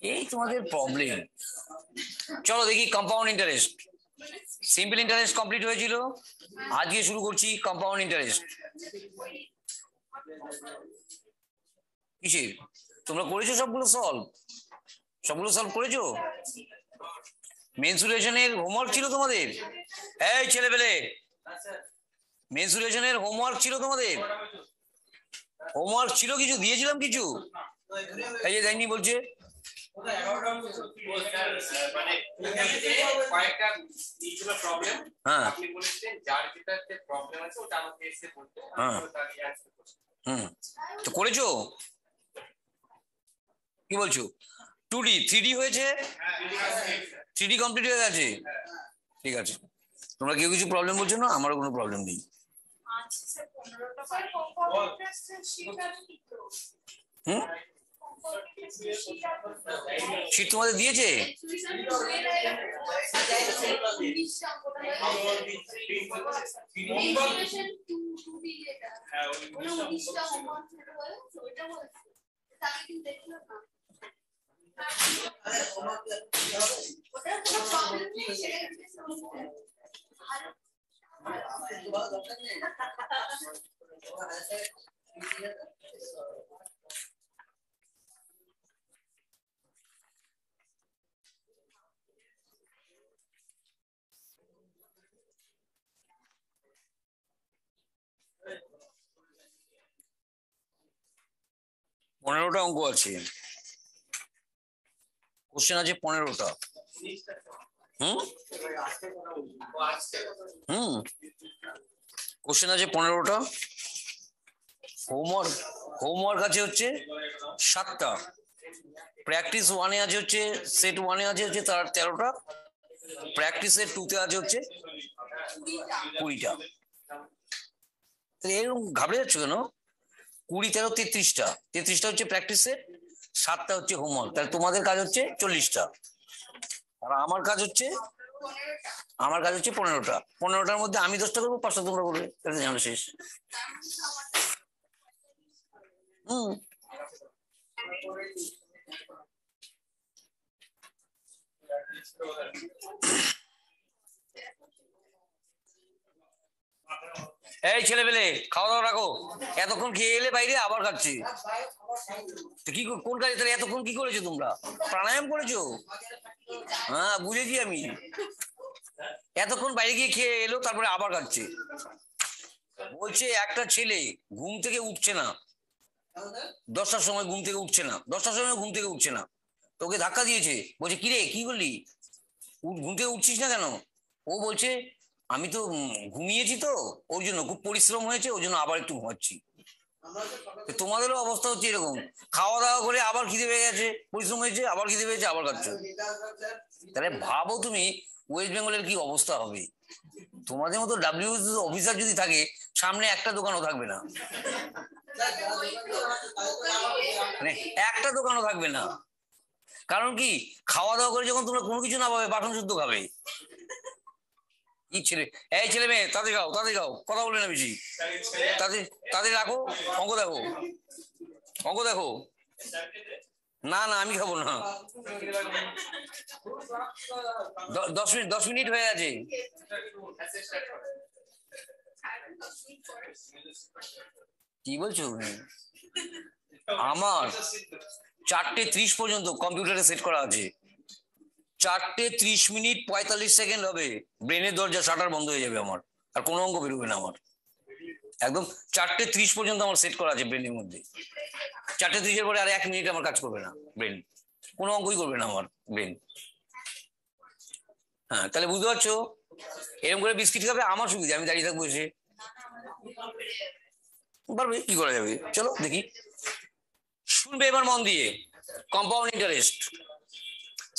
এই তোমাদের প্রবলেম চলো দেখি compound interest simple interest complete হয়েছিল। আজকে শুরু করছি কম্পাউন্ড ইন্টারেস্ট কিসের? তোমরা করেছ সবগুলো সলভ সবগুলো সলভ করেছ? মেনসুরেশনের হোমওয়ার্ক ছিল তোমাদের? এই ছেলেবেলে মেনসুরেশনের হোমওয়ার্ক ছিল তোমাদের? হোমওয়ার্ক ছিল কিছু? দিয়েছিলাম কিছু? এই যে দেয়নি বলছে। হ্যাঁ। হ্যাঁ। তো করেছ? কি বলছো? টু ডি থ্রি ডি হয়েছে? থ্রি ডি কমপ্লিট হয়ে গেছে? ঠিক আছে। তোমরা কেউ কিছু প্রবলেম বলছো না? আমারও কোনো প্রবলেম নেই। শীত তোমাদের দিয়েছে পনেরোটা অঙ্ক আছে। কোশ্চেন আছে পনেরোটা। হুম? হুম। কোশ্চেন আছে পনেরোটা। হোমওয়ার্ক হোমওয়ার্ক আছে হচ্ছে সাতটা। প্র্যাকটিস ওয়ানে আছে হচ্ছে সেট ওয়ানে আছে হচ্ছে তার তেরোটা। প্র্যাকটিসের টুতে আছে হচ্ছে কুড়িটা। এরকম ঘাবড়ে যাচ্ছ কেন? কুড়ি, তেরো, তেত্রিশটা। তেত্রিশটা হচ্ছে প্র্যাকটিসের সাতটা হচ্ছে হোমওয়ার্ক তাহলে তোমাদের কাজ হচ্ছে চল্লিশটা। আর আমার কাজ হচ্ছে, আমার কাজ হচ্ছে পনেরোটা। পনেরোটার মধ্যে আমি দশটা করব, পাঁচটা তোমরা করবে তাহলে শেষ। হুম। এই ছেলে পেলে খাওয়া দাওয়া রাখো। এতক্ষণ খেয়ে এলে বাইরে আবার খাচ্ছি। কি কোন কাজে তাহলে এতক্ষণ কি করেছ তোমরা? প্রাণায়াম করেছ? হ্যাঁ বুঝেছি আমি। এতক্ষণ বাইরে গিয়ে খেয়ে এলো, তারপরে আবার খাচ্ছে। বলছে, একটা ছেলে ঘুম থেকে উঠছে না। দশটার সময় ঘুম থেকে উঠছে না। দশটার সময় ঘুম থেকে উঠছে না। তোকে ধাক্কা দিয়েছে। বলছে, কিরে, কি করলি? ঘুম থেকে উঠছিস না কেন? ও বলছে আমি তো ঘুমিয়েছি তো, ওর জন্য খুব পরিশ্রম হয়েছে, ওর জন্য আবার একটু ঘুমাচ্ছি। তোমাদেরও অবস্থা হচ্ছে এরকম। খাওয়া দাওয়া করে আবার খিদে পেয়ে গেছে, পরিশ্রম হয়েছে, আবার খিদে পেয়েছে, আবার খাচ্ছ। তাহলে ভাবো তুমি ওয়েস্ট বেঙ্গলের কি অবস্থা হবে? তোমাদের মতো ডাব্লিউ অফিসার যদি থাকে, সামনে একটা দোকানও থাকবে না। মানে একটা দোকানও থাকবে না। কারণ কি খাওয়া দাওয়া করে যখন তোমরা কোনো কিছু না পাবে বাসন শুদ্ধ খাবে। কি ছেলে? এই ছেলে মেয়ে তাদের গাও তাদের গাও কথা বলে না বেশি। তাদের তাদের রাখো, অঙ্ক দেখো। অঙ্ক দেখো। না না, আমি খাব না। দশ মিনিট দশ মিনিট হয়ে গেছে। কি বলছো? আমার চারটে ত্রিশ পর্যন্ত কম্পিউটারে সেট করা আছে। চারটে ত্রিশ মিনিট পঁয়তাল্লিশ সেকেন্ড হবে। ব্রেনের দরজা, শাটার বন্ধ হয়ে যাবে আমার। আর কোনো অঙ্ক বেরোবে না আমার। একদম চারটে ত্রিশ পর্যন্ত আমার সেট করা আছে ব্রেনের মধ্যে। চারটে ত্রিশের পরে আর এক মিনিট আমার কাজ করবে না ব্রেন। কোনো অঙ্কই করবে না আমার ব্রেন। হ্যাঁ তাহলে বুঝতে পারছ? এরকম করে বিস্কিট খাবে, আমার সুবিধা, আমি দাঁড়িয়ে থাকব এসে। পারবে? কি করা যাবে? চলো দেখি। শুনবে এবার মন দিয়ে। কম্পাউন্ড ইন্টারেস্ট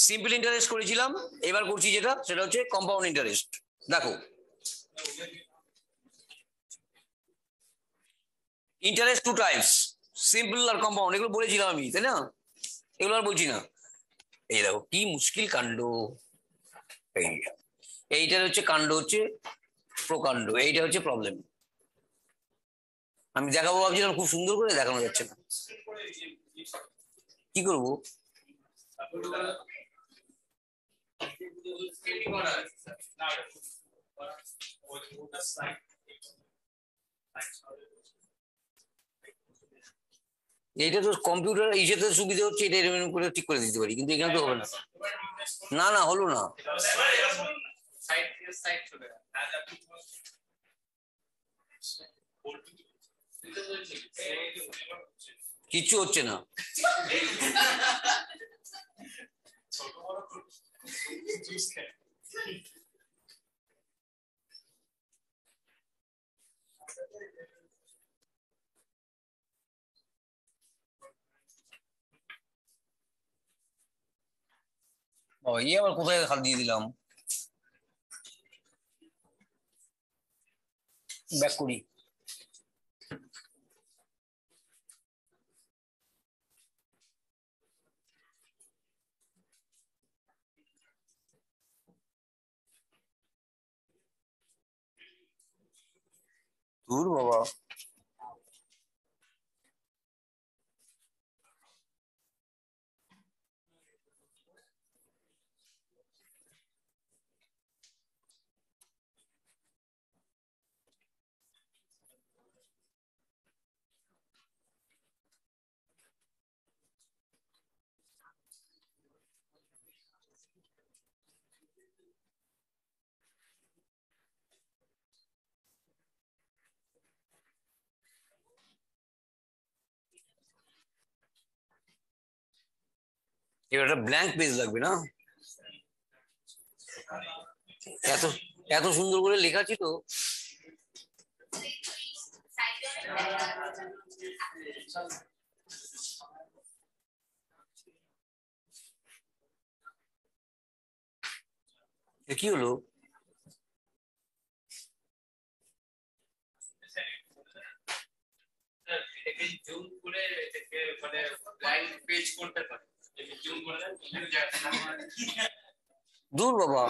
সিম্পল ইন্টারেস্ট করেছিলাম, এবার করছি যেটা, সেটা হচ্ছে কম্পাউন্ড ইন্টারেস্ট দেখো। ইন্টারেস্ট টু টাইপস সিম্পল আর কম্পাউন্ড এগুলো বলেছিলাম আমি, তাই না? এগুলো আর বলছি না। এই দেখো, কি মুশকিল কাণ্ড। এই এইটার হচ্ছে কাণ্ড হচ্ছে প্রকাণ্ড, এইটা হচ্ছে প্রবলেম আমি দেখাবো ভাবছিলাম, খুব সুন্দর করে দেখানো যাচ্ছে না। কি করব? এইটা তো কম্পিউটার ইসেতে সুবিধা হচ্ছে, এটা এরকম করে ঠিক করে দিতে পারি, কিন্তু এখানে তো হবে না। না না, হলো না। কিচ্ছু হচ্ছে না। ও ইয়ে আবার কোথায় খাল দিয়ে দিলাম ব্যাক করি দূর বাবা এবার একটা ব্ল্যাঙ্ক পেজ লাগবে না? এত এত সুন্দর করে লেখা ছিল। কি হলো? জুম করে মানে ব্লাইন্ড পেজ করতে পারে? দূর বাবা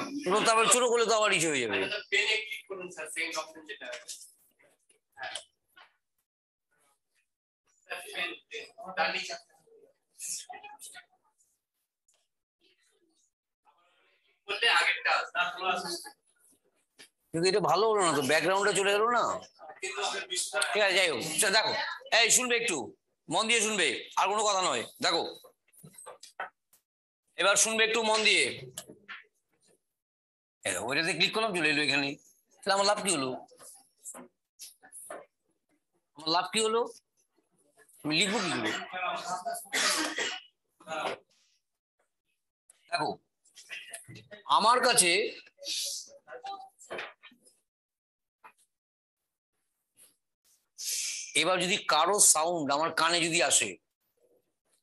তারপর ছোট করলে তো আবার ইচ্ছে হয়ে যাবে। এটা ভালো হলো না তো ব্যাকগ্রাউন্ডে চলে গেল না। ঠিক আছে যাই হোক আচ্ছা, দেখো এই শুনবে একটু মন দিয়ে শুনবে আর কোনো কথা নয় দেখো। এবার শুনবে একটু মন দিয়ে। ওইটাতে ক্লিক করলাম, চলে এলো এখানে। তাহলে আমার লাভ কি হলো? আমার লাভ কি হলো? আমি লিখব কি করে? দেখো, আমার কাছে এবার যদি কারও সাউন্ড আমার কানে যদি আসে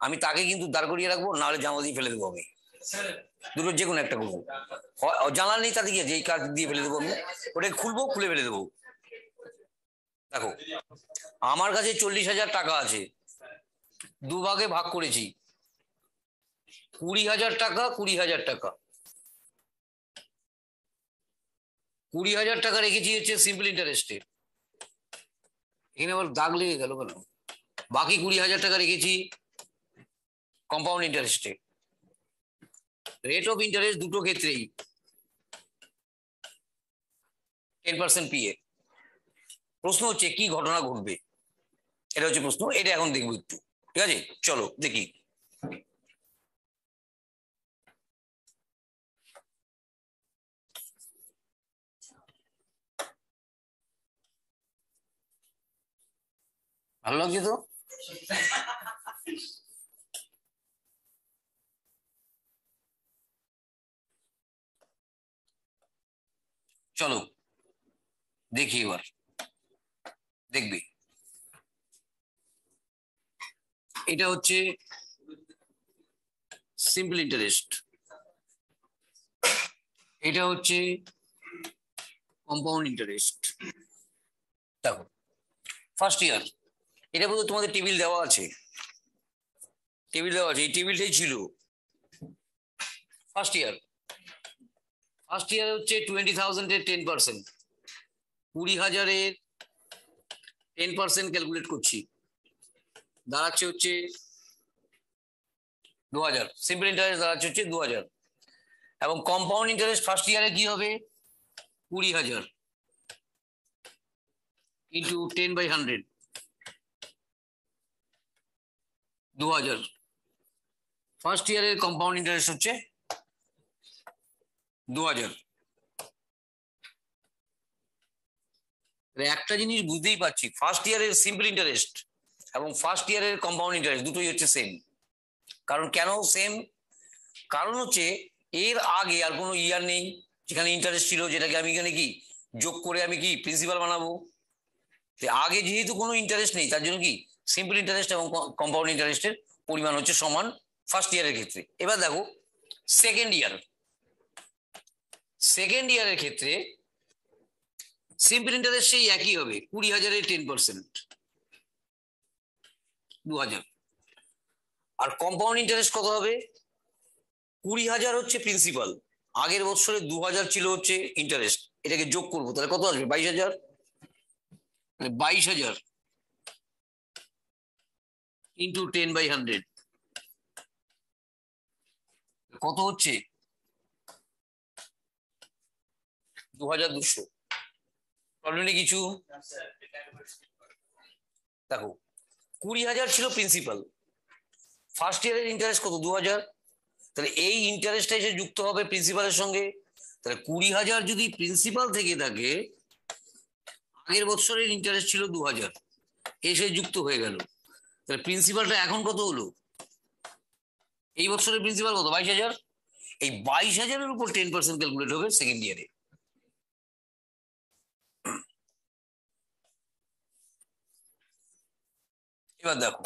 আমি তাকে কিন্তু দাঁড় করিয়ে রাখব, নাহলে জামা দিয়ে ফেলে দেবো আমি। দুটো যে কোনো একটা করব। জানলা নেই তাতে কি যে কাজ দিয়ে ফেলে দেবো আমি। ওটাকে খুলবো, খুলে ফেলে দেবো। দেখো, আমার কাছে চল্লিশ হাজার টাকা আছে। দুভাগে ভাগ করেছি। কুড়ি হাজার টাকা, কুড়ি হাজার টাকা। কুড়ি হাজার টাকা রেখেছি হচ্ছে সিম্পল ইন্টারেস্টে এখানে আবার দাগ লেগে গেল কেন? বাকি কুড়ি হাজার টাকা রেখেছি। কম্পাউন্ড ইন্টারেস্টে রেট অফ ইন্টারেস্ট দুটো ক্ষেত্রেই। টেন পার্সেন্ট পিএ প্রশ্ন হচ্ছে, কি ঘটনা ঘটবে? এটা হচ্ছে প্রশ্ন, এটা এখন দেখব একটু। ঠিক আছে? চলো, দেখি। ভালো লাগছে তো? চলো, দেখি এবার। দেখবি। এটা হচ্ছে সিম্পল ইন্টারেস্ট এটা হচ্ছে কম্পাউন্ড ইন্টারেস্ট দেখো ফার্স্ট ইয়ার এটা বোধহয় তোমাদের টেবিল দেওয়া আছে। টেবিল দেওয়া আছে, এই টেবিলটাই ছিল। ফার্স্ট ইয়ার ফার্স্ট ইয়ার হচ্ছে টোয়েন্টি থাউজেন্ডের টেন পার্সেন্ট কুড়ি হাজারের টেন পার্সেন্ট ক্যালকুলেট করছি। দাঁড়াচ্ছে হচ্ছে দু হাজার সিম্পল ইন্টারেস্ট দাঁড়াচ্ছে হচ্ছে দু হাজার এবং কম্পাউন্ড ইন্টারেস্ট ফার্স্ট ইয়ারে কি হবে? কুড়ি হাজার। ইন্টু টেন বাই হান্ড্রেড দু হাজার ফার্স্ট ইয়ারের কম্পাউন্ড ইন্টারেস্ট হচ্ছে দু হাজার একটা জিনিস বুঝতেই পারছি ফার্স্ট ইয়ারের সিম্পল ইন্টারেস্ট এবং ফার্স্ট ইয়ারের কম্পাউন্ড ইন্টারেস্ট দুটোই হচ্ছে সেম কারণ কেন সেম কারণ হচ্ছে এর আগে আর কোনো ইয়ার নেই যেখানে ইন্টারেস্ট ছিল, যেটাকে আমি এখানে কি, যোগ করে আমি কি প্রিন্সিপাল বানাবো? আগে যেহেতু কোনো ইন্টারেস্ট নেই, তার জন্য কি সিম্পল ইন্টারেস্ট এবং কম্পাউন্ড ইন্টারেস্টের পরিমাণ হচ্ছে সমান ফার্স্ট ইয়ারের ক্ষেত্রে। এবার দেখো সেকেন্ড ইয়ার সেকেন্ড ইয়ারের ক্ষেত্রে সিম্পল ইন্টারেস্ট সেই একই হবে, কুড়ি হাজারের টেন পার্সেন্ট দু হাজার। আর কম্পাউন্ড ইন্টারেস্ট কত হবে? কুড়ি হাজার হচ্ছে প্রিন্সিপাল আগের বছরে দু হাজার ছিল হচ্ছে ইন্টারেস্ট এটাকে যোগ করব, তাহলে কত আসবে? বাইশ হাজার? মানে বাইশ হাজার ইন্টু টেন বাই হান্ড্রেড কত হচ্ছে? দু হাজার দুশো প্রবলেম কিছু। দেখো, কুড়ি হাজার ছিল প্রিন্সিপাল ফার্স্ট ইয়ারের ইন্টারেস্ট কত? দু হাজার তাহলে এই ইন্টারেস্টটা এসে যুক্ত হবে প্রিন্সিপালের সঙ্গে। তাহলে কুড়ি হাজার যদি প্রিন্সিপাল থেকে থাকে, আগের বছরের ইন্টারেস্ট ছিল দু হাজার এসে যুক্ত হয়ে গেল। তাহলে প্রিন্সিপালটা এখন কত হলো? এই বছরের প্রিন্সিপাল কত? বাইশ হাজার? এই বাইশ হাজারের উপর টেন পার্সেন্ট ক্যালকুলেট হবে সেকেন্ড ইয়ারে এবার দেখো।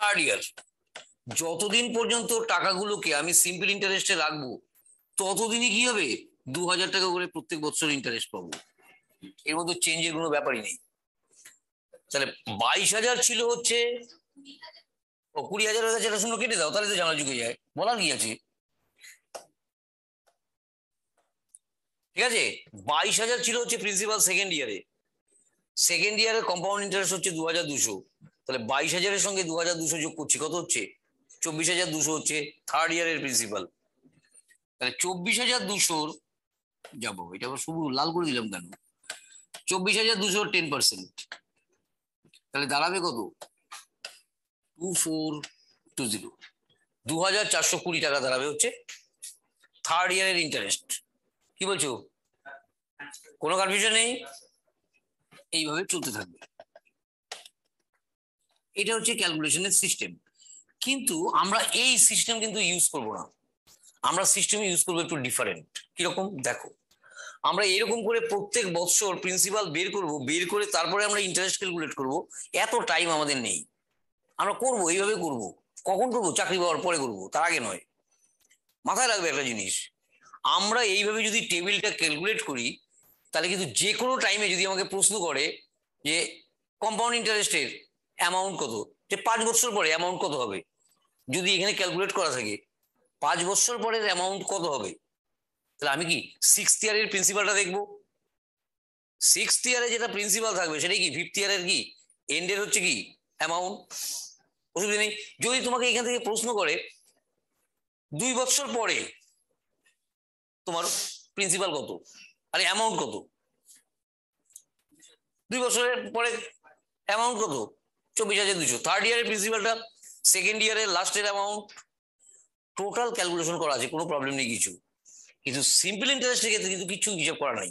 থার্ড ইয়ার যতদিন পর্যন্ত টাকাগুলোকে আমি সিম্পল ইন্টারেস্টে রাখব, ততদিনই কি হবে? দু হাজার টাকা করে প্রত্যেক বছর ইন্টারেস্ট পাবো। এর মধ্যে চেঞ্জের কোনো ব্যাপারই নেই। তাহলে বাইশ হাজার ছিল হচ্ছে ও কুড়ি হাজার হয়ে গেছে, এটা কেটে দাও, তাহলে তো জানা ঝুঁকে যায়। বলার কি আছে? ঠিক আছে? বাইশ হাজার ছিল হচ্ছে প্রিন্সিপাল সেকেন্ড ইয়ারে সেকেন্ড ইয়ারের কম্পাউন্ড ইন্টারেস্ট হচ্ছে দু হাজার দুশো। তাহলে বাইশ হাজারের সঙ্গে দু হাজার দুশো যোগ করছি, কত হচ্ছে? চব্বিশ হাজার দুশো হচ্ছে থার্ড ইয়ারের প্রিন্সিপাল তাহলে চব্বিশ হাজার দুশোর যাব এটা আবার শুধু লাল করে দিলাম কেন? চব্বিশ হাজার দুশোর টেন পার্সেন্ট তাহলে দাঁড়াবে কত? টু ফোর টু জিরো দু হাজার চারশো কুড়ি টাকা দাঁড়াবে হচ্ছে থার্ড ইয়ারের ইন্টারেস্ট কি বলছো? কোনো কনফিউশন নেই? এইভাবে চলতে থাকবে। এটা হচ্ছে ক্যালকুলেশনের সিস্টেম কিন্তু আমরা এই সিস্টেম কিন্তু ইউজ করব না। আমরা সিস্টেম ইউজ করব একটু ডিফারেন্ট কীরকম? দেখো। আমরা এরকম করে প্রত্যেক বছর প্রিন্সিপাল বের করব, বের করে তারপরে আমরা ইন্টারেস্ট ক্যালকুলেট করব। এত টাইম আমাদের নেই। আমরা করব, এইভাবে করব। কখন করব? চাকরি পাওয়ার পরে করব। তার আগে নয়। মাথায় রাখবে একটা জিনিস। আমরা এইভাবে যদি টেবিলটা ক্যালকুলেট করি, তাহলে কিন্তু যে কোনো টাইমে যদি আমাকে প্রশ্ন করে যে কম্পাউন্ড ইন্টারেস্টের অ্যামাউন্ট কত, যে পাঁচ বছর পরে অ্যামাউন্ট কত হবে? যদি এখানে ক্যালকুলেট করা থাকে, পাঁচ বছর পরের অ্যামাউন্ট কত হবে? তাহলে আমি কি সিক্সথ ইয়ারের প্রিন্সিপালটা দেখব? সিক্সথ ইয়ারে যেটা প্রিন্সিপাল থাকবে, সেটাই কি? ফিফথ ইয়ারের কি? এন্ডের হচ্ছে কি? অ্যামাউন্ট অসুবিধা নেই। যদি তোমাকে এখান থেকে প্রশ্ন করে, দুই বছর পরে তোমার প্রিন্সিপাল কত? আরে অ্যামাউন্ট কত? দুই বছরের পরে অ্যামাউন্ট কত? চব্বিশ হাজার দুশো থার্ড ইয়ারের প্রিন্সিপালটা সেকেন্ড ইয়ারের লাস্টের অ্যামাউন্ট টোটাল ক্যালকুলেশন করা আছে, কোনো প্রবলেম নেই কিছু। কিন্তু সিম্পল ইন্টারেস্টের ক্ষেত্রে কিন্তু কিছু হিসাব করা নাই।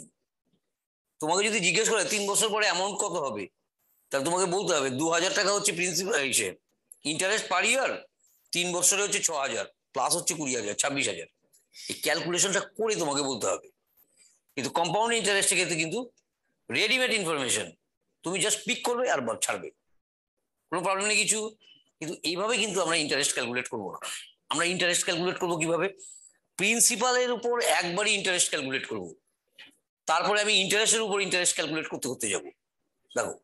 তোমাকে যদি জিজ্ঞেস করে তিন বছর পরে অ্যামাউন্ট কত হবে, তাহলে তোমাকে বলতে হবে, দু হাজার টাকা হচ্ছে প্রিন্সিপাল হিসেবে ইন্টারেস্ট পার ইয়ার তিন বছরে হচ্ছে ছ হাজার প্লাস হচ্ছে কুড়ি হাজার, ছাব্বিশ হাজার। এই ক্যালকুলেশনটা করে তোমাকে বলতে হবে। কিন্তু কম্পাউন্ড ইন্টারেস্টের ক্ষেত্রে কিন্তু রেডিমেড ইনফরমেশন তুমি জাস্ট পিক করবে আর ছাড়বে। কোনো প্রবলেম নেই কিছু। কিন্তু এইভাবে কিন্তু আমরা ইন্টারেস্ট ক্যালকুলেট করব না। আমরা ইন্টারেস্ট ক্যালকুলেট করব কীভাবে? প্রিন্সিপালের উপর একবারই ইন্টারেস্ট ক্যালকুলেট করব। তারপরে আমি ইন্টারেস্টের উপর ইন্টারেস্ট ক্যালকুলেট করতে করতে যাব। দেখো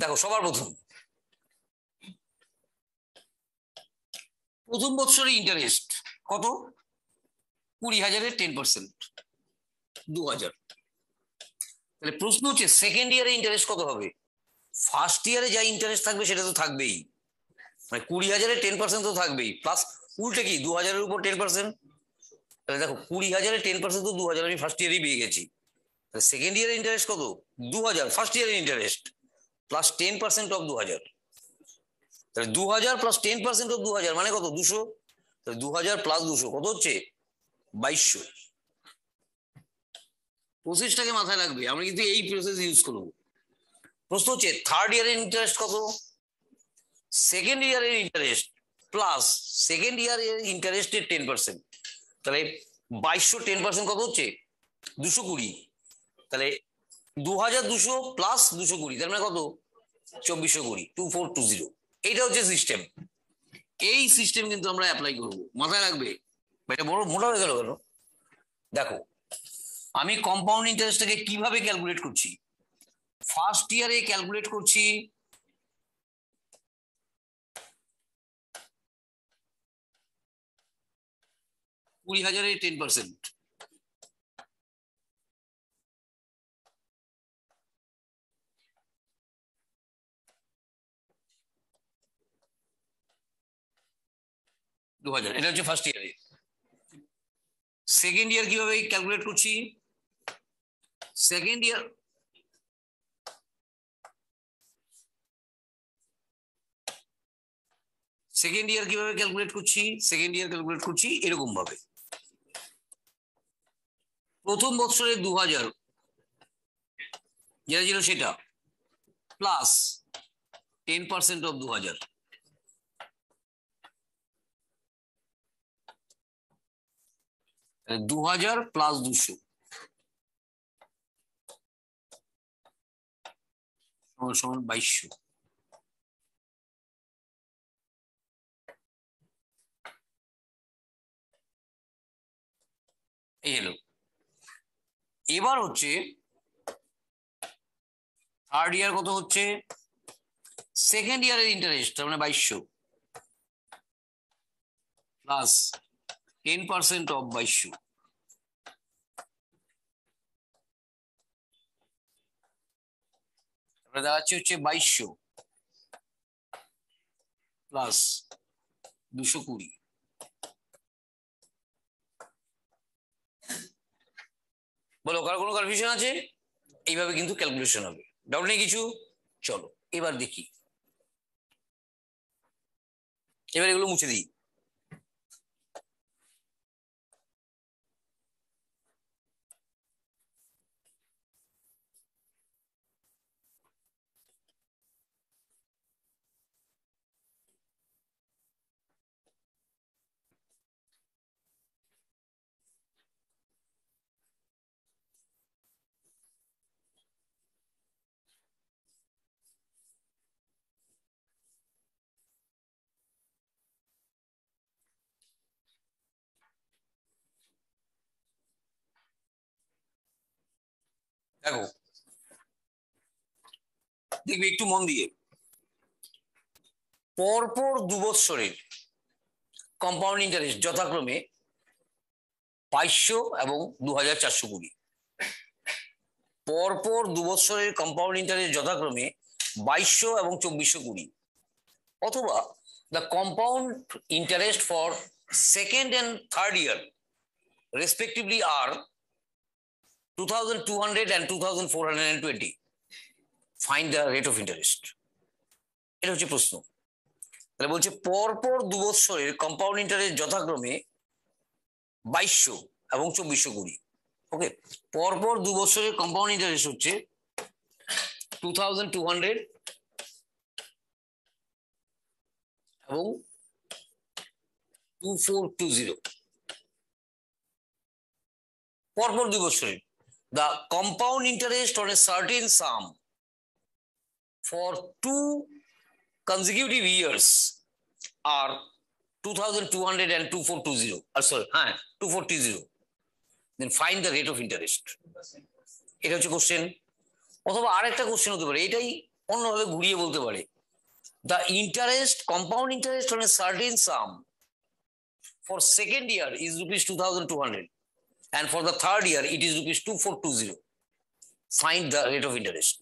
দেখো, সবার প্রথম। প্রথম বছরে ইন্টারেস্ট কত? কুড়ি হাজারের টেন পার্সেন্ট দু হাজার। তাহলে প্রশ্ন হচ্ছে সেকেন্ড ইয়ারে ইন্টারেস্ট কত হবে? ফার্স্ট ইয়ারে যা ইন্টারেস্ট থাকবে সেটা তো থাকবেই। মানে কুড়ি হাজারে টেন পার্সেন্ট তো থাকবেই। প্লাস উল্টে কি, দু হাজারের উপর টেন পার্সেন্ট তাহলে দেখো, কুড়ি হাজারে টেন পার্সেন্ট তো দু হাজার, আমি ফার্স্ট ইয়ারেই পেয়ে গেছি। তাহলে সেকেন্ড ইয়ারের ইন্টারেস্ট কত? দু হাজার ফার্স্ট ইয়ারের interest plus ten percent of দু হাজার। তাহলে দু হাজার প্লাস টেন পার্সেন্ট অফ দু হাজার মানে কত? দুশো? তাহলে দু হাজার প্লাস দুশো, কত হচ্ছে? বাইশশো। প্রসেসটাকে মাথায় রাখবে। আমরা কিন্তু এই প্রসেস ইউজ করব। প্রশ্ন হচ্ছে থার্ড ইয়ারের ইন্টারেস্ট কত? সেকেন্ড ইয়ারের ইন্টারেস্ট প্লাস সেকেন্ড ইয়ারের ইন্টারেস্টের টেন পার্সেন্ট তাহলে বাইশশো টেন পার্সেন্ট কত হচ্ছে? দুশো কুড়ি। তাহলে দু হাজার দুশো প্লাস দুশো কুড়ি, তার মানে কত? চব্বিশশো কুড়ি টু ফোর টু জিরো এইটা হচ্ছে সিস্টেম এই সিস্টেম কিন্তু আমরা অ্যাপ্লাই করব। মাথায় রাখবে। এটা বড় মোটা হয়ে গেল কেন? দেখো, আমি কম্পাউন্ড ইন্টারেস্টটাকে কীভাবে ক্যালকুলেট করছি? ফার্স্ট ইয়ারে ক্যালকুলেট করছি, কুড়ি হাজারে টেন পার্সেন্ট দু হাজার, এটা হচ্ছে ফার্স্ট ইয়ারে সেকেন্ড ইয়ার কীভাবে ক্যালকুলেট করছি? সেকেন্ড ইয়ার সেকেন্ড ইয়ার কীভাবে ক্যালকুলেট করছি? সেকেন্ড ইয়ার ক্যালকুলেট করছি এরকম ভাবে প্রথম বছরে দু হাজার যেটা ছিল সেটা। প্লাস টেন পার্সেন্ট অফ দু হাজার দু হাজার প্লাস দুশো। সমান বাইশশো। এই এবার হচ্ছে থার্ড ইয়ার কত হচ্ছে? সেকেন্ড ইয়ারের ইন্টারেস্ট মানে বাইশশো। প্লাস টেন পার্সেন্ট অফ বাইশশো তারপরে দেখাচ্ছি হচ্ছে বাইশশো প্লাস দুশো কুড়ি। বলো, কার কোনো কনফিউশন আছে? এইভাবে কিন্তু ক্যালকুলেশন হবে। ডাউট নেই কিছু? চলো, এবার দেখি। এবার এগুলো মুছে দিই। দেখো। দেখবি একটু মন দিয়ে। পরপর দু বৎসরের কম্পাউন্ড ইন্টারেস্ট যথাক্রমে বাইশশো এবং দু হাজার চারশো কুড়ি। পরপর দু বৎসরের কম্পাউন্ড ইন্টারেস্ট যথাক্রমে বাইশশো এবং চব্বিশশো কুড়ি। অথবা the compound interest for second and third year respectively R 2200 and 2420 find the rate of interest. এটা হচ্ছে প্রশ্ন। তাহলে বলছে, পরপর দু বৎসরের কম্পাউন্ড ইন্টারেস্ট যথাক্রমে বাইশশো এবং চব্বিশশো কুড়ি। ওকে পরপর দু বছরের কম্পাউন্ড ইন্টারেস্ট হচ্ছে টু থাউজেন্ড টু হান্ড্রেড এবং টু ফোর টু জিরো পরপর দুই বছরের the compound interest on a certain sum for two consecutive years are 2200 and 2420 uh, sorry হ্যাঁ 2420 then find the rate of interest এটা হচ্ছে question অথবা আরেকটা কোশ্চেন হতে পারে এটাই অন্যভাবে ঘুরিয়ে বলতে পারে the interest compound interest on a certain sum for second year is rupees 2200 and for the third year it is rupees 2420 find the rate of interest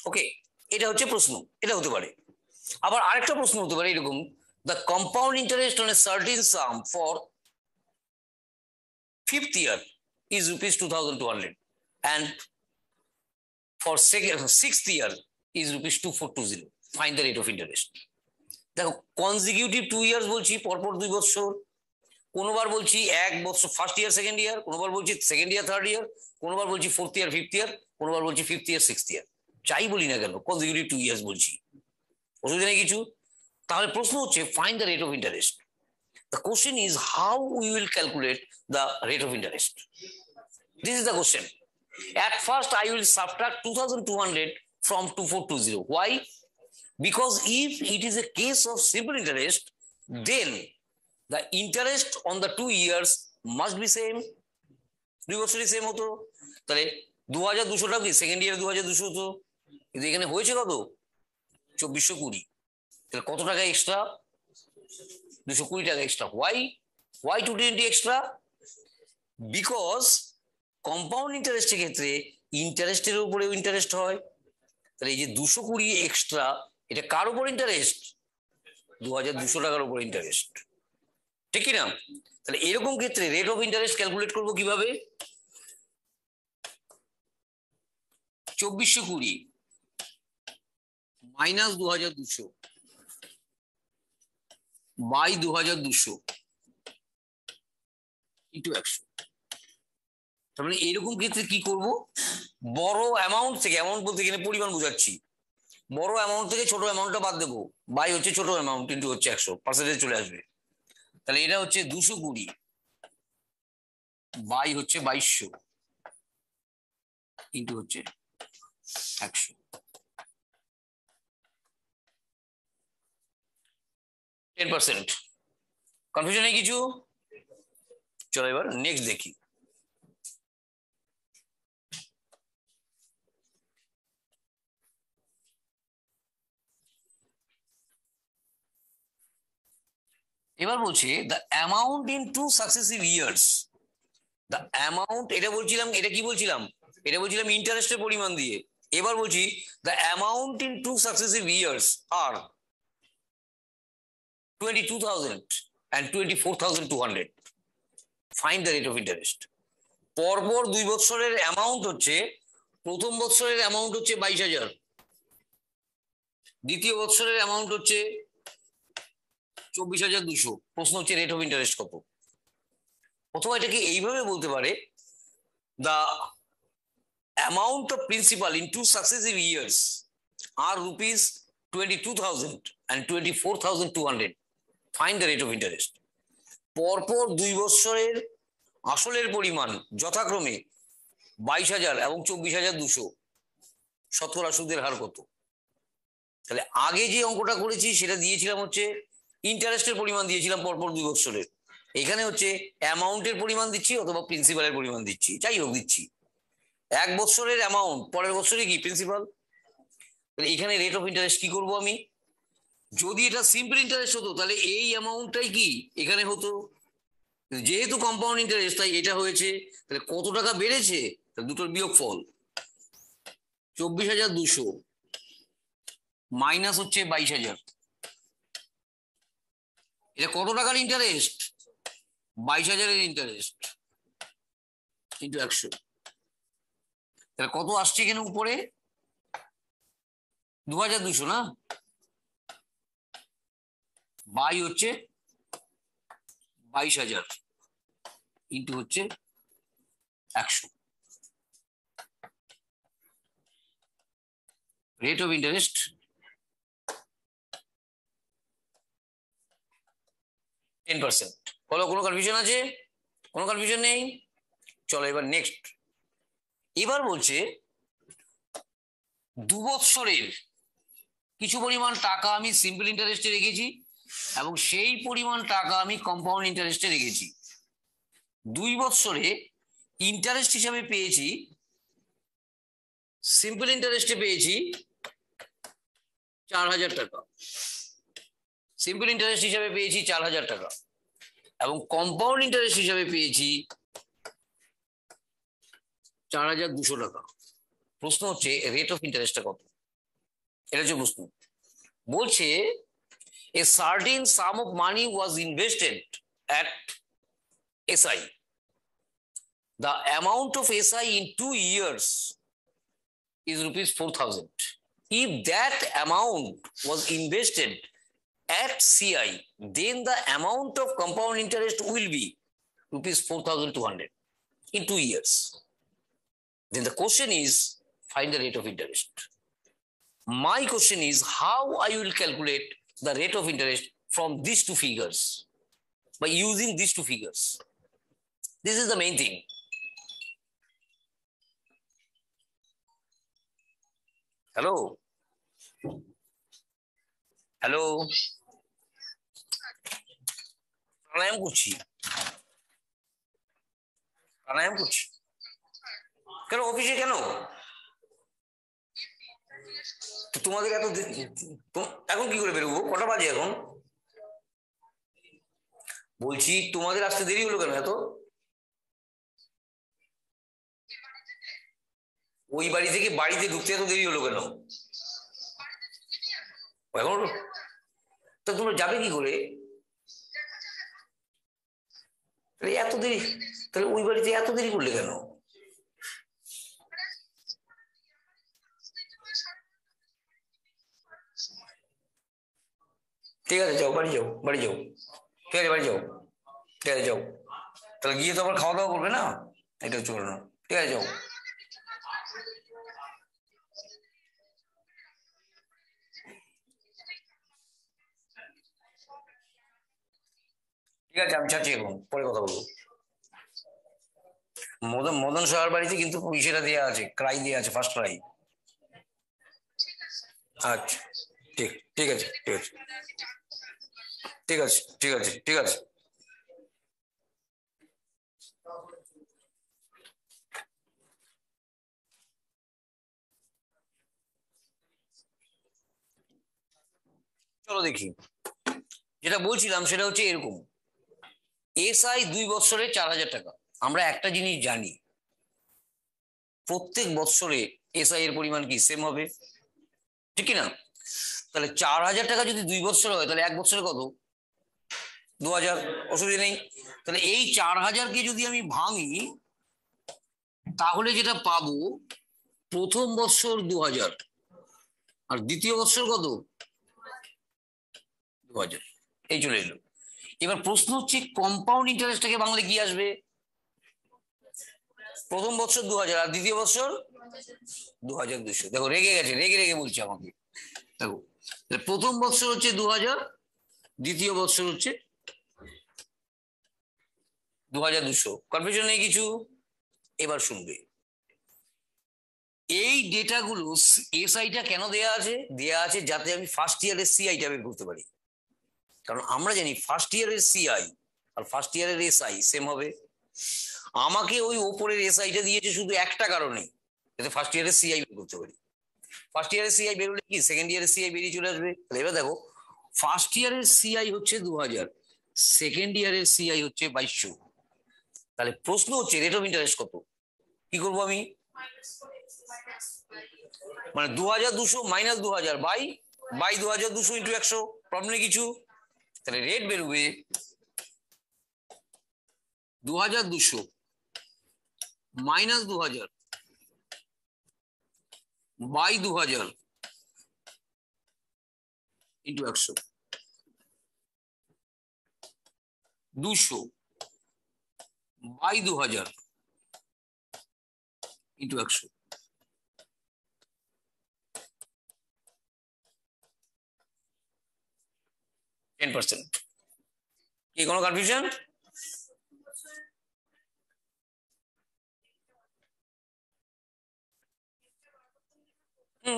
ওকে এটা হচ্ছে প্রশ্ন এটা হতে পারে আবার আরেকটা প্রশ্ন হতে পারে এরকম the compound interest on a certain sum for fifth year is rupees 2200 and for second sixth year is rupees 2420 find the rate of interest দেখো কনজিকিউটিভ টু ইয়ার্স বলছি পরপর দুই বছর কোনোবার বলছি এক বছর ফার্স্ট ইয়ার সেকেন্ড ইয়ার কোনোবার বলছি second year third year কোনোবার বলছি ফোর্থ ইয়ার ফিফথ ইয়ার কোনোবার বলছি ফিফথ ইয়ার সিক্সথ ইয়ার চাই বলি না কেন কনজিকিউটিভ টু ইয়ার্স বলছি। অসুবিধা নেই কিছু? তাহলে প্রশ্ন হচ্ছে find the rate of interest the question is how we will calculate the rate of interest this is the question At first, I will subtract 2200 from 2420. Why? Because if it is a case of simple interest, then the interest on the two years must be same. দুই বছরই same হতো। তাহলে দু হাজার দুশোটা কি? Second year দু হাজার দুশো হতো। কিন্তু এখানে হয়েছে কত? চব্বিশশো কুড়ি। তাহলে কত টাকা এক্সট্রা দুশো কুড়ি টাকা extra why why two twenty extra because compound ইন্টারেস্টের ক্ষেত্রে ইন্টারেস্টের উপরেও ইন্টারেস্ট হয়। তাহলে এই যে দুশো কুড়ি এক্সট্রা এটা কার উপর ইন্টারেস্ট দু হাজার দুশো টাকার উপর ইন্টারেস্ট ঠিক না? তাহলে এরকম ক্ষেত্রে রেট অফ ইন্টারেস্ট ক্যালকুলেট করব কীভাবে? চব্বিশশো কুড়ি মাইনাস দু হাজার দুশো বাই দু হাজার দুশো ইন্টু একশো। তার মানে এরকম ক্ষেত্রে কি করব? বড় অ্যামাউন্ট থেকে অ্যামাউন্ট বলতে গেলে পরিমাণ বোঝাচ্ছি। বড় অ্যামাউন্ট থেকে ছোট অ্যামাউন্টটা বাদ দেবো। বাই হচ্ছে ছোট অ্যামাউন্ট কিন্তু হচ্ছে একশো। পার্সেন্টেজ চলে আসবে। তাহলে এটা হচ্ছে দুশো কুড়ি বাই হচ্ছে বাইশশো কিন্তু হচ্ছে একশো। Ten percent. কনফিউশন কিছু? চলো এবার নেক্সট দেখি। এবার বলছে the amount in two successive years the amount এটা বলছিলাম, এটা কি বলছিলাম? এটা বলছিলাম ইন্টারেস্টের পরিমাণ দিয়ে। এবার বলছি the amount in two successive years R twenty two thousand and twenty four thousand two hundred find the rate of interest পরপর দুই বছরের অ্যামাউন্ট হচ্ছে, প্রথম বছরের অ্যামাউন্ট হচ্ছে বাইশ হাজার। দ্বিতীয় বছরের অ্যামাউন্ট হচ্ছে চব্বিশ হাজার দুশো। প্রশ্ন হচ্ছে রেট অফ ইন্টারেস্ট কত? অথবা এটাকে এইভাবে বলতে পারে? The amount of principal in two successive years R rupees twenty two thousand and twenty four thousand two hundred find the rate of interest পরপর দুই বছরের আসলের পরিমাণ যথাক্রমে বাইশ হাজার এবং চব্বিশ হাজার দুশো। শতকরা সুদের হার কত? তাহলে আগে যে অঙ্কটা করেছি সেটা দিয়েছিলাম হচ্ছে ইন্টারেস্টের পরিমাণ দিয়েছিলাম পরপর দুই বছরের এখানে হচ্ছে অ্যামাউন্টের পরিমাণ দিচ্ছি অথবা প্রিন্সিপালের পরিমাণ দিচ্ছি। যাই হোক, দিচ্ছি। এক বছরের অ্যামাউন্ট, পরের বছরে কি? প্রিন্সিপাল এখানে রেট অফ ইন্টারেস্ট কি করব আমি? যদি এটা সিম্পল ইন্টারেস্ট হতো, তাহলে এই অ্যামাউন্টটাই কি? এখানে হতো। যেহেতু কম্পাউন্ড ইন্টারেস্ট তাই এটা হয়েছে। তাহলে কত টাকা বেড়েছে? দুটোর বিয়োগ ফল চব্বিশ হাজার দুশো মাইনাস হচ্ছে বাইশ হাজার। এটা কত টাকার ইন্টারেস্ট বাইশ হাজারের ইন্টারেস্ট কিন্তু একশো। তাহলে কত আসছে এখানে উপরে? দু হাজার দুশো না? বাই হচ্ছে বাইশ হাজার। ইন্টু হচ্ছে একশো। Rate of interest ten percent বলো, কোনো কনফিউশন আছে? কোনো কনফিউশন নেই? চলো এবার নেক্সট এবার বলছে, দু বৎসরের কিছু পরিমাণ টাকা আমি সিম্পল ইন্টারেস্টে রেখেছি এবং সেই পরিমাণ টাকা আমি কম্পাউন্ড ইন্টারেস্টে রেখেছি। দুই বৎসরে ইন্টারেস্ট হিসাবে পেয়েছি সিম্পল ইন্টারেস্টে পেয়েছি চার হাজার টাকা। সিম্পল ইন্টারেস্ট হিসাবে পেয়েছি চার হাজার টাকা। এবং কম্পাউন্ড ইন্টারেস্ট হিসাবে পেয়েছি চার হাজার দুশো টাকা। প্রশ্ন হচ্ছে রেট অফ ইন্টারেস্টটা কত? এটা হচ্ছে প্রশ্ন। বলছে a certain sum of money was invested at SI the amount of SI in two years is rupees 4000 if that amount was invested at CI, then the amount of compound interest will be rupees 4,200 in two years. Then the question is find the rate of interest. My question is how I will calculate the rate of interest from these two figures by using these two figures. This is the main thing. Hello. Hello. Pranayama করছি। প্রাণায়াম করছি। কেন, অফিসে কেন? তোমাদের এত এখন কি করে বেরোবো? কটা বাজে এখন? বলছি, তোমাদের আসতে দেরি হলো কেন এত? ওই বাড়ি থেকে বাড়িতে ঢুকতে এত দেরি হলো কেন? এখন তা তোমরা যাবে কি করে? এত দেরি, তাহলে ওই বাড়িতে এত দেরি করলে কেন? ঠিক আছে, যাও, বাড়ি যাও বাড়ি যাও। ঠিক আছে, বাড়ি যাও। ঠিক আছে, যাও। তাহলে গিয়ে তো আবার খাওয়া দাওয়া করবে না? এটা চলো না। ঠিক আছে, যাও। ঠিক আছে, আমি ছাড়ছি এখন, পরে কথা বলব। মদন মদন সাহার বাড়িতে কিন্তু ইসেটা দেওয়া আছে, ক্রাই দেওয়া আছে ফার্স্ট ক্রাই আচ্ছা ঠিক ঠিক আছে ঠিক আছে। ঠিক আছে ঠিক আছে ঠিক আছে। চলো দেখি। যেটা বলছিলাম সেটা হচ্ছে এরকম। এসআই দুই বছরে চার হাজার টাকা। আমরা একটা জিনিস জানি, প্রত্যেক বৎসরে এসআই এর পরিমাণ কি সেম হবে? ঠিক না তাহলে চার হাজার টাকা যদি দুই বছর হয়, তাহলে এক বছরে কত? দু হাজার, অসুবিধা নেই। তাহলে এই চার হাজারকে যদি আমি ভাঙি, তাহলে যেটা পাবো, প্রথম বৎসর দু হাজার, আর দ্বিতীয় বৎসর কত? দু হাজার। এই চলে এলো। এবার প্রশ্ন হচ্ছে কম্পাউন্ড ইন্টারেস্টটাকে বাংলা কি আসবে? প্রথম বছর দু হাজার আর দ্বিতীয় বছর দু হাজার দুশো দেখো, রেগে গেছে, রেগে রেগে বলছে আমাকে। দেখো প্রথম বছর হচ্ছে দু হাজার দ্বিতীয় বছর হচ্ছে দু হাজার দুশো কনফিউশন নেই কিছু? এবার শুনবে। এই ডেটাগুলো এসআইটা কেন দেয়া আছে? দেয়া আছে যাতে আমি ফার্স্ট ইয়ারের সিআইটা বের করতে পারি। কারণ আমরা জানি ফার্স্ট ইয়ারের সিআই আর ফার্স্ট ইয়ারের এসআই সেম হবে। আমাকে ওই ওপরের এসআইটা দিয়েছে শুধু একটা কারণে, যাতে ফার্স্ট ইয়ারের সিআই বের করতে পারি। ফার্স্ট ইয়ারের সিআই বেরোলে কি? সেকেন্ড ইয়ারের সিআই বেরিয়ে চলে আসবে। তাহলে এবার দেখো ফার্স্ট ইয়ারের সিআই হচ্ছে দু হাজার সেকেন্ড ইয়ারের সিআই হচ্ছে বাইশশো। তাহলে প্রশ্ন হচ্ছে রেট অফ ইন্টারেস্ট কত? কি করব আমি? মানে দু হাজার দুশো মাইনাস দু হাজার বাই বাই দু হাজার দুশো ইন্টু একশো। প্রবলেম কিছু। তাহলে রেট বেরোবে দু হাজার দুশো মাইনাস দু হাজার বাই দু হাজার ইন্টু একশো। দুশো বাই দু হাজার ইন্টু একশো। টেন পার্সেন্ট কি, কোনো কনফিউশন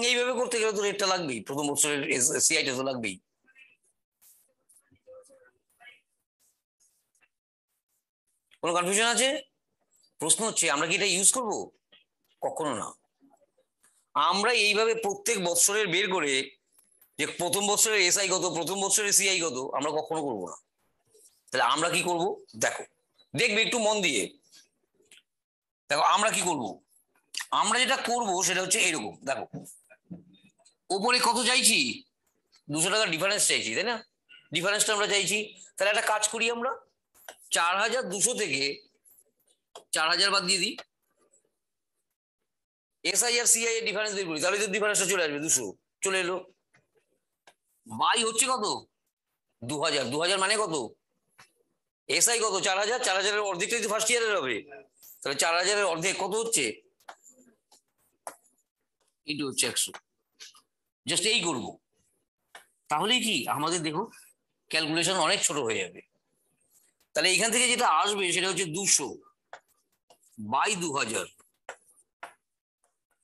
এইভাবে করতে গেলে তো রেটটা লাগবেই। প্রথম বছরের সিআইটা তো লাগবেই। কোনো কনফিউশন আছে? প্রশ্ন হচ্ছে, আমরা কি এটা ইউজ করব? কখনো না। আমরা এইভাবে প্রত্যেক বছরের বের করে যে প্রথম বছরের এসআই কত, প্রথম বছরের সিআই কত, আমরা কখনো করব না। তাহলে আমরা কি করব? দেখো, দেখবে একটু মন দিয়ে। দেখো, আমরা কি করব? আমরা যেটা করব সেটা হচ্ছে এরকম, দেখো। ওপরে কত চাইছি? দুশো টাকার ডিফারেন্স চাইছি, তাই না? ডিফারেন্সটা আমরা চাইছি। তাহলে একটা কাজ করি আমরা। চার হাজার দুশো থেকে চার হাজার বাদ দিয়ে দিই। এসআই আর সিআই এর ডিফারেন্স বের করি, তাহলে তো ডিফারেন্সটা চলে আসবে, দুশো। চলে এলো। বাই হচ্ছে কত? দু হাজার দু হাজার মানে কত? এসআই কত? চার হাজার চার হাজারের অর্ধেকটাই তো ফার্স্ট ইয়ারের হবে। তাহলে চার হাজারের অর্ধেক কত হচ্ছে? ইন্টু হচ্ছে একশো। জাস্ট এই করব। তাহলেই কি? আমাদের দেখো ক্যালকুলেশন অনেক ছোট হয়ে যাবে। তাহলে এখান থেকে যেটা আসবে সেটা হচ্ছে দুশো বাই দু হাজার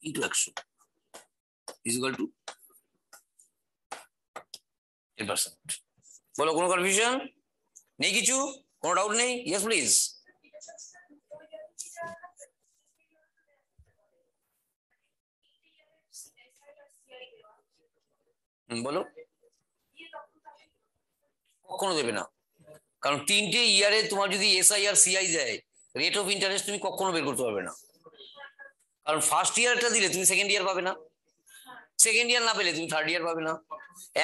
ইন্টু একশো ইজিক্যাল টু বলো, কোনো কনফিউশন নেই কিছু? কোনো ডাউট নেই? ইয়েস প্লিজ বলো। কখনো দেবে না। কারণ তিনটে ইয়ারে তোমার যদি এসআই আর সিআই দেয় রেট অফ ইন্টারেস্ট তুমি কখনো বের করতে পারবে না। কারণ ফার্স্ট ইয়ারটা দিলে তুমি সেকেন্ড ইয়ার পাবে না। সেকেন্ড ইয়ার না পেলে তুমি থার্ড ইয়ার পাবে না।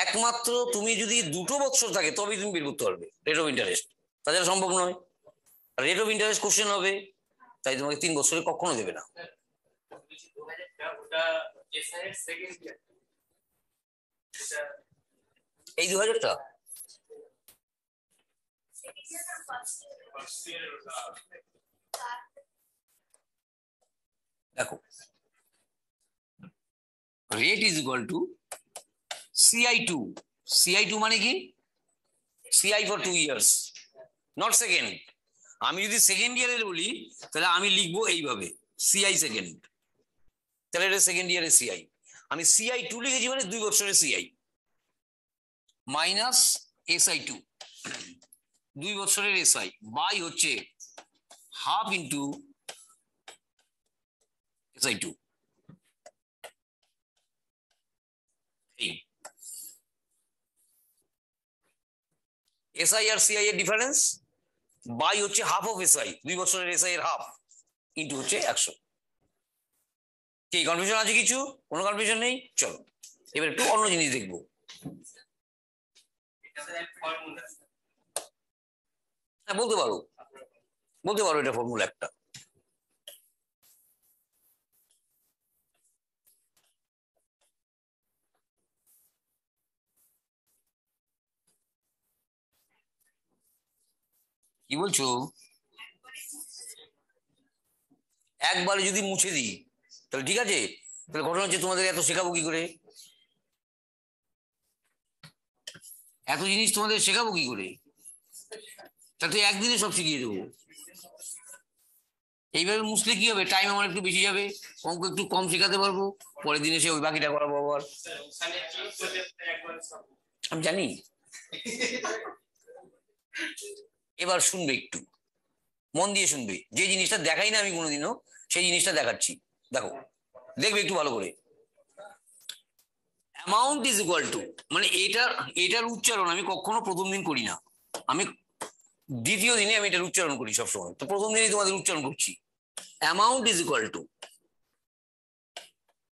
একমাত্র তুমি যদি দুটো বছর থাকে, তবেই তুমি বের করতে পারবে রেট অফ ইন্টারেস্ট তাছাড়া সম্ভব নয়। রেট অফ ইন্টারেস্ট কোশ্চেন হবে, তাই তোমাকে তিন বছরে কখনো দেবে না। এই দু হাজারটা দেখো rate is equal to CI two CI two মানে কি? CI for two years not second আমি যদি সেকেন্ড ইয়ারের বলি, তাহলে আমি লিখব এইভাবে সিআই সেকেন্ড তাহলে এটা সেকেন্ড ইয়ারের সিআই আমি সিআই টু লিখেছি মানে দুই বছরের সিআই মাইনাস এসআই টু দুই বছরের এসআই বাই হচ্ছে হাফ ইন্টু এসআই টু এই এসআই আর সিআই এর ডিফারেন্স বাই হচ্ছে হাফ অফ এসআই দুই বছরের এসআই এর হাফ ইন্টু হচ্ছে একশো। কি কনফিউশন আছে কিছু? কোনো কনফিউশন নেই? চলো, এবার একটু অন্য জিনিস দেখব। হ্যাঁ বলতে পারো। বলতে পারো এটা ফর্মুলা একটা। কি বলছো? একবারে যদি মুছে দিই, তাহলে ঠিক আছে? তাহলে ঘটনা হচ্ছে তোমাদের এত শেখাবো কি করে? এত জিনিস তোমাদের শেখাবো কি করে? তাতে একদিনে সব শিখিয়ে দেবো। এইভাবে মুছলে কি হবে? টাইম আমার একটু বেশি যাবে। অঙ্ক একটু কম শেখাতে পারব। পরের দিনে সে ওই বাকিটা করাবো আবার। আমি জানি। এবার শুনবে একটু। মন দিয়ে শুনবে। যে জিনিসটা দেখাই না আমি কোনোদিনও, সেই জিনিসটা দেখাচ্ছি। দেখো, দেখবে একটু ভালো করে। অ্যামাউন্ট ইজ ইকুয়াল টু মানে এটার এটার উচ্চারণ আমি কখনো প্রথম দিন করি না। আমি দ্বিতীয় দিনে আমি এটার উচ্চারণ করি সবসময়। তো প্রথম দিনই তোমাদের উচ্চারণ করছি। Amount is equal to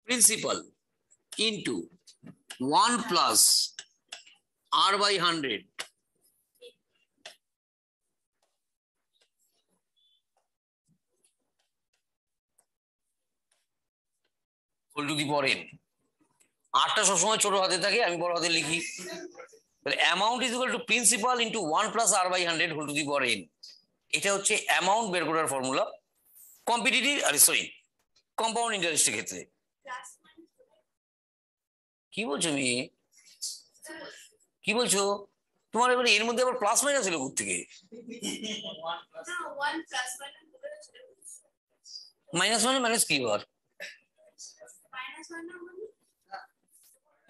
principal into one plus R by hundred whole to the power N আটটা সবসময় ছোট হাতে থাকে আমি বড় হাতে লিখি। তাহলে amount is equal to principal into one plus R by hundred whole to the power N এটা হচ্ছে অ্যামাউন্ট বের করার ফর্মুলা কম্পিটিটিভ আরে সরি কম্পাউন্ড ইন্টারেস্টের ক্ষেত্রে। কি বলছো মেয়ে? কি বলছো? তোমার এবার এর মধ্যে আবার প্লাস মাইনাস এলো থেকে মাইনাস মানে মাইনাস কি আবার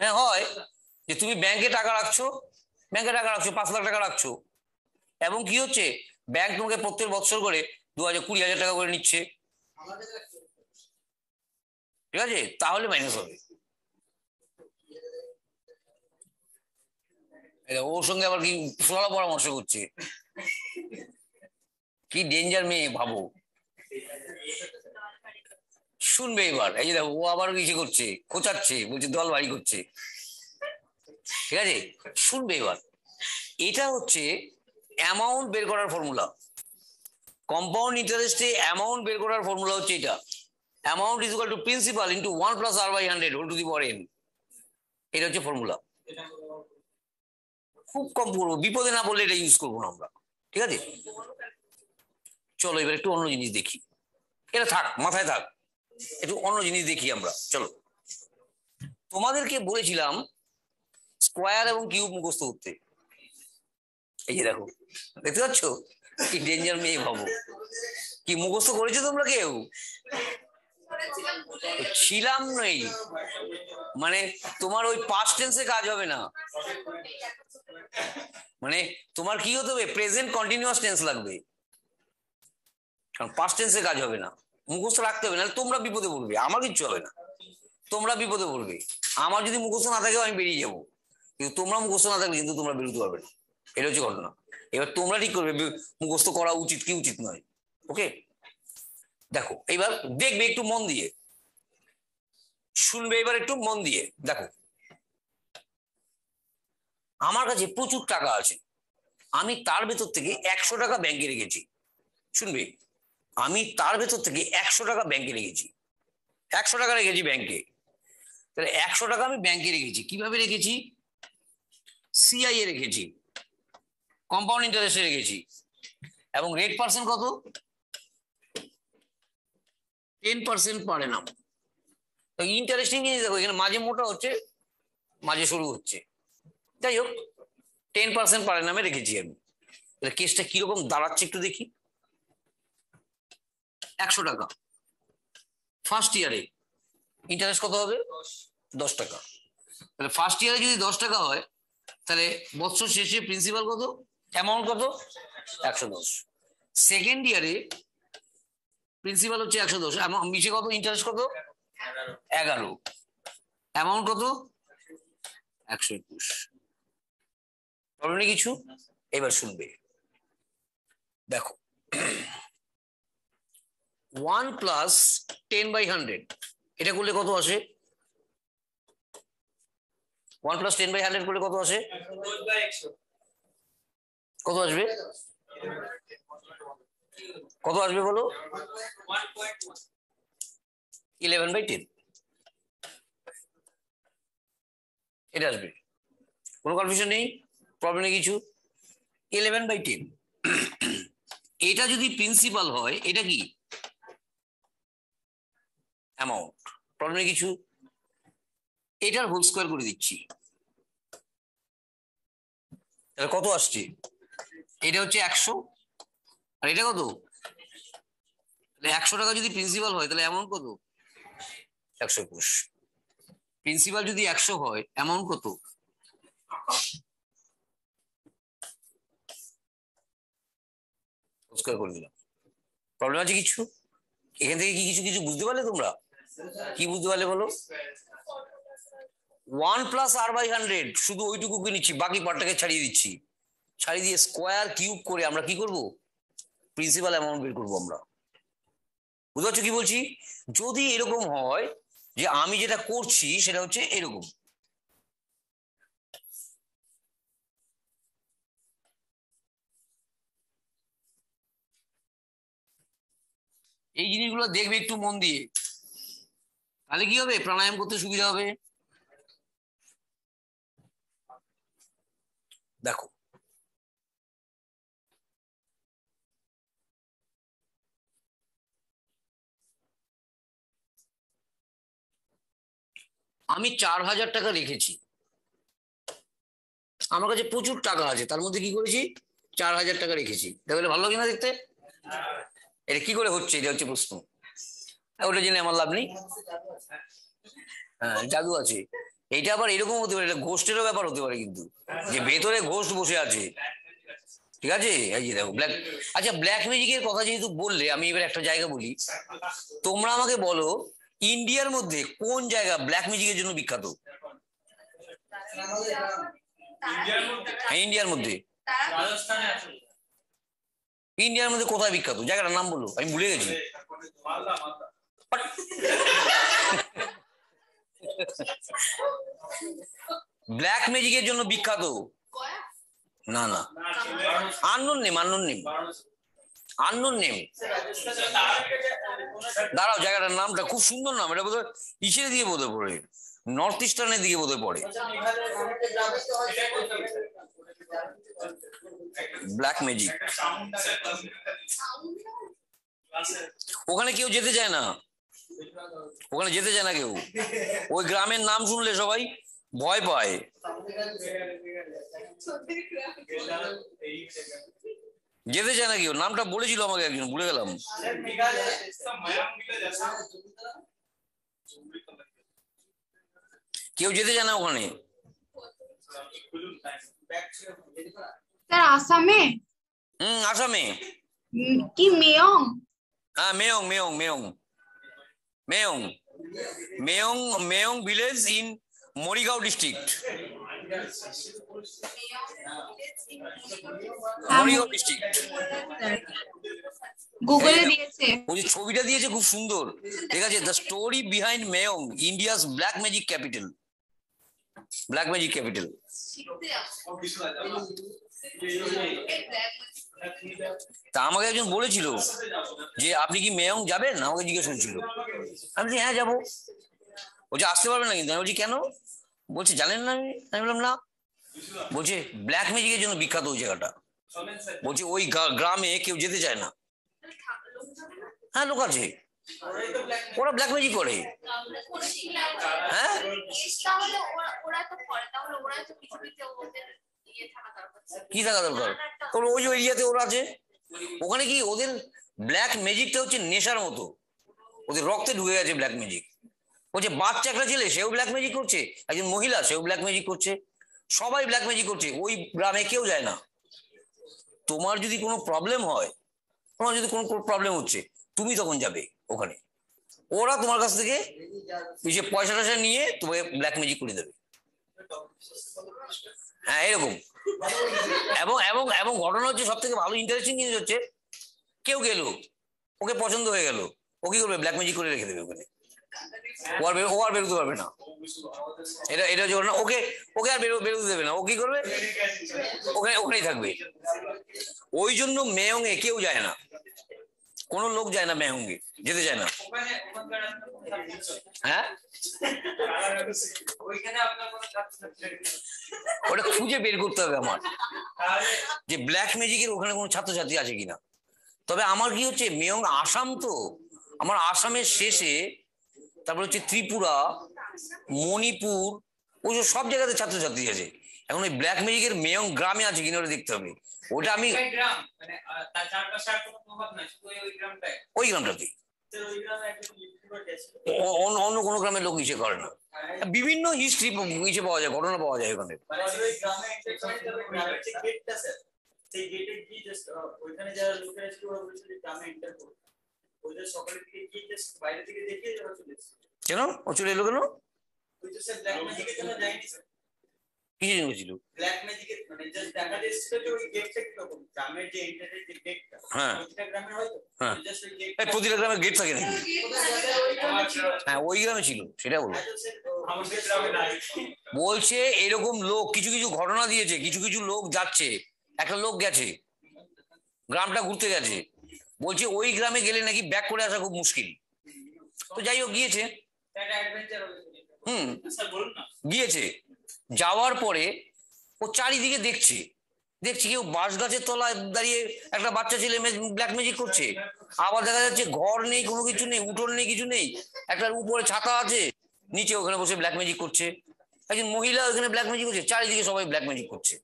হ্যাঁ হয়। যে তুমি ব্যাংকে টাকা রাখছো, ব্যাংকে টাকা রাখছো, পাঁচ লাখ টাকা রাখছো। এবং কি হচ্ছে? ব্যাংক তোমাকে প্রত্যেক বছর করে দু হাজার কুড়ি হাজার টাকা করে নিচ্ছে। ঠিক আছে? তাহলে মাইনাস হবে। ওর সঙ্গে আবার কি সলা পরামর্শ করছে। কি ডেঞ্জার মেয়ে, ভাবো। শুনবে এবার। এই যে দেখো, ও আবার কিছু করছে, খোঁচাচ্ছে, বলছে দল বাড়ি করছে। ঠিক আছে? শুনবে এবার। এটা হচ্ছে অ্যামাউন্ট বের করার ফর্মুলা কম্পাউন্ড ইন্টারেস্টে অ্যামাউন্ট বের করার ফর্মুলা হচ্ছে এটা। Amount is to principal into one plus R by hundred whole to the power N এটা হচ্ছে ফর্মুলা খুব কম করব বিপদে না বললে এটা ইউজ করব না আমরা। ঠিক আছে? চলো এবার একটু অন্য জিনিস দেখি। এটা থাক, মাথায় থাক। একটু অন্য জিনিস দেখি আমরা, চলো। তোমাদেরকে বলেছিলাম স্কোয়ার এবং কিউব মুখস্থ করতে। এই যে দেখো, দেখতে পাচ্ছ? কি ডেঞ্জার মেয়ে ভাবো। কি মুখস্থ করেছ তোমরা কেউ? ছিলাম নেই। মানে তোমার ওই পাস্ট টেন্সে কাজ হবে না। মানে তোমার কি হতে হবে? প্রেজেন্ট কন্টিনিউয়াস টেন্স লাগবে। কারণ পাস্ট টেন্সে কাজ হবে না। মুখস্থ রাখতে হবে না তোমরা বিপদে পড়বে, আমার কিচ্ছু হবে না। তোমরা বিপদে পড়বে। আমার যদি মুখস্থ না থাকে, আমি বেরিয়ে যাব। কিন্তু তোমরা মুখস্থ না থাকলে কিন্তু তোমরা বেরোতে পারবে না। এটা হচ্ছে ঘটনা। এবার তোমরা ঠিক করবে, মুখস্থ করা উচিত কি উচিত নয়। ওকে? দেখো এবার দেখবে একটু মন দিয়ে। শুনবে এবার একটু মন দিয়ে। দেখো। আমার কাছে প্রচুর টাকা আছে। আমি তার ভেতর থেকে একশো টাকা ব্যাংকে রেখেছি। শুনবে? আমি তার ভেতর থেকে একশো টাকা ব্যাংকে রেখেছি। একশো টাকা রেখেছি ব্যাংকে তাহলে একশো টাকা আমি ব্যাংকে রেখেছি। কীভাবে রেখেছি? সিআই এ রেখেছি। কম্পাউন্ড ইন্টারেস্টে রেখেছি। এবং রেট পার্সেন্ট কত? টেন পার্সেন্ট পারে না ইন্টারেস্টিং জিনিস দেখো, এখানে মাঝে মোটা হচ্ছে, মাঝে শুরু হচ্ছে। যাই হোক টেন পার্সেন্ট পারে নামে রেখেছি আমি। কেসটা কীরকম? দাঁড়াচ্ছে একটু দেখি। একশো টাকা। ফার্স্ট ইয়ারে ইন্টারেস্ট কত হবে? দশ টাকা। তাহলে ফার্স্ট ইয়ারে যদি দশ টাকা হয়, তাহলে বছর শেষে প্রিন্সিপাল কত? অ্যামাউন্ট কত? একশো দশ। সেকেন্ড ইয়ারে প্রিন্সিপাল হচ্ছে একশো দশ। মিশে কত? ইন্টারেস্ট কত? এগারো। অ্যামাউন্ট কত? একশো একুশ। কিছু? এবার শুনবে। দেখো। One plus ten by hundred. এটা করলে কত আসে? One plus ten by hundred করলে কত আসে? কত আসবে? কত আসবে বলো? Eleven by ten. এটা আসবে। কোনো কনফিউশন নেই? প্রবলেম নেই কিছু? Eleven by ten. এটা যদি প্রিন্সিপাল হয়, এটা কি? অ্যামাউন্ট প্রবলেম কিছু? এটার হোল স্কোয়ার করে দিচ্ছি। তাহলে কত আসছে? এটা হচ্ছে একশো। আর এটা কত? একশো টাকা যদি প্রিন্সিপাল হয়, তাহলে অ্যামাউন্ট কত? একশো একুশ। প্রিন্সিপাল যদি একশো হয় অ্যামাউন্ট কত? করে দিলাম। প্রবলেম আছে কিছু? এখান থেকে কি কিছু কিছু বুঝতে পারলে তোমরা? কি বুঝতে পারলে বলো? One plus R by hundred শুধু ওইটুকুকে নিচ্ছি, বাকি পার্টটাকে ছাড়িয়ে দিচ্ছি। ছাড়িয়ে দিয়ে স্কোয়ার কিউব করে আমরা কি করব? প্রিন্সিপাল অ্যামাউন্ট বের করব আমরা। বুঝতে পারছ কি বলছি? যদি এরকম হয় যে আমি যেটা করছি সেটা হচ্ছে এরকম। এই জিনিসগুলো দেখবে একটু মন দিয়ে। তাহলে কি হবে? প্রাণায়াম করতে সুবিধা হবে? দেখো। আমি চার হাজার টাকা রেখেছি। আমার কাছে প্রচুর টাকা আছে। তার মধ্যে কি করেছি? চার হাজার টাকা রেখেছি। দেখলে ভালো লাগে না দেখতে? এটা কি করে হচ্ছে? এটা হচ্ছে প্রশ্ন। ওটা জেনে আমার লাভ নেই। হ্যাঁ জাদু আছে। এটা আবার এরকম হতে পারে, এটা ব্যাপার হতে পারে কিন্তু। যে ভেতরে ঘোষ্ট বসে আছে। ঠিক আছে? এই যে দেখো ব্ল্যাক আচ্ছা ব্ল্যাক ম্যাজিকের কথা যেহেতু বললে, আমি এবার একটা জায়গা বলি। তোমরা আমাকে বলো, ইন্ডিয়ার মধ্যে কোন জায়গা ব্ল্যাক ম্যাজিকের জন্য বিখ্যাত? ইন্ডিয়ার মধ্যে। ইন্ডিয়ার মধ্যে কোথায় বিখ্যাত? জায়গাটার নাম বলো, আমি ভুলে গেছি। ব্ল্যাক ম্যাজিকের জন্য বিখ্যাত। না না। Unknown name unknown name unknown name দাঁড়াও, জায়গাটার নামটা খুব সুন্দর নাম। এটা বোধহয় ইসের দিয়ে বোধহয় পড়ে। নর্থ ইস্টার্নের দিকে বোধহয় পড়ে। ব্ল্যাক ম্যাজিক ওখানে কেউ যেতে চায় না। ওখানে যেতে চায় না কেউ। ওই গ্রামের নাম শুনলে সবাই ভয় পায়। যেতে চায় না কেউ। নামটা বলেছিল আমাকে একজন ভুলে গেলাম। কেউ যেতে চায় না ওখানে। স্যার আসামে? হুম আসামে। কি মেয়ং? হ্যাঁ Mayong Mayong Mayong. Mayong Mayong Mayong village in Morigaon district Morigaon district গুগলে দিয়েছে। ওই ছবিটা দিয়েছে খুব সুন্দর। ঠিক আছে the story behind Mayong India's black magic capital black magic capital তা আমাকে একজন বলেছিল যে, আপনি কি মেয়ং যাবেন? আমাকে জিজ্ঞেস করেছিল। আমি বলছি হ্যাঁ যাব। বলছে, আসতে পারবেন না কিন্তু আমি বলছি, কেন? বলছে, জানেন না আমি? আমি বললাম, না। বলছে ব্ল্যাক ম্যাজিকের জন্য বিখ্যাত ওই জায়গাটা। বলছে, ওই গ্রামে কেউ যেতে চায় না। হ্যাঁ লোক আছে। ওরা ব্ল্যাক ম্যাজিক করে। হ্যাঁ? কি থাকা দরকার? তোর ওই এরিয়াতে ওরা আছে? ওখানে কি ওদের ব্ল্যাক ম্যাজিকটা হচ্ছে নেশার মতো। ওদের রক্তে ঢুকে গেছে ব্ল্যাক ম্যাজিক বলছে বাচ্চা একটা ছেলে, সেও ব্ল্যাক ম্যাজিক করছে? একজন মহিলা, সেও ব্ল্যাক ম্যাজিক করছে? সবাই ব্ল্যাক ম্যাজিক করছে। ওই গ্রামে কেউ যায় না। তোমার যদি কোনো প্রবলেম হয়, তোমার যদি কোনো প্রবলেম হচ্ছে, তুমি তখন যাবে ওখানে। ওরা তোমার কাছ থেকে যে পয়সা টয়সা নিয়ে তোমাকে ব্ল্যাক ম্যাজিক করে দেবে। হ্যাঁ এরকম। এবং এবং এবং ঘটনা হচ্ছে সব থেকে ভালো ইন্টারেস্টিং জিনিস হচ্ছে, কেউ গেল, ওকে পছন্দ হয়ে গেল, ও কি করবে? ব্ল্যাক ম্যাজিক করে রেখে দেবে ওখানে। ও আর ও আর বেরোতে পারবে না। এটা এটা হচ্ছে ঘটনা। ওকে ওকে আর বেরো, বেরোতে দেবে না। ও কি করবে? ওখানে, ওখানেই থাকবে। ওই জন্য মেয়ংয়ে কেউ যায় না। কোনো লোক যায় না মেয়ঙ্গে যেতে চায় না। হ্যাঁ? ওটা খুঁজে বের করতে হবে আমার, যে ব্ল্যাক ম্যাজিকের ওখানে কোনো ছাত্রছাত্রী আছে কিনা। তবে আমার কি হচ্ছে, মেয়ং আসাম তো, আমার আসামের শেষে, তারপর হচ্ছে ত্রিপুরা, মণিপুর, ওই সব সব জায়গাতে ছাত্রছাত্রী আছে। এখন ওই ব্ল্যাক ম্যাজিকের মেয়ং গ্রামে আছে কিনা ওটা দেখতে হবে। ওটা আমি মানে ওই- গ্রামটাতেই অ- অন্য অন্য কোনো গ্রামের লোক ইসে করে না। বিভিন্ন হিস্ট্রি ইসে পাওয়া যায় ঘটনা পাওয়া যায় ওখানে। মানে কেন? ও চলে এলো কেন? ব্ল্যাক ম্যাজিকের ছিল ব্ল্যাক ম্যাজিকের মানে জাস্ট দেখা যাচ্ছিল যে ওই গেটটা কীরকম? গ্রামের যে এন্টারের যে গেটটা হ্যাঁ। প্রতিটা গ্রামে হয়তো? হ্যাঁ। জাস্ট ওই গেট প্রতিটা গ্রামে গেট থাকে নাকি? হ্যাঁ ওই গ্রামে ছিল সেটা বলো আমাদের গ্রামে নাই। বলছে এরকম লোক কিছু কিছু ঘটনা দিয়েছে কিছু কিছু লোক যাচ্ছে। একটা লোক গেছে গ্রামটা ঘুরতে গেছে। বলছে ওই গ্রামে গেলে নাকি ব্যাক করে আসা খুব মুশকিল। তো যাই হোক গিয়েছে। একটা অ্যাডভেঞ্চার হবে হুম। স্যার বলুন না। গিয়েছে। যাওয়ার পরে ও চারিদিকে দেখছে। দেখছি কেউ বাঁশ গাছের তলায় দাঁড়িয়ে একটা বাচ্চা ছেলে ব্ল্যাক ম্যাজিক করছে। আবার দেখা যাচ্ছে ঘর নেই কোনো কিছু নেই উঠোন নেই কিছু নেই। একটা উপরে ছাতা আছে নিচে ওখানে বসে ব্ল্যাক ম্যাজিক করছে। একজন মহিলা ওখানে ব্ল্যাক ম্যাজিক করছে চারিদিকে সবাই ব্ল্যাক ম্যাজিক করছে।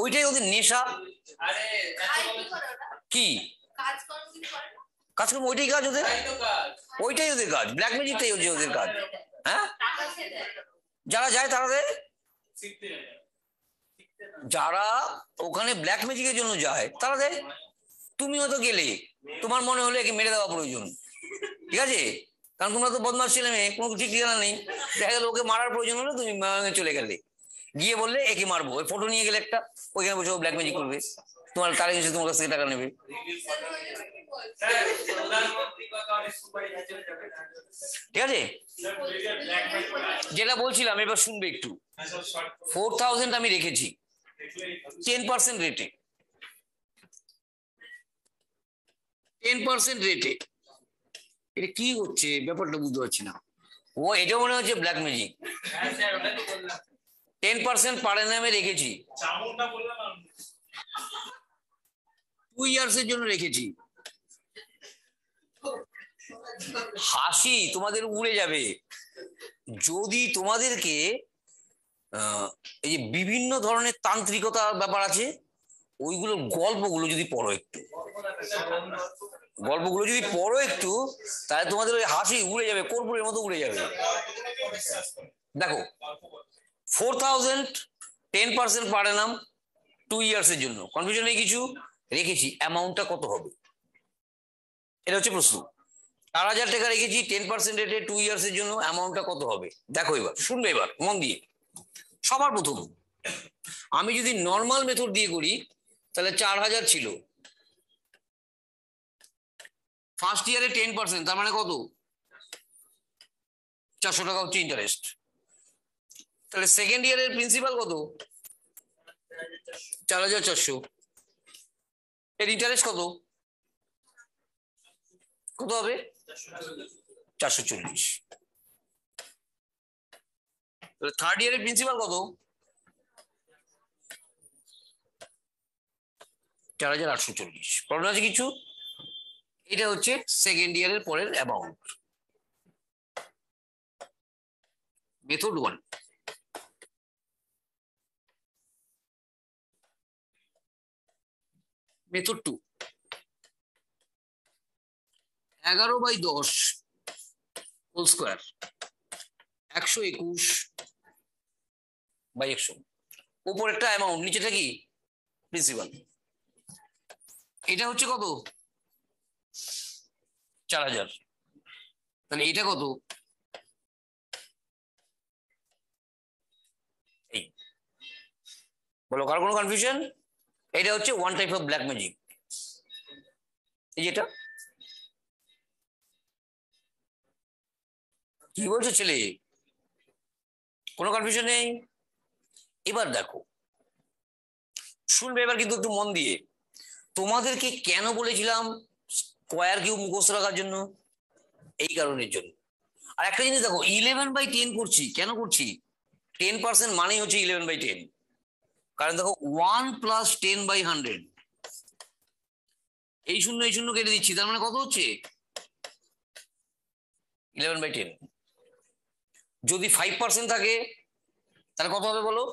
ওইটাই ওদের নেশা। কি? কাজকর্ম ওইটাই কাজ ওদের? ওইটাই ওদের কাজ ব্ল্যাক ম্যাজিকটাই ওদের কাজ। হ্যাঁ? যারা যায় তারা দেয়। যারা ওখানে ব্ল্যাক ম্যাজিকের জন্য যায়, তারা দেয়? তুমি হয়তো গেলে। তোমার মনে হলে একে মেরে দেওয়া প্রয়োজন। ঠিক আছে? কারণ তোমরা তো বদমাস ছেলে মেয়ে, কোনো ঠিক ঠিকানা নেই। দেখা গেল ওকে মারার প্রয়োজন হলে, তুমি চলে গেলে। গিয়ে বললে, একে মারবো। ওই ফটো নিয়ে গেলে একটা, ওইখানে বসে ব্ল্যাক ম্যাজিক করবে। তোমার তার এগেন্সে তোমার কাছ থেকে টাকা নেবে? ঠিক আছে? যেটা বলছিলাম, এবার শুনবে একটু। ফোর থাউজেন্ড আমি রেখেছি। টেন পার্সেন্ট রেটে টেন পার্সেন্ট রেটে এটা কি হচ্ছে? ব্যাপারটা বুঝতে পারছি না। ও, এটা মনে হচ্ছে black magic ten percent per নামে রেখেছি। টু ইয়ার্স এর জন্য রেখেছি। হাসি তোমাদের উড়ে যাবে। যদি তোমাদেরকে এই যে বিভিন্ন ধরনের তান্ত্রিকতার ব্যাপার আছে, ওইগুলোর গল্পগুলো যদি পড়ো একটু। গল্পগুলো যদি পড়ো একটু, তাহলে তোমাদের ওই হাসি উড়ে যাবে, কর্পূরের মতো উড়ে যাবে। দেখো four thousand ten percent per annum two years এর জন্য। কনফিউশন নেই কিছু? রেখেছি অ্যামাউন্টটা কত হবে? এটা হচ্ছে প্রশ্ন। চার হাজার টাকা রেখেছি টেন পার্সেন্ট রেটে টু ইয়ার্স এর জন্য অ্যামাউন্টটা কত হবে? দেখো এবার, শুনবে এবার, মন দিয়ে। সবার প্রথম, আমি যদি নর্মাল মেথড দিয়ে করি, তাহলে চার হাজার ছিল। ফার্স্ট ইয়ারে টেন পার্সেন্ট তার মানে কত? চারশো টাকা হচ্ছে ইন্টারেস্ট তাহলে সেকেন্ড ইয়ারের প্রিন্সিপাল কত? চার হাজার চারশো। এর ইন্টারেস্ট কত? কত হবে? চারশো চল্লিশ। থার্ড ইয়ারের প্রিন্সিপাল কত? চার হাজার আটশো চল্লিশ। প্রবলেম আছে কিছু? এটা হচ্ছে সেকেন্ড ইয়ারের পরের amount method one method two এগারো বাই দশ হোল স্কোয়ার একশো একুশ বাই একশো। উপরেরটা অ্যামাউন্ট নিচেটা কি? প্রিন্সিপাল এটা হচ্ছে কত? চার হাজার। তাহলে এটা কত? এই। বলো, কার কোনো কনফিউশন এটা হচ্ছে one type of black magic এই যেটা কি বলছো ছেলে? কোনো কনফিউশন নেই? এবার দেখো। শুনবে এবার কিন্তু একটু মন দিয়ে। তোমাদেরকে কেন বলেছিলাম স্কোয়ার কিউ মুখস্থ রাখার জন্য? এই কারণের জন্য। আর একটা জিনিস দেখো ইলেভেন বাই টেন করছি। কেন করছি? টেন পার্সেন্ট মানেই হচ্ছে ইলেভেন বাই টেন কারণ দেখো one plus ten by hundred এই শূন্য এই শূন্য কেটে দিচ্ছি তার মানে কত হচ্ছে? ইলেভেন বাই টেন যদি ফাইভ পার্সেন্ট থাকে তাহলে কত হবে বলো?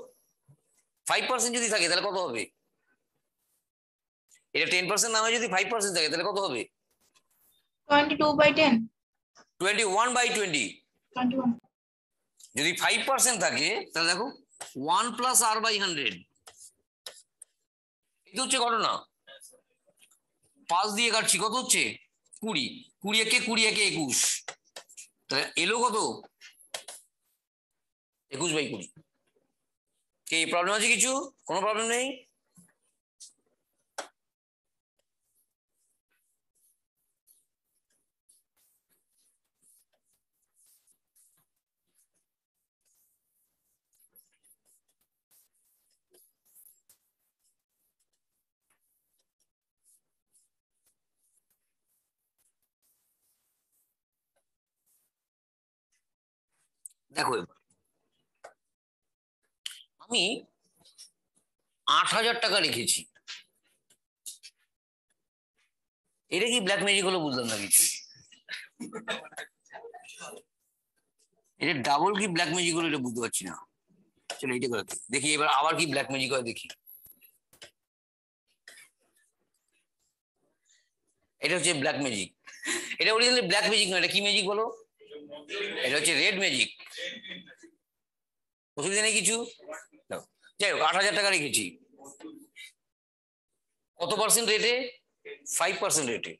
ফাইভ পার্সেন্ট যদি থাকে তাহলে কত হবে? এটা টেন পার্সেন্ট নামে যদি ফাইভ পার্সেন্ট থাকে তাহলে কত হবে? Twenty two by ten twenty one by twenty যদি ফাইভ পার্সেন্ট থাকে তাহলে দেখো one plus R by hundred এটা হচ্ছে ঘটনা পাঁচ দিয়ে কাটছি, কত হচ্ছে? কুড়ি। কুড়ি একে কুড়ি একে একুশ। তাহলে এলো কত? একুশ বাই কুড়ি। কি প্রবলেম আছে কিছু? কোনো প্রবলেম নেই? দেখো আমি আট হাজার টাকা রেখেছি। এটা কি ব্ল্যাক ম্যাজিক হলো বুঝলাম না কিছু। এটা ডাবল কি ব্ল্যাক ম্যাজিক হলো এটা বুঝতে পারছি না। চলো এটা করে দেখি। দেখি এবার আবার কি ব্ল্যাক ম্যাজিক হয় দেখি। এটা হচ্ছে ব্ল্যাক ম্যাজিক এটা অরিজিনালি ব্ল্যাক ম্যাজিক নয়, এটা কি ম্যাজিক বলো? এটা হচ্ছে রেড ম্যাজিক অসুবিধা নেই কিছু? যাই হোক, আট হাজার টাকা রেখেছি। কত পার্সেন্ট রেটে ফাইভ পার্সেন্ট রেটে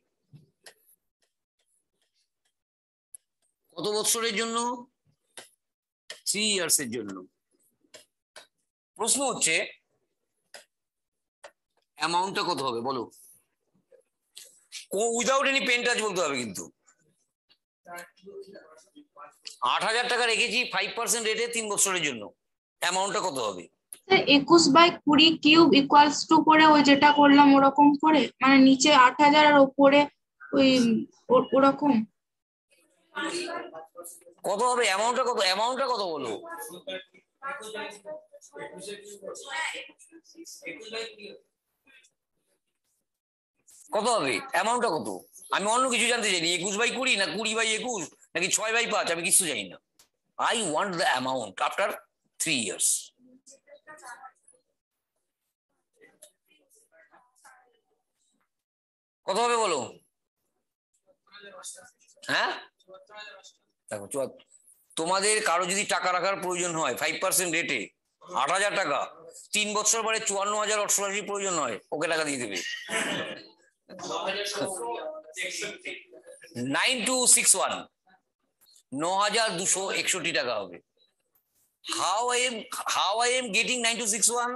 কত বছরের জন্য? থ্রি ইয়ার্স এর জন্য। প্রশ্ন হচ্ছে অ্যামাউন্টটা কত হবে? বলো। উইদাউট এনি পেন টাচ বলতে হবে কিন্তু। আট হাজার টাকা রেখেছি ফাইভ পার্সেন্ট রেটে তিন বছরের জন্য। অ্যামাউন্টটা কত হবে? স্যার একুশ বাই কুড়ি কিউব ইকুয়ালস টু করে ওই যেটা করলাম ওরকম করে মানে নিচে আট হাজার আর ওপরে ওই ওরকম। কত হবে? অ্যামাউন্টটা কত? অ্যামাউন্টটা কত বলো? কত হবে? অ্যামাউন্টটা কত? আমি অন্য কিছু জানতে চাইনি। একুশ বাই কুড়ি না কুড়ি বাই একুশ? নাকি ছয় বাই পাঁচ, আমি কিছু জানি না। I want the amount after three years কত হবে বলো? হ্যাঁ? দেখো তোমাদের কারও যদি টাকা রাখার প্রয়োজন হয় ফাইভ পার্সেন্ট রেটে আট হাজার টাকা, তিন বছর পরে চুয়ান্ন হাজার অষ্টআশি প্রয়োজন হয়, ওকে টাকা দিয়ে দেবে। নাইন টু সিক্স ওয়ান ন হাজার দুশো একষট্টি টাকা হবে। How I am how I am getting nine two six one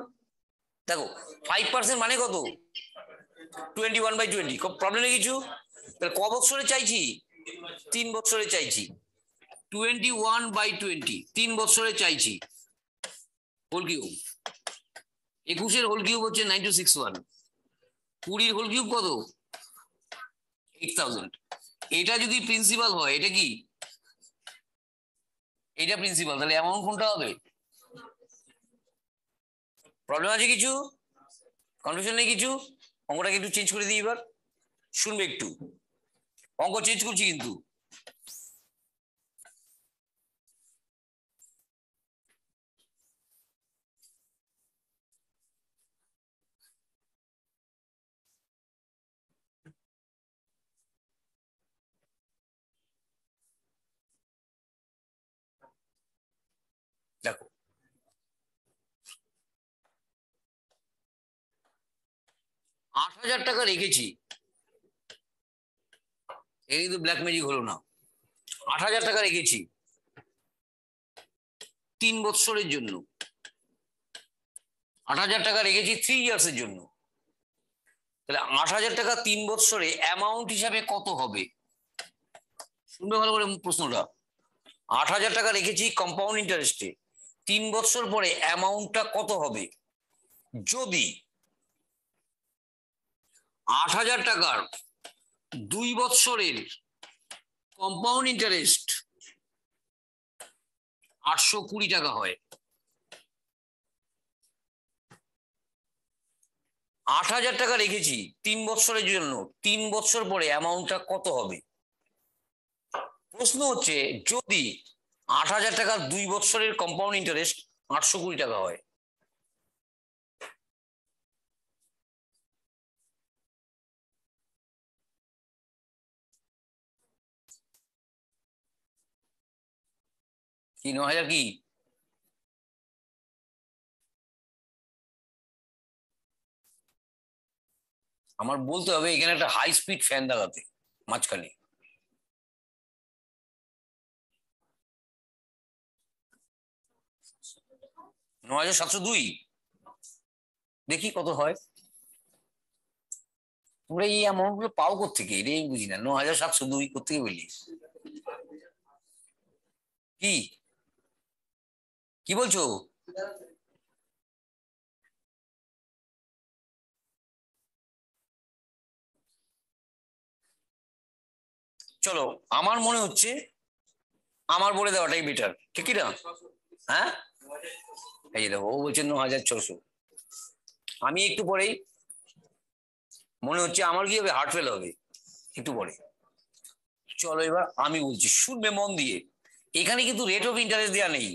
দেখো ফাইভ পার্সেন্ট মানে কত? Twenty one by twenty problem নেই কিছু? তাহলে ক বছরে চাইছি? তিন বছরে চাইছি। টোয়েন্টি ওয়ান বাই টোয়েন্টি তিন বছরে চাইছি। হোল কিউব একুশের হোল কিউব হচ্ছে নাইন টু সিক্স ওয়ান কুড়ির হোল কিউব কত? এইট থাউজেন্ড এটা যদি প্রিন্সিপাল হয়, এটা কি? এটা প্রিন্সিপাল তাহলে অ্যামাউন্ট কোনটা হবে? প্রবলেম আছে কিছু? কনফিউশন নেই কিছু? অঙ্কটাকে একটু চেঞ্জ করে দিই এবার। শুনবে একটু। অঙ্ক চেঞ্জ করছি কিন্তু দেখো আট হাজার টাকা রেখেছি। এই কিন্তু ব্ল্যাক ম্যাজিক হলো না। আট হাজার টাকা রেখেছি। তিন বৎসরের জন্য। আট হাজার টাকা রেখেছি থ্রি ইয়ার্স এর জন্য। তাহলে আট হাজার টাকা তিন বৎসরে অ্যামাউন্ট হিসাবে কত হবে? শুনবে ভালো করে প্রশ্নটা। আট হাজার টাকা রেখেছি কম্পাউন্ড ইন্টারেস্টে তিন বছর পরে অ্যামাউন্টটা কত হবে? যদি আট হাজার টাকার দুই বৎসরের কম্পাউন্ড ইন্টারেস্ট আটশো কুড়ি টাকা হয়। আট হাজার টাকা রেখেছি তিন বছরের জন্য। তিন বছর পরে অ্যামাউন্টটা কত হবে? প্রশ্ন হচ্ছে, যদি আট হাজার টাকার দুই বছরের কম্পাউন্ড ইন্টারেস্ট আটশো কুড়ি টাকা হয় কি, ন হাজার কি? আমার বলতে হবে এখানে একটা হাই স্পিড ফ্যান লাগাতে মাঝখানে। ন হাজার সাতশো দুই। দেখি কত হয়। তোমরা এই অ্যামাউন্টগুলো পাও কোথেকে এটাই বুঝি না। ন হাজার সাতশো দুই কোথেকে বলি কি? কি বলছো? চলো, আমার মনে হচ্ছে আমার বলে দেওয়াটাই বেটার ঠিক না? হ্যাঁ? এই যে দেখো, ও বলছে ন হাজার ছশো। আমি একটু পরেই, মনে হচ্ছে আমার কি হবে? হার্ট ফেল হবে। একটু পরে। চলো এবার আমি বলছি, শুনবে মন দিয়ে। এখানে কিন্তু রেট অফ ইন্টারেস্ট দেওয়া নেই।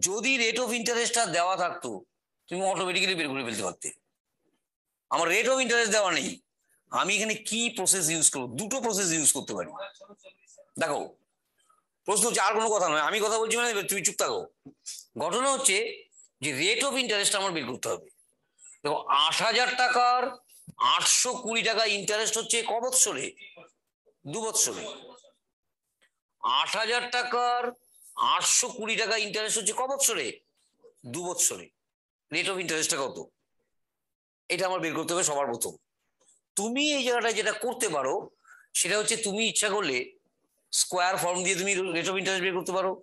যদি রেট অফ ইন্টারেস্টটা দেওয়া থাকতো, তুমি অটোমেটিক্যালি বের করে ফেলতে পারতে। আমার রেট অফ ইন্টারেস্ট দেওয়া নেই। আমি এখানে কি প্রসেস ইউজ করব? দুটো প্রসেস ইউজ করতে পারি। দেখো, প্রশ্ন হচ্ছে আর কোনো কথা নয়। আমি কথা বলছি মানে তুমি চুপ থাকো। ঘটনা হচ্ছে যে রেট অফ ইন্টারেস্ট আমার বের করতে হবে। দেখো, আট হাজার টাকার আটশো কুড়ি টাকা ইন্টারেস্ট হচ্ছে ক বৎসরে? দু বৎসরে। আট হাজার টাকার আটশো কুড়ি টাকা ইন্টারেস্ট হচ্ছে ক বৎসরে? দু বৎসরে। রেট অফ ইন্টারেস্টটা কত? এটা আমার বের করতে হবে সবার প্রথম। তুমি এই জায়গাটায় যেটা করতে পারো, সেটা হচ্ছে তুমি ইচ্ছা করলে স্কোয়ার ফর্ম দিয়ে তুমি রেট অফ ইন্টারেস্ট বের করতে পারো।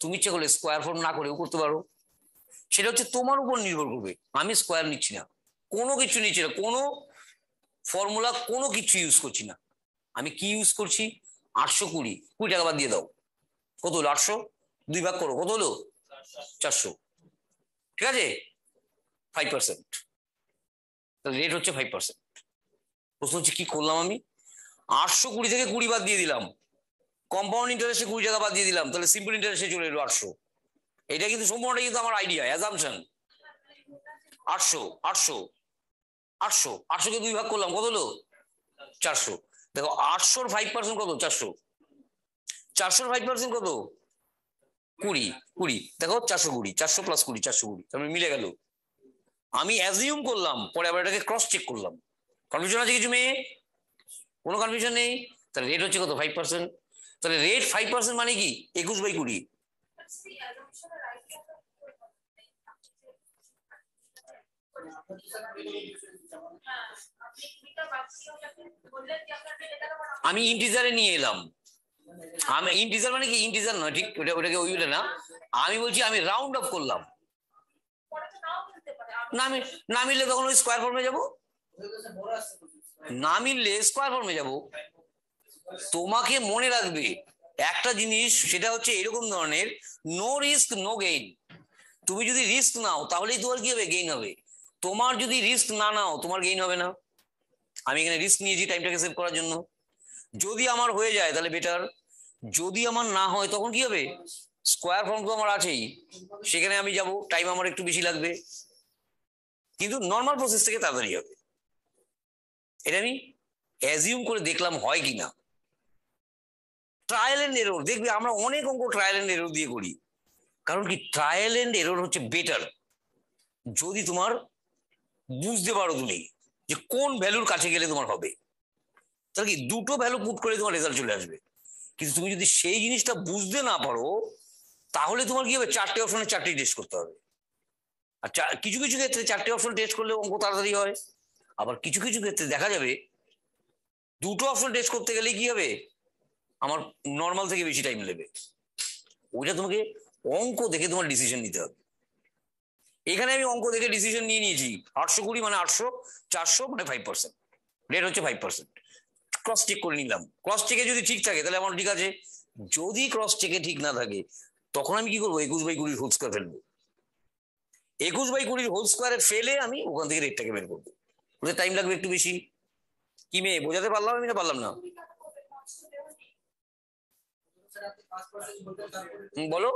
তুমি ইচ্ছা করলে স্কোয়ার ফর্ম না করেও করতে পারো। সেটা হচ্ছে তোমার উপর নির্ভর করবে। আমি স্কোয়ার নিচ্ছি না। কোনো কিছু নিচ্ছি না। কোনো ফর্মুলা কোনো কিছু ইউজ করছি না। আমি কি ইউজ করছি? আটশো কুড়ি। কুড়ি টাকা বাদ দিয়ে দাও। কত হলো? আটশো? দুই ভাগ করো, কত হলো? চারশো। ঠিক আছে? ফাইভ পার্সেন্ট রেট হচ্ছে ফাইভ পার্সেন্ট প্রশ্ন হচ্ছে, কি করলাম আমি? আটশো কুড়ি থেকে কুড়ি বাদ দিয়ে দিলাম। কম্পাউন্ড ইন্টারেস্টে কুড়ি টাকা বাদ দিয়ে দিলাম। তাহলে সিম্পল ইন্টারেস্টে চলে এলো আটশো। এটা কিন্তু সম্পূর্ণটা কিন্তু আমার আইডিয়া অ্যাজামশন আটশো আটশো আটশো। আটশোকে দুই ভাগ করলাম, কত হলো? চারশো। দেখো, আটশোর ফাইভ পার্সেন্ট কত? চারশো। চারশোর ফাইভ পার্সেন্ট কত? কুড়ি কুড়ি। দেখো, চারশো কুড়ি, চারশো প্লাস কুড়ি, চারশো কুড়ি। তারপরে মিলে গেল। আমি অ্যাজিউম করলাম, পরে আবার এটাকে ক্রস চেক করলাম। কনফিউশন আছে কিছু মেয়ে? কোনো কনফিউশন নেই? তাহলে রেট হচ্ছে কত? ফাইভ পার্সেন্ট তাহলে রেট ফাইভ পার্সেন্ট মানে কি? একুশ বাই কুড়ি। আমি ইন্টিজারে নিয়ে এলাম। আমি ইন্টিজার মানে কি? ইন্টিজার নয়, ঠিক? ওটা ওটাকে ওইটা না। আমি বলছি, আমি রাউন্ড অফ করলাম। না মিললে তখন ওই স্কোয়ার ফর্মে যাব? না মিললে স্কোয়ার ফর্মে যাব। তোমাকে মনে রাখবে, একটা জিনিস, সেটা হচ্ছে এরকম ধরনের নো রিস্ক নো গেইন তুমি যদি রিস্ক নাও, তাহলেই তোমার কি হবে? গেইন হবে। তোমার যদি রিস্ক না নাও, তোমার গেইন হবে না। আমি এখানে রিস্ক নিয়েছি টাইমটাকে সেভ করার জন্য। যদি আমার হয়ে যায় তাহলে বেটার যদি আমার না হয়, তখন কি হবে? স্কোয়ার ফর্ম তো আমার আছেই। সেখানে আমি যাব টাইম আমার একটু বেশি লাগবে। কিন্তু নর্মাল প্রসেস থেকে তাড়াতাড়ি হবে। এটা আমি অ্যাজিউম করে দেখলাম হয় কি না। ট্রায়াল এন্ড এরর দেখবে আমরা অনেক অঙ্ক ট্রায়াল এন্ড এরর দিয়ে করি। কারণ কি? ট্রায়াল এন্ড এরর হচ্ছে বেটার যদি তোমার বুঝতে পারো তুমি যে কোন ভ্যালুর কাছে গেলে তোমার হবে। তাহলে কি দুটো ভ্যালু পুট করে তোমার রেজাল্ট চলে আসবে? কিন্তু তুমি যদি সেই জিনিসটা বুঝতে না পারো, তাহলে তোমার কি হবে? চারটে অপশনে চারটি টেস্ট করতে হবে। আর কিছু কিছু ক্ষেত্রে চারটে অপশন টেস্ট করলে অঙ্ক তাড়াতাড়ি হয়। আবার কিছু কিছু ক্ষেত্রে দেখা যাবে, দুটো অপশন টেস্ট করতে গেলে কি হবে? আমার নর্মাল থেকে বেশি টাইম নেবে। ওইটা তোমাকে অঙ্ক দেখে তোমার ডিসিশন নিতে হবে। এখানে আমি অঙ্ক দেখে ডিসিশন নিয়ে নিয়েছি। আটশো কুড়ি মানে আটশো, চারশো মানে ফাইভ পার্সেন্ট রেট হচ্ছে ফাইভ পার্সেন্ট ক্রস চেক করে নিলাম। ক্রস চেকে যদি ঠিক থাকে, তাহলে আমার ঠিক আছে। যদি ক্রস চেকে ঠিক না থাকে, তখন আমি কি করব? একুশ বাই কুড়ির হোল স্কোয়ার ফেলব। একুশ বাই কুড়ির হোল স্কোয়ারে ফেলে আমি ওখান থেকে রেটটাকে বের করব। ওদের টাইম লাগবে একটু বেশি। কি মেয়ে? বোঝাতে পারলাম আমি না পারলাম না? বলো।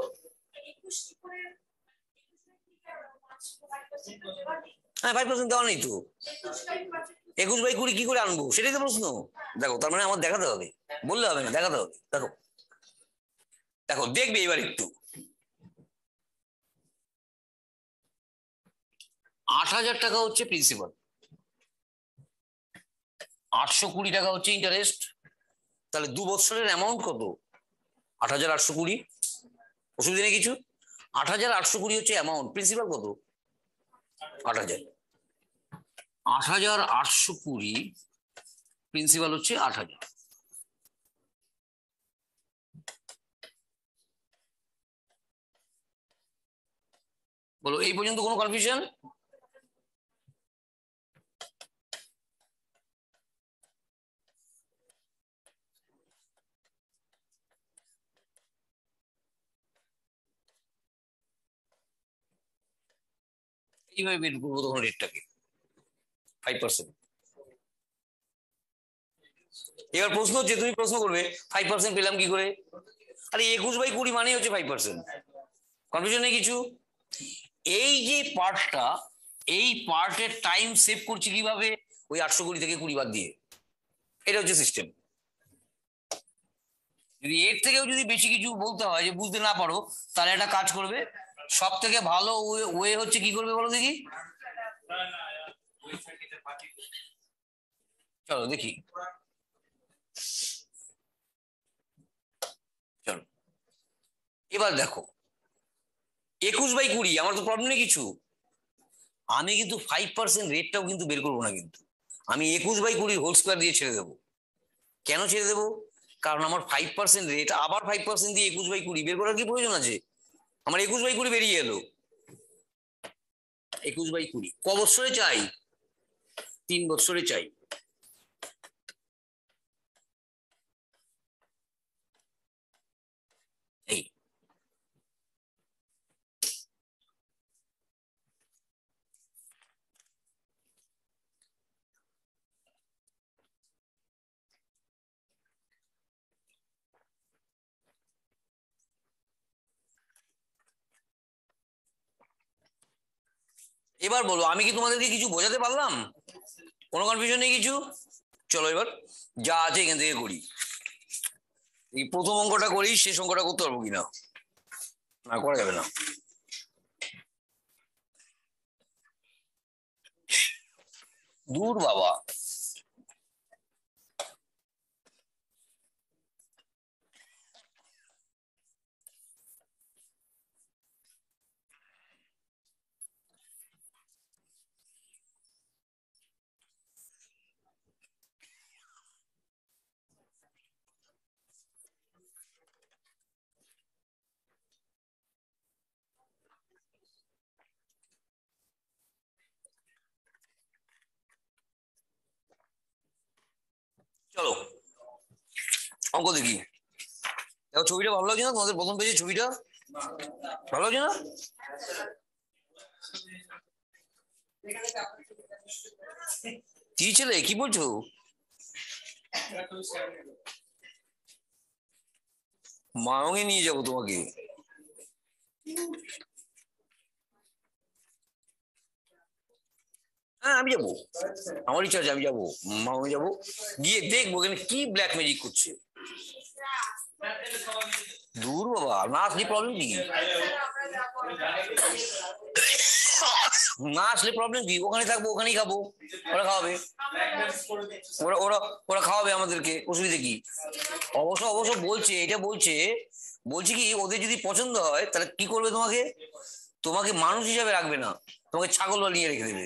হ্যাঁ ফাইভ পার্সেন্ট দেওয়া নেই তো। একুশ বাই কুড়ি কি করে আনব? সেটাই তো প্রশ্ন। দেখো, তার মানে আমার দেখাতে হবে। বললে হবে না, দেখাতে হবে। দেখো। দেখো, দেখবে এবার একটু। আট হাজার টাকা হচ্ছে প্রিন্সিপাল আটশো কুড়ি টাকা হচ্ছে ইন্টারেস্ট তাহলে দু বছরের অ্যামাউন্ট কত? আট হাজার আটশো কুড়ি। অসুবিধা নেই কিছু? আট হাজার আটশো কুড়ি হচ্ছে অ্যামাউন্ট প্রিন্সিপাল কত? আট হাজার। আট হাজার আটশো কুড়ি। প্রিন্সিপাল হচ্ছে আট হাজার। বলো, এই পর্যন্ত কোনো কনফিউশন এইভাবে বের করব তখন রেটটাকে ফাইভ পার্সেন্ট এবার প্রশ্ন হচ্ছে, তুমি প্রশ্ন করবে ফাইভ পার্সেন্ট পেলাম কি করে? আরে, একুশ বাই কুড়ি মানেই হচ্ছে ফাইভ পার্সেন্ট কনফিউশন নেই কিছু? এই যে পার্টটা, এই পার্টের টাইম সেভ করছি কীভাবে? ওই আটশো কুড়ি থেকে কুড়ি বাদ দিয়ে। এটা হচ্ছে সিস্টেম যদি এর থেকেও যদি বেশি কিছু বলতে হয়, যে বুঝতে না পারো, তাহলে একটা কাজ করবে। সব থেকে ভালো ওয়ে হচ্ছে কি করবে বলো দেখি? চলো, দেখি। চলো। এবার দেখো। একুশ বাই কুড়ি, আমার তো প্রবলেম নেই কিছু। আমি কিন্তু ফাইভ পার্সেন্ট রেটটাও কিন্তু বের করব না কিন্তু। আমি একুশ বাই কুড়ির হোল স্কোয়ার দিয়ে ছেড়ে দেবো। কেন ছেড়ে দেবো? কারণ আমার ফাইভ পার্সেন্ট রেট আবার ফাইভ পার্সেন্ট দিয়ে একুশ বাই কুড়ি বের করার কি প্রয়োজন আছে? আমার একুশ বাই কুড়ি বেরিয়ে এলো। একুশ বাই কুড়ি। ক চাই? তিন বৎসরে চাই। এবার বলো আমি কি তোমাদেরকে কিছু বোঝাতে পারলাম? কোনো কনফিউশন নেই কিছু? চলো এবার, যা আছে এখান থেকে করি। এই প্রথম অঙ্কটা করি, শেষ অঙ্কটা করতে পারব কিনা? না, করা যাবে না। দূর বাবা। চলো। অঙ্ক দেখি। দেখো, ছবিটা ভালো লাগছে না? তোমাদের প্রথম পেজে ছবিটা? ভালো লাগছে না? কি ছেলে? কি বলছো? মায়ঙে নিয়ে যাব তোমাকে। হ্যাঁ আমি যাব। আমার ইচ্ছা আছে আমি যাব। মামে যাব। গিয়ে দেখব এখানে কি ব্ল্যাক ম্যাজিক করছে। দূর বাবা, না আসলে প্রবলেম কি? না আসলে প্রবলেম কি? ওখানে থাকব, ওখানেই খাব। ওরা খাওয়াবে। ওরা ওরা ওরা খাওয়াবে আমাদেরকে। অসুবিধা কি? অবশ্য অবশ্য বলছে, এটা বলছে, বলছি কি, ওদের যদি পছন্দ হয়, তাহলে কি করবে তোমাকে? তোমাকে মানুষ হিসাবে রাখবে না। তোমাকে ছাগল বানিয়ে রেখে দেবে।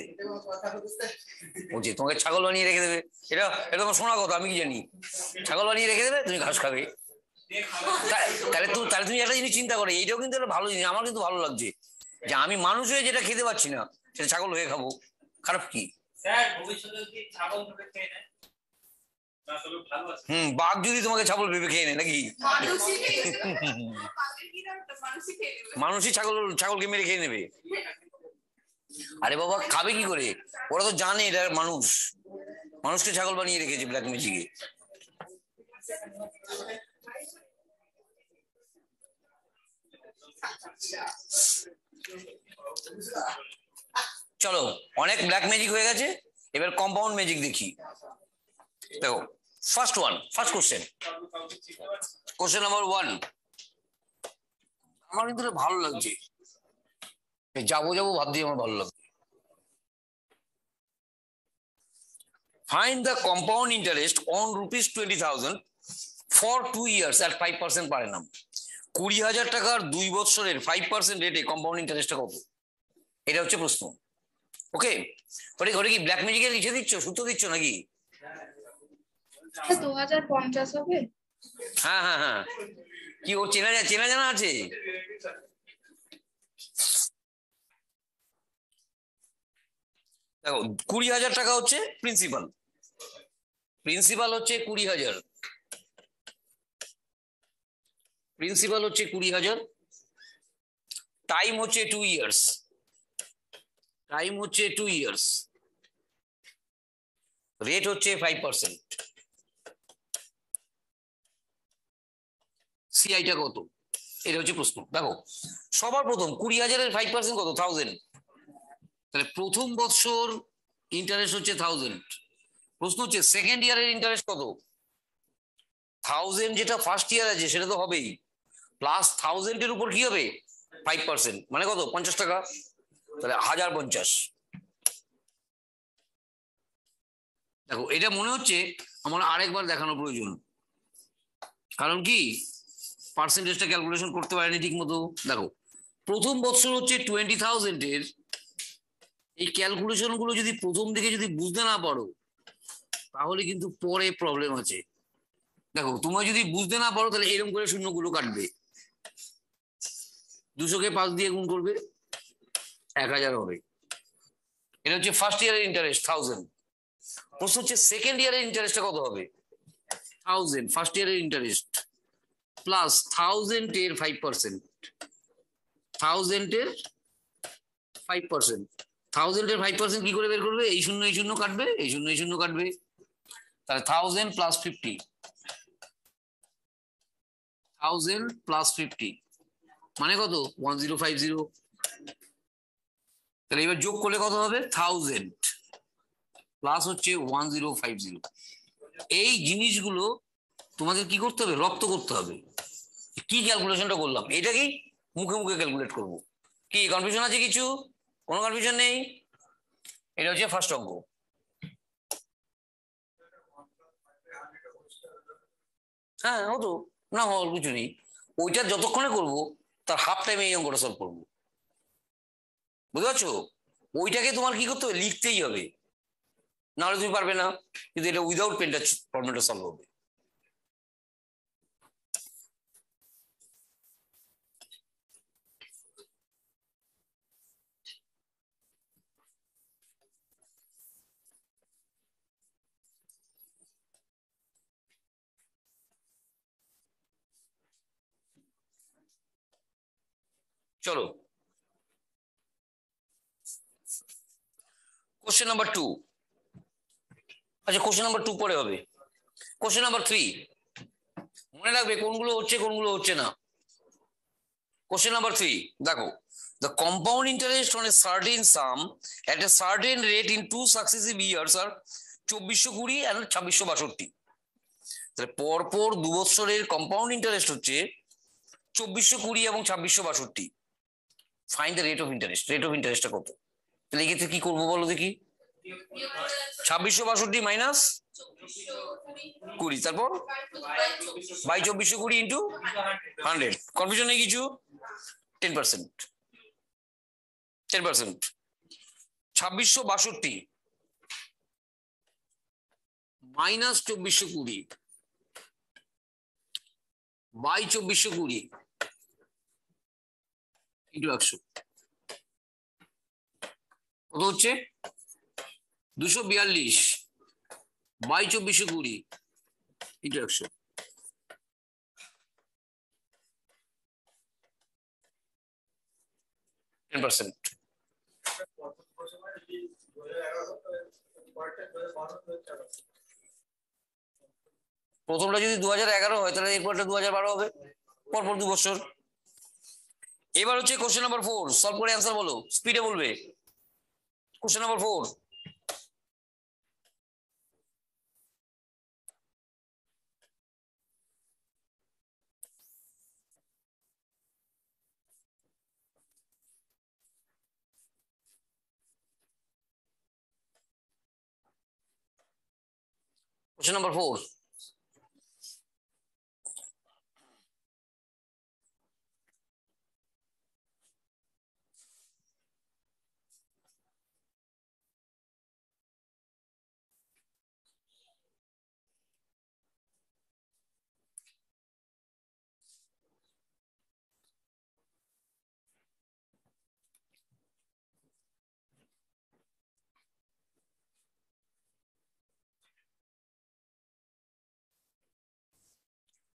বলছি তোমাকে ছাগল বানিয়ে রেখে দেবে? এটা এটা তোমার শোনা কথা আমি কি জানি? ছাগল বানিয়ে রেখে দেবে তুমি ঘাস খাবে। তাহলে তুমি তাহলে তুমি একটা জিনিস চিন্তা করো এইটাও কিন্তু একটা ভালো জিনিস আমার কিন্তু ভালো লাগছে। যে আমি মানুষ হয়ে যেটা খেতে পাচ্ছি না সেটা ছাগল হয়ে খাব। খারাপ কি? স্যার ভবিষ্যতে যদি ছাগল ধরে খেয়ে নেয়? তাহলে ভালো আছে। হুম বাঘ যদি তোমাকে ছাগল ভেবে খেয়ে নেয় নাকি। মানুষই ছাগল ছাগলকে মেরে খেয়ে নেবে। আরে বাবা, খাবে কি করে? ওরা তো জানে এটা মানুষ। মানুষকে ছাগল বানিয়ে রেখেছে ব্ল্যাক ম্যাজিকে চলো, অনেক ব্ল্যাক ম্যাজিক হয়ে গেছে। এবার কম্পাউন্ড ম্যাজিক দেখি। দেখো first one first question question number one আমার কিন্তু ভালো লাগছে। এই যাব ভাব দিয়ে আমার ভালো লাগছে। Find the compound interest on rupees twenty thousand for two years at five percent পারে নাম কুড়ি হাজার টাকার দুই বছরের ফাইভ পার্সেন্ট রেটে কম্পাউন্ড ইন্টারেস্টটা কত? এটা হচ্ছে প্রশ্ন। ওকে ওটা ওটা কি ব্ল্যাক ম্যাজিকের লিখে দিচ্ছ? সূত্র দিচ্ছ নাকি? দু হাজার পঞ্চাশ হবে? হ্যাঁ হ্যাঁ হ্যাঁ। কি ও চেনা চেনা জানা আছে? দেখো, কুড়ি হাজার টাকা হচ্ছে প্রিন্সিপাল প্রিন্সিপাল হচ্ছে কুড়ি হাজার। প্রিন্সিপাল হচ্ছে কুড়ি হাজার। টাইম হচ্ছে টু ইয়ার্স টাইম হচ্ছে টু ইয়ার্স রেট হচ্ছে ফাইভ পার্সেন্ট সিআইটা কত? এটা হচ্ছে প্রশ্ন। দেখো, সবার প্রথম, কুড়ি হাজারের ফাইভ পার্সেন্ট কত? থাউজেন্ড তাহলে প্রথম বৎসর ইন্টারেস্ট হচ্ছে থাউজেন্ড প্রশ্ন হচ্ছে সেকেন্ড ইয়ারের ইন্টারেস্ট কত? থাউজেন্ড যেটা ফার্স্ট ইয়ার আছে, সেটা তো হবেই। প্লাস থাউজেন্ডের উপর কি হবে? ফাইভ পার্সেন্ট মানে কত? পঞ্চাশ টাকা। তাহলে হাজার পঞ্চাশ। দেখো, এটা মনে হচ্ছে আমার আরেকবার দেখানো প্রয়োজন। কারণ কি? পার্সেন্টেজটা ক্যালকুলেশন করতে পারেনি ঠিক মতো দেখো, প্রথম বছর হচ্ছে টোয়েন্টি থাউজেন্ডের এই ক্যালকুলেশনগুলো যদি প্রথম দিকে যদি বুঝতে না পারো, তাহলে কিন্তু পরে প্রবলেম আছে। দেখো তোমরা যদি বুঝতে না পারো, তাহলে এরকম করে শূন্যগুলো কাটবে। দুশোকে পাঁচ দিয়ে গুণ করবে, এক হাজার হবে। এটা হচ্ছে ফার্স্ট ইয়ারের ইন্টারেস্ট থাউজেন্ড প্রশ্ন হচ্ছে সেকেন্ড ইয়ারের ইন্টারেস্টটা কত হবে? থাউজেন্ড ফার্স্ট ইয়ারের ইন্টারেস্ট প্লাস থাউজেন্ড এর ফাইভ পার্সেন্ট থাউজেন্ড এর ফাইভ পার্সেন্ট থাউজেন্ড এর ফাইভ পার্সেন্ট কি করে বের করবে? এই শূন্য এই শূন্য কাটবে, এই শূন্য এই শূন্য কাটবে। তাহলে thousand plus fifty thousand plus fifty মানে কত? ওয়ান জিরো ফাইভ জিরো তাহলে এবার যোগ করলে কত হবে? থাউজেন্ড প্লাস হচ্ছে ওয়ান জিরো ফাইভ জিরো এই জিনিসগুলো তোমাদের কি করতে হবে? রপ্ত করতে হবে। কি ক্যালকুলেশনটা করলাম? এটা কি? মুখে মুখে ক্যালকুলেট করব। কি কনফিউশন আছে কিছু? কোনো কনফিউশন নেই। এটা হচ্ছে ফার্স্ট অঙ্ক। হ্যাঁ হতো না হওয়ার কিছু নেই। ওইটা যতক্ষণে করব, তার হাফ টাইমে এই অঙ্কটা সলভ করব। বুঝতে পারছ? ওইটাকে তোমার কি করতে হবে? লিখতেই হবে। নাহলে তুমি পারবে না। কিন্তু এটা উইদাউট পেনটা প্রবলেমটা সলভ হবে চলো। কোশ্চেন নাম্বার টু আচ্ছা কোশ্চেন নাম্বার টু পরে হবে। কোশ্চেন নাম্বার থ্রি মনে রাখবে কোনগুলো হচ্ছে কোনগুলো হচ্ছে না। কোশ্চেন নাম্বার থ্রি দেখো, the compound interest on a certain sum at a certain rate in two successive years are চব্বিশশো কুড়ি and ছাব্বিশশো বাষট্টি। তাহলে পরপর দু বছরের কম্পাউন্ড ইন্টারেস্ট হচ্ছে চব্বিশশো কুড়ি এবং ছাব্বিশশো বাষট্টি। Find the rate of interest rate of ইন্টারেস্টটা কত? তাহলে এক্ষেত্রে কি করব বলো দেখি? ছাব্বিশশো বাষট্টি মাইনাস কুড়ি, তারপর? বাই চব্বিশশো কুড়ি ইন্টু হান্ড্রেড কনফিউশন নেই কিছু? টেন পার্সেন্ট টেন পার্সেন্ট ছাব্বিশশো বাষট্টি মাইনাস চব্বিশশো কুড়ি। বাই চব্বিশশো কুড়ি। ইন্টু একশো। কত হচ্ছে? দুশো বিয়াল্লিশ বাই চব্বিশশো কুড়ি। ইন্টু একশো। Ten percent. প্রথমটা যদি দু হাজার এগারো হয়, তাহলে এরপরটা দু হাজার বারো হবে। পরপর দু বছর। এবার হচ্ছে কোশ্চেন নাম্বার ফোর সলভ করে অ্যান্সার বলো স্পিডে বলবে question number four Question number four.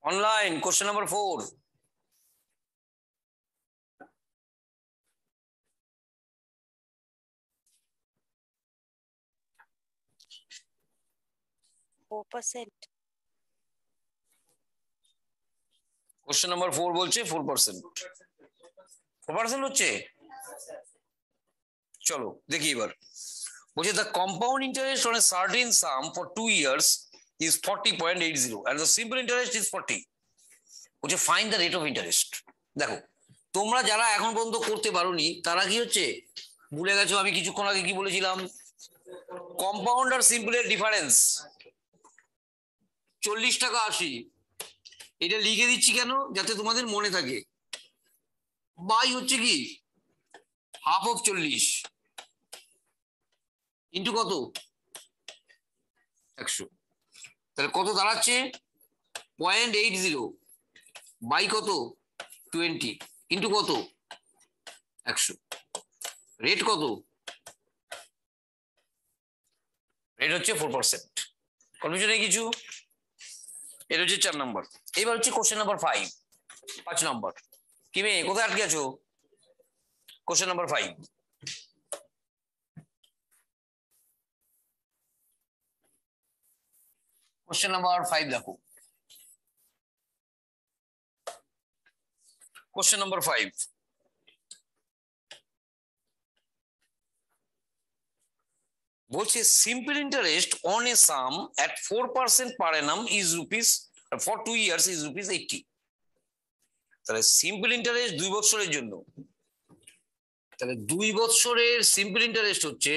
Online, question number four. four percent. Question number four বলছে ফোর পার্সেন্ট ফোর পার্সেন্ট হচ্ছে চলো দেখি এবার বলছে the compound interest on a certain sum for two years point eight zero and the simple interest is forty বলছে find the rate of interest দেখো, তোমরা যারা এখন পর্যন্ত করতে পারোনি, তারা কি হচ্ছে? ভুলে গেছো, আমি কিছুক্ষণ আগে কি বলেছিলাম? কম্পাউন্ড আর সিম্পলের ডিফারেন্স চল্লিশ টাকা আশি। এটা লিখে দিচ্ছি কেন? যাতে তোমাদের মনে থাকে। বাই হচ্ছে কি? হাফ অফ চল্লিশ। ইন্টু কত? একশো। তাহলে কত দাঁড়াচ্ছে? পয়েন্ট এইট জিরো বাই কত? টোয়েন্টি ইন্টু কত? একশো। রেট কত? রেট হচ্ছে ফোর পার্সেন্ট কনফিউশন কিছু? এটা হচ্ছে চার নম্বর এবার হচ্ছে কোশ্চেন নাম্বার ফাইভ পাঁচ নম্বর কি মেয়ে, কোথায় আটকে আছো? Question number five question number five দেখো। কোশ্চেন নাম্বার ফাইভ বলছে simple interest on a sum at four percent per annum is rupees for two years is rupees eighty তাহলে সিম্পল ইন্টারেস্ট দুই বছরের জন্য। তাহলে দুই বছরের সিম্পল ইন্টারেস্ট হচ্ছে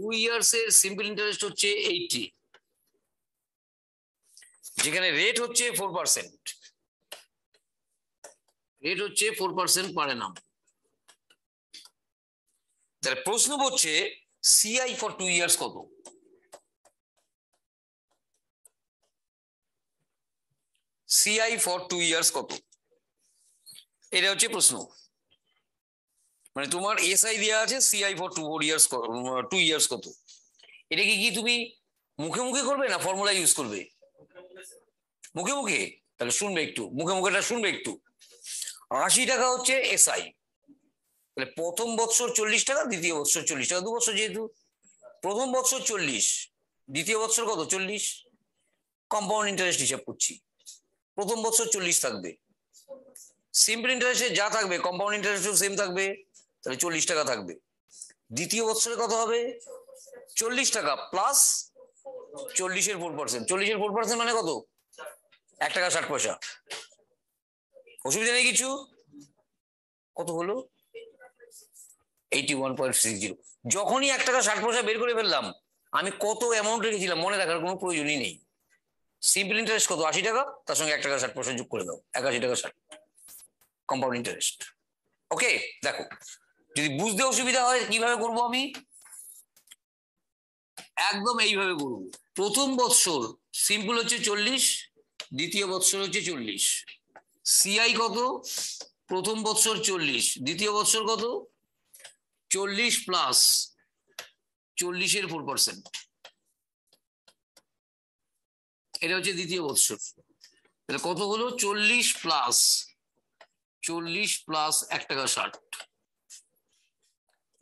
টু ইয়ার্স এর সিম্পল ইন্টারেস্ট হচ্ছে এইটটি যেখানে রেট হচ্ছে ফোর পার্সেন্ট রেট হচ্ছে ফোর পার্সেন্ট পার নাম তাহলে প্রশ্ন হচ্ছে সিআই ফর টু ইয়ার্স কত? সিআই ফর টু ইয়ার্স কত? এটা হচ্ছে প্রশ্ন। মানে তোমার এসআই দেওয়া আছে CI for two four years two years কত? এটা কি কি তুমি মুখে মুখে করবে না ফর্মুলা ইউজ করবে? মুখে মুখে? তাহলে শুনবে একটু, মুখে মুখেটা শুনবে একটু। আশি টাকা হচ্ছে এসআই তাহলে প্রথম বছর চল্লিশ টাকা, দ্বিতীয় বছর চল্লিশ টাকা, দু বছর যেহেতু, প্রথম বছর চল্লিশ, দ্বিতীয় বছর কত? চল্লিশ। কম্পাউন্ড ইন্টারেস্ট হিসাব করছি। প্রথম বছর চল্লিশ থাকবে। সিম্পল ইন্টারেস্টে যা থাকবে কম্পাউন্ড ইন্টারেস্টও সেম থাকবে। তাহলে চল্লিশ টাকা থাকবে। দ্বিতীয় বছরে কত হবে? চল্লিশ টাকা প্লাস চল্লিশের ফোর পার্সেন্ট চল্লিশের ফোর পার্সেন্ট মানে কত? এক টাকা ষাট পয়সা। অসুবিধা নেই কিছু? কত হলো? Eighty one point six zero যখনই এক টাকা ষাট পয়সা বের করে ফেললাম, আমি কত অ্যামাউন্ট রেখেছিলাম মনে রাখার কোনো প্রয়োজনই নেই। সিম্পল ইন্টারেস্ট কত? আশি টাকা? তার সঙ্গে এক টাকা ষাট পয়সা যোগ করে দাও। একাশি টাকা ষাট। কম্পাউন্ড ইন্টারেস্ট ওকে দেখো। যদি বুঝতে অসুবিধা হয়, কীভাবে করব আমি? একদম এইভাবে করব। প্রথম বৎসর সিম্পল হচ্ছে চল্লিশ, দ্বিতীয় বৎসর হচ্ছে চল্লিশ। সিআই কত? প্রথম বৎসর চল্লিশ, দ্বিতীয় বৎসর কত? চল্লিশ প্লাস চল্লিশের ফোর পার্সেন্ট এটা হচ্ছে দ্বিতীয় বৎসর। তাহলে কত হলো? চল্লিশ প্লাস চল্লিশ প্লাস এক টাকা ষাট।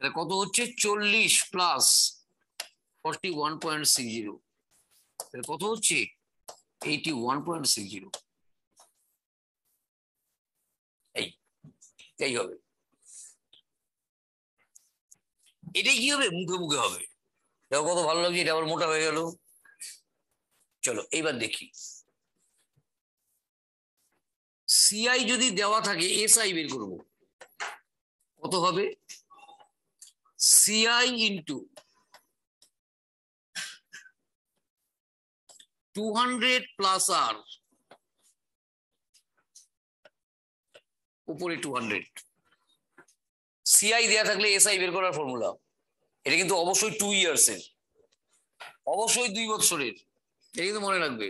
তাহলে কত হচ্ছে? চল্লিশ plus forty one point six কত হচ্ছে? এইটি ওয়ান পয়েন্ট সিক্স হবে। এটাই কি হবে? মুখে মুখে হবে। দেখো কত ভালো লাগছে, এটা আবার মোটা হয়ে গেল। চলো, এইবার দেখি। সিআই যদি দেওয়া থাকে এসআই বের করব। কত হবে? ইন্টু টু হান্ড্রেড প্লাস আর উপরে টু হান্ড্রেড সিআই দেওয়া থাকলে এসআই বের করার ফর্মুলা এটা কিন্তু অবশ্যই টু ইয়ার্স এর। অবশ্যই দুই বছরের এটা কিন্তু মনে রাখবে।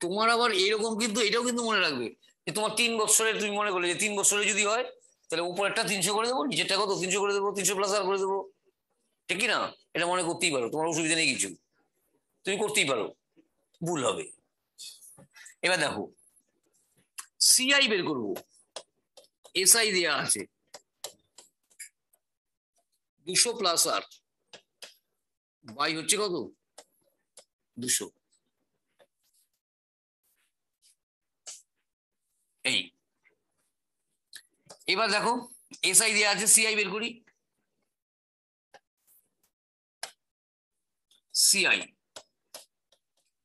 তোমার আবার এরকম কিন্তু, এটাও কিন্তু মনে রাখবে যে তোমার তিন বছরের তুমি মনে করলে যে তিন বছরে যদি হয় তাহলে উপরেরটা তিনশো করে দেবো, নিচেরটা কত? তিনশো করে দেবো, তিনশো প্লাস আর করে দেবো। ঠিক না এটা মনে করতেই পারো, তোমার অসুবিধা নেই কিছু। তুমি করতেই পারো। ভুল হবে। এবার দেখো সিআই বের করব। এসআই দেওয়া আছে। দুশো প্লাস আর। বাই হচ্ছে কত? দুশো। এই। এবার দেখো এসআই দেওয়া আছে সিআই বের করি। সিআই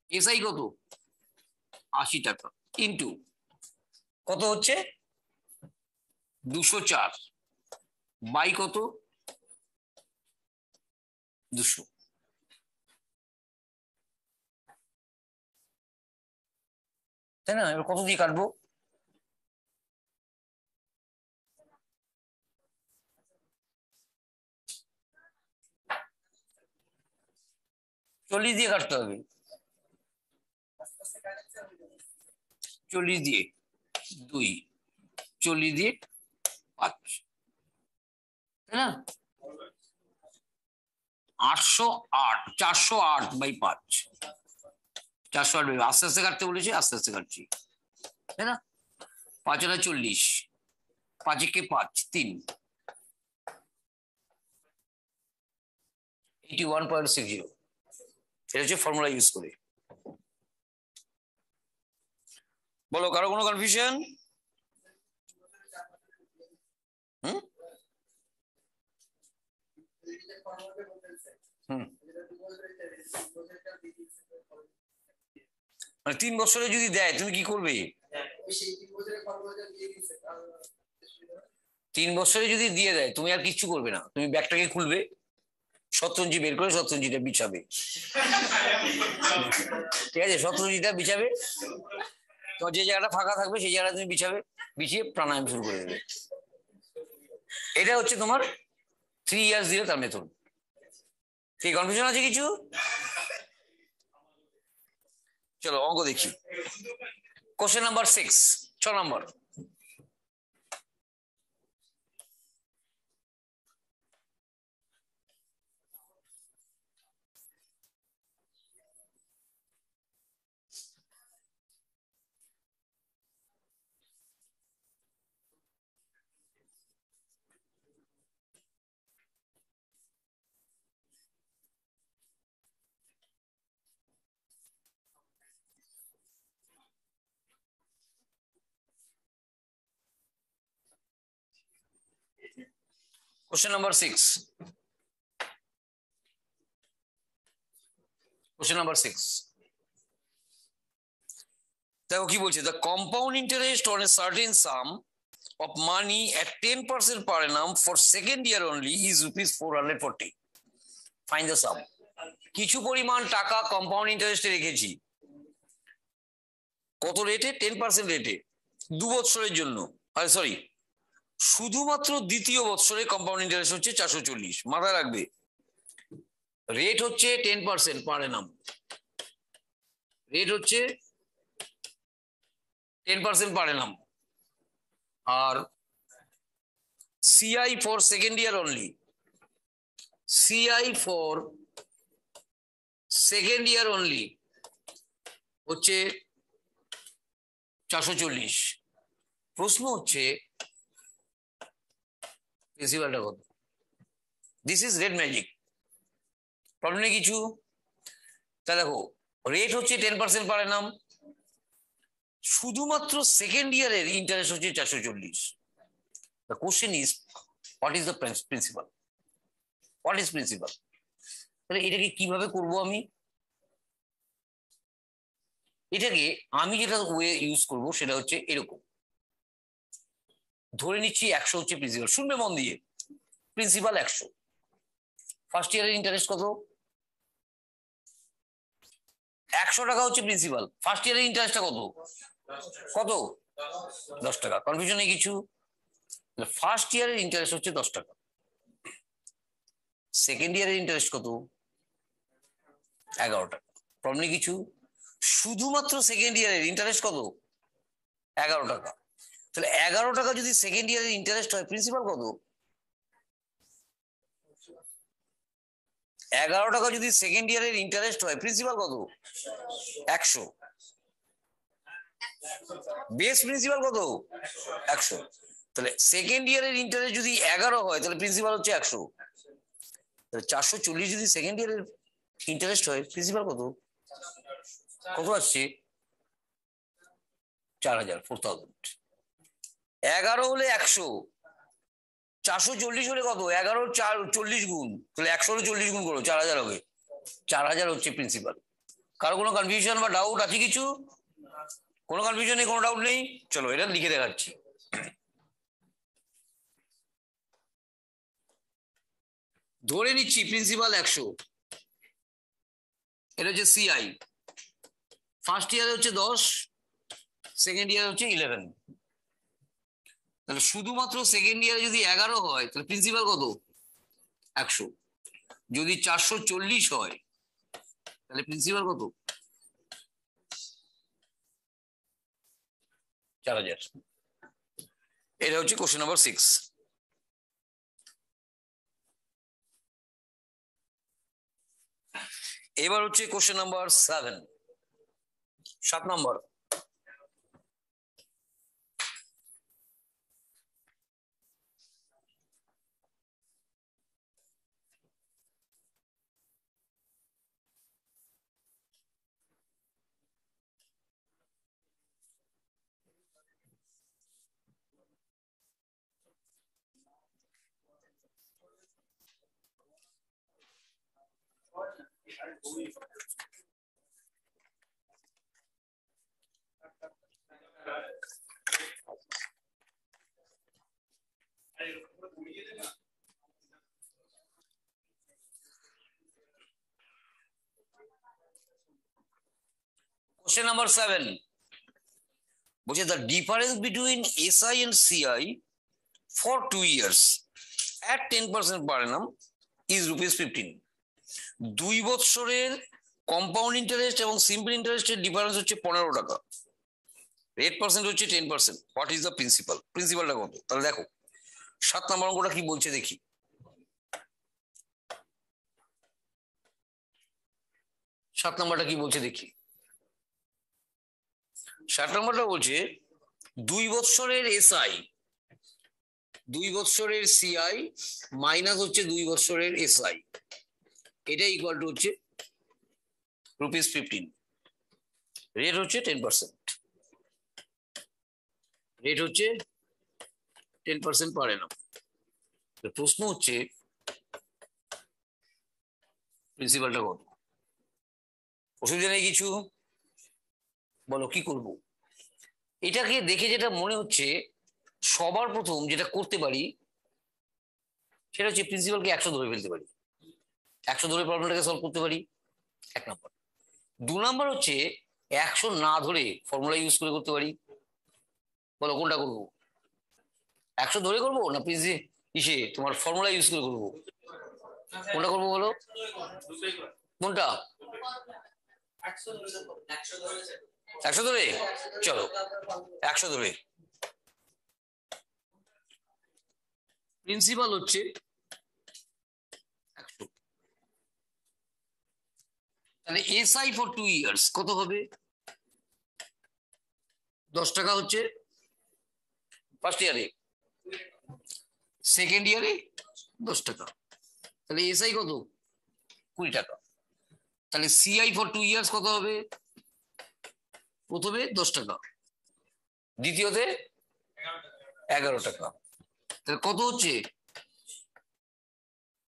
এসআই কত? আশি টাকা। ইন্টু কত হচ্ছে? দুশো চার। বাই কত? দুশো। তাই না? এবার কত দিয়ে কাটবো? চল্লিশ দিয়ে কাটতে হবে। চল্লিশ দিয়ে দুই, চল্লিশ দিয়ে পাঁচ। তাই না? আটশো আট, চারশো আট বাই পাঁচ। চারশো আট বাই আস্তে আস্তে কাটতে বলেছি, আস্তে আস্তে কাটছি। তাই না? পাঁচ হাজার চল্লিশ, পাঁচ কে পাঁচ, তিন। Eighty one point six zero এটা হচ্ছে ফর্মুলা ইউজ করে। বলো, কারও কোনো কনফিউশন মানে তিন বছরে যদি দেয়, তুমি কি করবে? তিন বছরে যদি দিয়ে দেয়, তুমি আর কিচ্ছু করবে না। তুমি ব্যাগটাকে খুলবে। শতরঞ্জি বের করে শতরঞ্জিটা বিছাবে। ঠিক আছে? শতরঞ্জিটা বিছাবে। তোমার যে জায়গাটা ফাঁকা থাকবে, সেই জায়গাটা তুমি বিছাবে। বিছিয়ে প্রাণায়াম শুরু করে দেবে। এটা হচ্ছে তোমার থ্রি ইয়ার্স দিলে তার মেথড কি কনফিউশন আছে কিছু? চলো, অঙ্ক দেখি। কোশ্চেন নাম্বার সিক্স ছ নম্বর Question number six. Question number six. দেখো কি বলছে? The compound interest on a certain sum of money at ten percent per annum for second year only is rupees four hundred forty find the sum কিছু পরিমাণ টাকা compound ইন্টারেস্টে রেখেছি। কত রেটে টেন পার্সেন্ট রেটে দু বছরের জন্য। আরে সরি শুধুমাত্র দ্বিতীয় বৎসরে কম্পাউন্ড ইন্টারেস্ট হচ্ছে চারশো চল্লিশ। মাথায় রাখবে। রেট হচ্ছে ten percent per annum rate হচ্ছে ten percent per annum R CI for second year only CI for second year only হচ্ছে চারশো চল্লিশ। প্রশ্ন হচ্ছে প্রিন্সিপালটা কত this is red magic problem কিছু। তা দেখো রেট হচ্ছে টেন পার্সেন্ট পার নাম শুধুমাত্র সেকেন্ড ইয়ারের ইন্টারেস্ট হচ্ছে চারশো চল্লিশ। The question is what is the principal what is principal তাহলে এটাকে কীভাবে করব আমি? এটাকে আমি যেটা ওয়ে ইউজ করব সেটা হচ্ছে এরকম। ধরে নিচ্ছি একশো হচ্ছে প্রিন্সিপাল শুনবে মন দিয়ে। প্রিন্সিপাল একশো। ফার্স্ট ইয়ারের ইন্টারেস্ট কত? একশো টাকা হচ্ছে প্রিন্সিপাল ফার্স্ট ইয়ারের ইন্টারেস্টটা কত? কত? দশ টাকা। কনফিউশন কিছু? ফার্স্ট ইয়ারের ইন্টারেস্ট হচ্ছে দশ টাকা। সেকেন্ড ইয়ারের ইন্টারেস্ট কত? এগারো টাকা। প্রবলেম কিছু? শুধুমাত্র সেকেন্ড ইয়ারের ইন্টারেস্ট কত? এগারো টাকা। তাহলে এগারো টাকা যদি সেকেন্ড ইয়ারের ইন্টারেস্ট হয় প্রিন্সিপাল কত? এগারো টাকা যদি সেকেন্ড ইয়ারের ইন্টারেস্ট হয় প্রিন্সিপাল কত? একশো। বেস প্রিন্সিপাল কত? একশো। তাহলে সেকেন্ড ইয়ারের ইন্টারেস্ট যদি এগারো হয়, তাহলে প্রিন্সিপাল হচ্ছে একশো। তাহলে চারশো চল্লিশ যদি সেকেন্ড ইয়ারের ইন্টারেস্ট হয় প্রিন্সিপাল কত? কত আসছে? চার হাজার ফোর থাউজেন্ড এগারো হলে একশো, চারশো চল্লিশ হলে কত? এগারো চার, চল্লিশ গুণ। তাহলে একশো চল্লিশ গুণ করো, চার হাজার হবে। চার হাজার হচ্ছে প্রিন্সিপাল কারও কোনো কনফিউশন বা ডাউট আছে কিছু? কোনো কনফিউশন নেই, কোনো ডাউট নেই? চলো, এটা লিখে দেখাচ্ছি। ধরে নিচ্ছি প্রিন্সিপাল একশো। এটা হচ্ছে সিআই ফার্স্ট ইয়ারে হচ্ছে দশ সেকেন্ড ইয়ারে হচ্ছে ইলেভেন তাহলে শুধুমাত্র সেকেন্ড ইয়ারে যদি এগারো হয় তাহলে প্রিন্সিপাল কত? একশো। যদি চারশো চল্লিশ হয় তাহলে প্রিন্সিপাল কত? চার হাজার। এটা হচ্ছে কোশ্চেন নাম্বার সিক্স এবার হচ্ছে কোশ্চেন নাম্বার সেভেন সাত নম্বর। Question number seven. বলছে the difference between SI and CI for two years at 10% per annum is rupees 15. দুই বছরের কম্পাউন্ড ইন্টারেস্ট এবং সিম্পল ইন্টারেস্টের ডিফারেন্স হচ্ছে পনেরো টাকা। রেট পার্সেন্ট হচ্ছে ten percent what is the principal প্রিন্সিপালটা কত তাহলে দেখো, সাত নম্বর অঙ্কটা কি বলছে দেখি। সাত নম্বরটা কি বলছে দেখি। সাত নম্বরটা বলছে, দুই বৎসরের এসআই দুই বৎসরের সিআই মাইনাস হচ্ছে দুই বৎসরের এসআই এটা ইকুয়াল টু হচ্ছে রুপিস ফিফটিন রেট হচ্ছে টেন পার্সেন্ট রেট হচ্ছে টেন পার্সেন্ট পারে না প্রশ্ন হচ্ছে প্রিন্সিপালটা কত অসুবিধা নেই কিছু? বলো, কি করব? এটাকে দেখে যেটা মনে হচ্ছে, সবার প্রথম যেটা করতে পারি, সেটা হচ্ছে প্রিন্সিপালকে একশো ধরে ফেলতে পারি। একশো ধরে প্রবলেমটাকে সলভ করতে পারি? এক নম্বর। দু নম্বর হচ্ছে, একশো না ধরে ফর্মুলা ইউজ করে করতে পারি। বলো, কোনটা করব? একশো ধরে করব না প্রিন্সি ইসে তোমার ফর্মুলা ইউজ করে করব? কোনটা করব বলো? কোনটা? একশো ধরে? চলো, একশো ধরে। প্রিন্সিপাল হচ্ছে একশো তাহলে এসআই ফর টু ইয়ার্স কত হবে? দশ টাকা হচ্ছে ফার্স্ট ইয়ারে সেকেন্ড ইয়ারে দশ টাকা। তাহলে এসআই কত? কুড়ি টাকা। তাহলে সিআই ফর টু ইয়ার্স কত হবে? প্রথমে দশ টাকা। দ্বিতীয়তে এগারো টাকা। তাহলে কত হচ্ছে?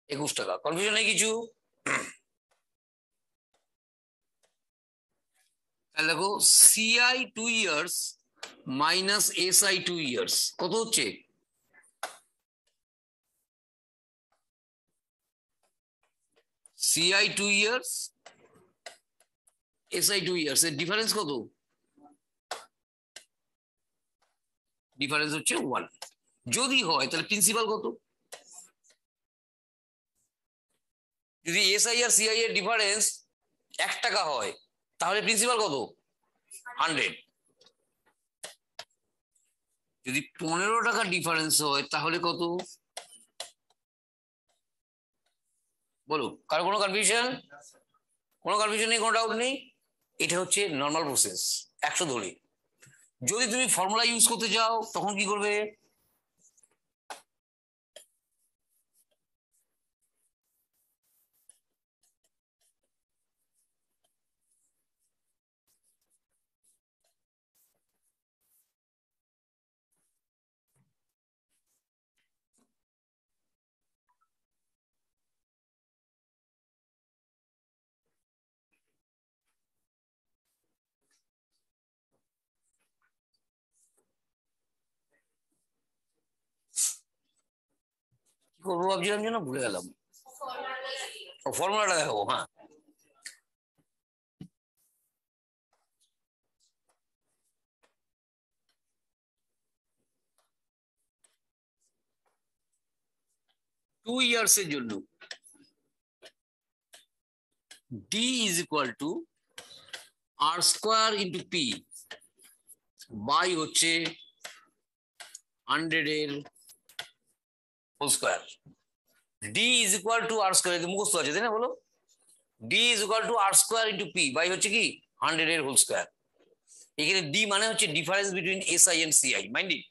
একুশ টাকা। কনফিউশন নেই কিছু? তাহলে দেখো CI two years minus SI two years কত হচ্ছে? CI two years SI two years এর ডিফারেন্স কত? ডিফারেন্স হচ্ছে ওয়ান যদি হয়, তাহলে প্রিন্সিপাল কত? যদি এসআই আর সিআই এর ডিফারেন্স এক টাকা হয় তাহলে প্রিন্সিপাল কত? হান্ড্রেড যদি পনেরো টাকা ডিফারেন্স হয়, তাহলে কত? বলো কারও কোনো কনফিউশন কোনো কনফিউশন নেই, কোনো ডাউট নেই? এটা হচ্ছে নর্মাল প্রসেস একশো ধরে। যদি তুমি ফর্মুলা ইউজ করতে চাও তখন কি করবে? করব ভাবছিলাম যেন ভুলে গেলাম। ফর্মুলাটা দেখাবো হ্যাঁ। টু ইয়ার্স এর জন্য। D is equal to R square into P by হচ্ছে হান্ড্রেড এর square D is equal to R square মুখস্থ আছে, তাই না বলো? D is equal to R square into P by হচ্ছে কি? হান্ড্রেড এর হোল স্কোয়ার এখানে ডি মানে হচ্ছে difference between S I and CI mind it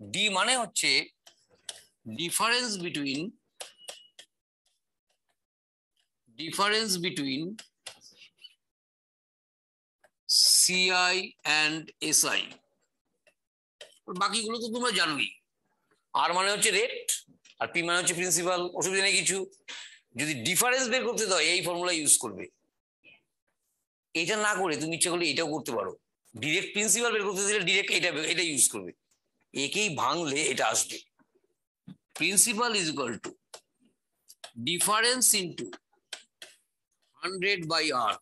D মানে হচ্ছে difference between difference between CI and SI বাকিগুলো তো তোমরা জানোই। আর মানে হচ্ছে রেট আর পি মানে হচ্ছে প্রিন্সিপাল অসুবিধা নেই কিছু। যদি ডিফারেন্স বের করতে দাও এই ফর্মুলা ইউজ করবে। এটা না করে, তুমি ইচ্ছে করলে এটাও করতে পারো। ডিরেক্ট প্রিন্সিপাল বের করতে দিলে ডিরেক্ট এটা এটা ইউজ করবে। একেই ভাঙলে এটা আসবে। Principal is equal to difference into hundred by R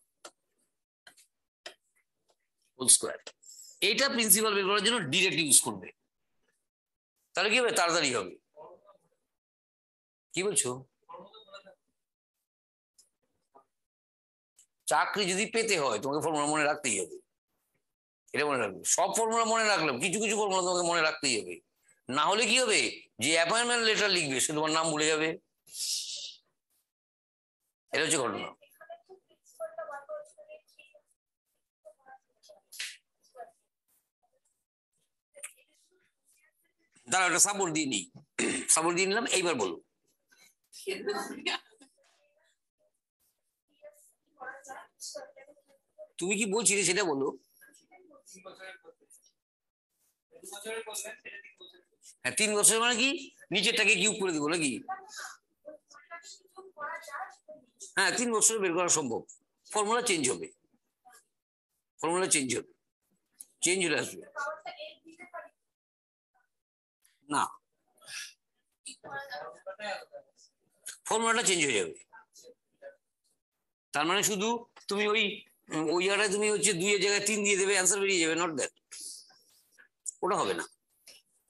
whole square এইটা প্রিন্সিপাল বের করার জন্য ডিরেক্ট ইউজ করবে। তাহলে কি হবে? তাড়াতাড়ি হবে। কি বলছো? চাকরি যদি পেতে হয়, তোমাকে ফর্মুলা মনে রাখতেই হবে। এটা মনে রাখবে। সব ফর্মুলা মনে রাখলাম। কিছু কিছু ফর্মুলা তোমাকে মনে রাখতেই হবে। না হলে কি হবে? যে অ্যাপয়েন্টমেন্ট লেটার লিখবে, সে তোমার নাম ভুলে যাবে। এটা হচ্ছে ঘটনা। দাঁড়া সাপোর্ট দিয়ে নিই। সাপোর্ট দিয়ে নিলাম, এইবার বলো। তুমি কি বলছিলে সেটা বলো। হ্যাঁ তিন বছর মানে কি? নিচেরটাকে কিউব করে দিব নাকি? হ্যাঁ তিন বছরে বের করা সম্ভব। ফর্মুলা চেঞ্জ হবে। ফর্মুলা চেঞ্জ হবে। চেঞ্জ হলে আসবে। না। ফর্মুলাটা চেঞ্জ হয়ে যাবে। তার মানে শুধু তুমি ওই ওই জায়গায় তুমি হচ্ছে দুইয়ের জায়গায় তিন দিয়ে দেবে অ্যান্সার বেরিয়ে যাবে নট দ্যাট ওটা হবে না।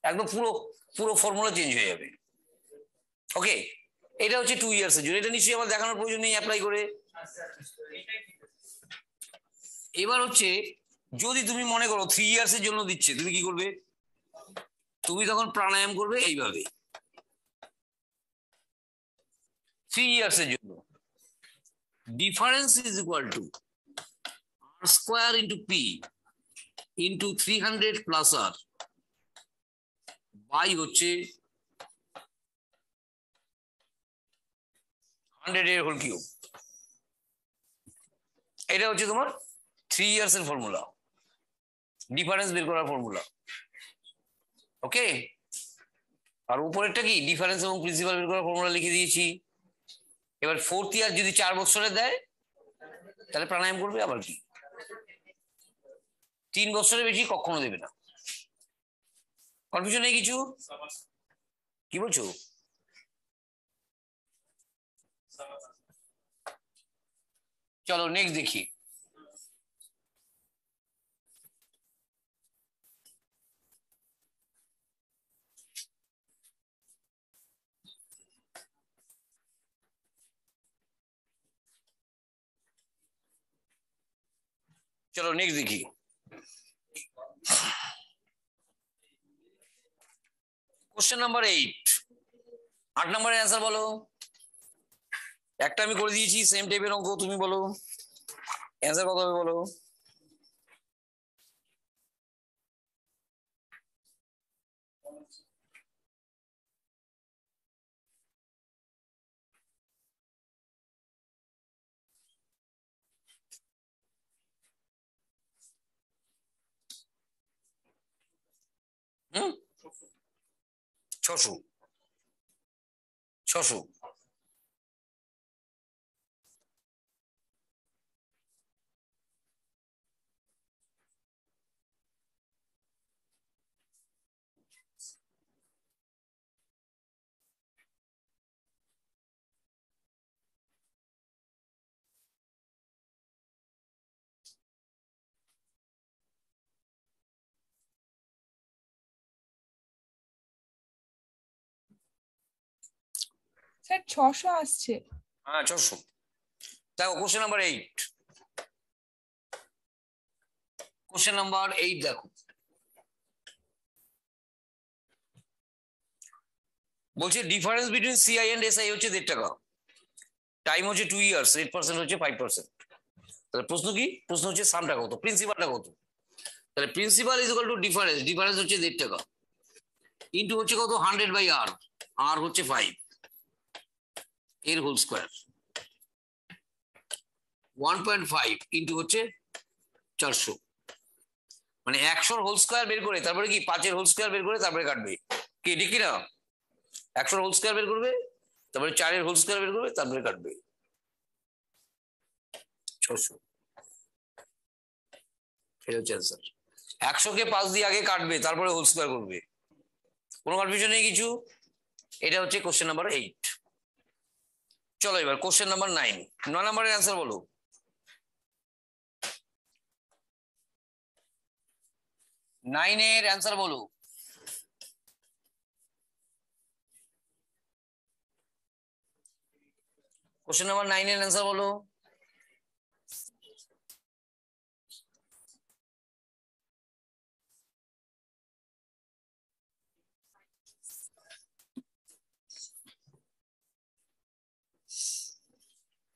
একদম পুরো পুরো ফর্মুলা চেঞ্জ হয়ে যাবে। ওকে এটা হচ্ছে টু ইয়ার্স এর জন্য। এটা নিশ্চয়ই আমার দেখানোর প্রয়োজন নেই অ্যাপ্লাই করে। এবার হচ্ছে, যদি তুমি মনে করো থ্রি ইয়ার্স এর জন্য দিচ্ছে, তুমি কি করবে? তুমি তখন প্রাণায়াম করবে এইভাবে থ্রি ইয়ার্স এর জন্য। Difference is equal to R square into P into three hundred plus R by হচ্ছে হান্ড্রেড এর হোল কিউব এটা হচ্ছে তোমার থ্রি ইয়ার্স এর ফর্মুলা ডিফারেন্স বের করার ফর্মুলা ওকে আর উপরেরটা কি? ডিফারেন্স এবং প্রিন্সিপাল বের করার ফর্মুলা লিখে দিয়েছি। এবার ফোর্থ ইয়ার যদি চার বছরে দেয়, তাহলে প্রাণায়াম করবে আবার কি? তিন বছরের বেশি কখনো দেবে না। কনফিউশন নেই কিছু? কি বলছো? চলো নেক্সট দেখি। চলো নেক্সট দেখি। কোশ্চেন নাম্বার এইট আট নম্বরের অ্যান্সার বলো। একটা আমি করে দিয়েছি সেম টাইপের অঙ্ক তুমি বলো। অ্যান্সার কত হবে বলো? হুম ছশো ছশো স্যার, ছশো আসছে। হ্যাঁ ছশো। দেখো question number eight question number eight দেখো। বলছে difference between CI and SI হচ্ছে দেড় টাকা। টাইম হচ্ছে টু ইয়ার্স এইট পার্সেন্ট হচ্ছে ফাইভ পার্সেন্ট তাহলে প্রশ্ন কি? প্রশ্ন হচ্ছে সামটা কত? প্রিন্সিপালটা কত? তাহলে principal is two difference difference হচ্ছে দেড় টাকা। ইন্টু হচ্ছে কত? হান্ড্রেড বাই আর আর হচ্ছে ফাইভ এর whole square one point five into হচ্ছে চারশো। মানে একশোর হোল স্কোয়ার বের করে, তারপরে কি পাঁচের হোল স্কোয়ার বের করে তারপরে কাটবে। কি, ঠিক না একশোর হোল স্কোয়ার বের করবে, তারপরে চারের হোল স্কোয়ার বের করবে, তারপরে কাটবে। ছশো এটা হচ্ছে একশোকে পাঁচ দিয়ে আগে কাটবে, তারপরে হোল স্কোয়ার করবে। কোনো কনফিউশন নেই কিছু? এটা হচ্ছে কোশ্চেন নাম্বার এইট চলো এবার কোশ্চেন নাম্বার নাইন নয় নাম্বারের অ্যান্সার বলো। নাইনের অ্যান্সার বলো। কোশ্চেন নাম্বার নাইনের অ্যান্সার বলো।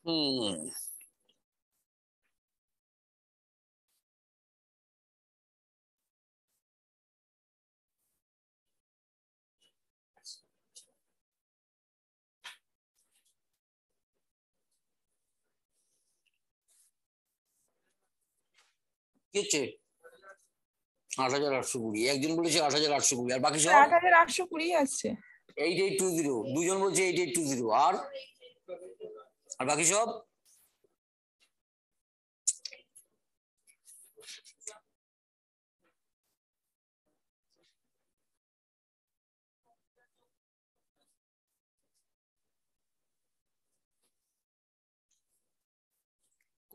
হুম কি হচ্ছে? আট হাজার আটশো কুড়ি। একজন বলেছে আট হাজার আটশো কুড়ি আর বাকি সব? আট হাজার আটশো কুড়ি আছে এইট এইট টু জিরো। দুজন বলছে এইট এইট টু জিরো। আর? আর বাকি সব?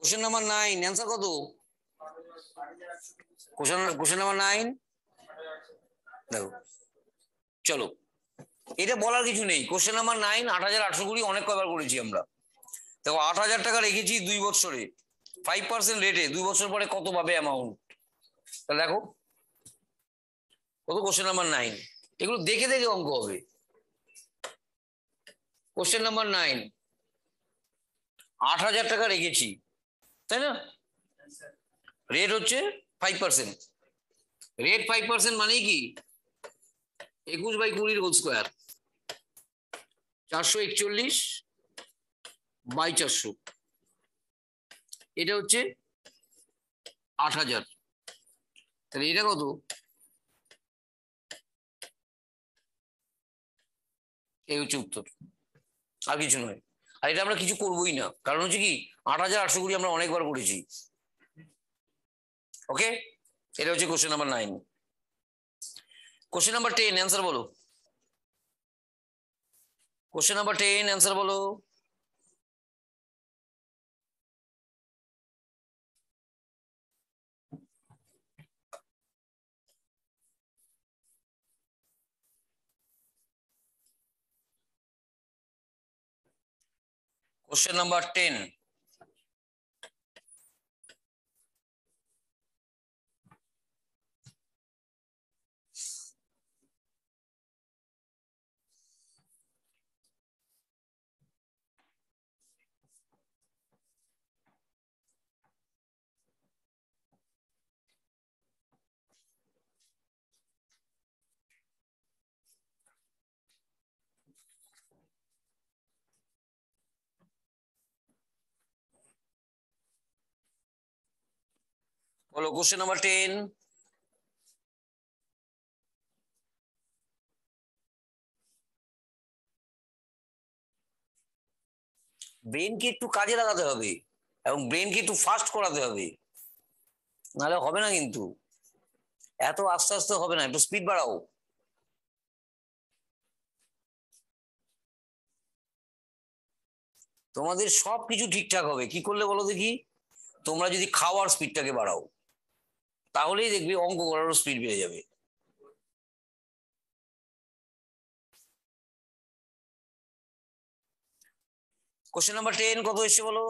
কোশ্চেন নাম্বার নাইন অ্যান্সার কত? কোশ্চেন কোশ্চেন নাম্বার নাইন দেখো, চলো। এটা বলার কিছু নেই। কোশ্চেন নাম্বার নাইন আট হাজার আটশো কুড়ি অনেক কবার করেছি আমরা। দেখো, আট হাজার টাকা রেখেছি দুই বছরে। ফাইভ পার্সেন্ট রেটে দুই বছর পরে কত পাবে অ্যামাউন্ট তাহলে দেখো, কত কোশ্চেন নাম্বার নাইন এগুলো দেখে দেখে অঙ্ক হবে। কোশ্চেন নাম্বার নাইন আট হাজার টাকা রেখেছি, তাই না? রেট হচ্ছে five percent rate five percent মানেই কি? একুশ বাই কুড়ির হোল স্কোয়ার চারশো একচল্লিশ বাই চারশো এটা হচ্ছে আট হাজার। তাহলে এটা কত? এই হচ্ছে উত্তর। আর কিছু নয়। আর এটা আমরা কিছু করবোই না। কারণ হচ্ছে কি, আট হাজার আটশো কুড়ি আমরা অনেকবার করেছি। ওকে? এটা হচ্ছে question number nine question number ten answer বলো। কোশ্চেন নাম্বার টেন অ্যান্সার বলো। কোশ্চেন নাম্বার টেন বলো কোশ্চেন নাম্বার টেন ব্রেনকে একটু কাজে লাগাতে হবে এবং ব্রেনকে একটু ফাস্ট করাতে হবে। নাহলে হবে না কিন্তু। এত আস্তে আস্তে হবে না, একটু স্পিড বাড়াও। তোমাদের সব কিছু ঠিকঠাক হবে। কি করলে বলো দেখি? তোমরা যদি খাওয়ার স্পিডটাকে বাড়াও। তাহলেই দেখবি অঙ্ক করারও স্পিড বেড়ে যাবে। কোশ্চেন নাম্বার টেন কত এসছে বলো?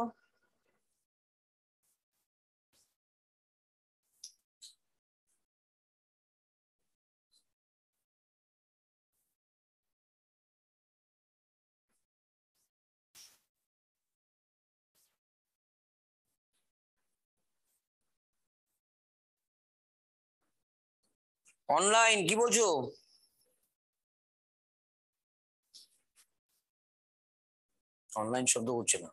অনলাইন কি বলছো? অনলাইন শব্দ হচ্ছে না।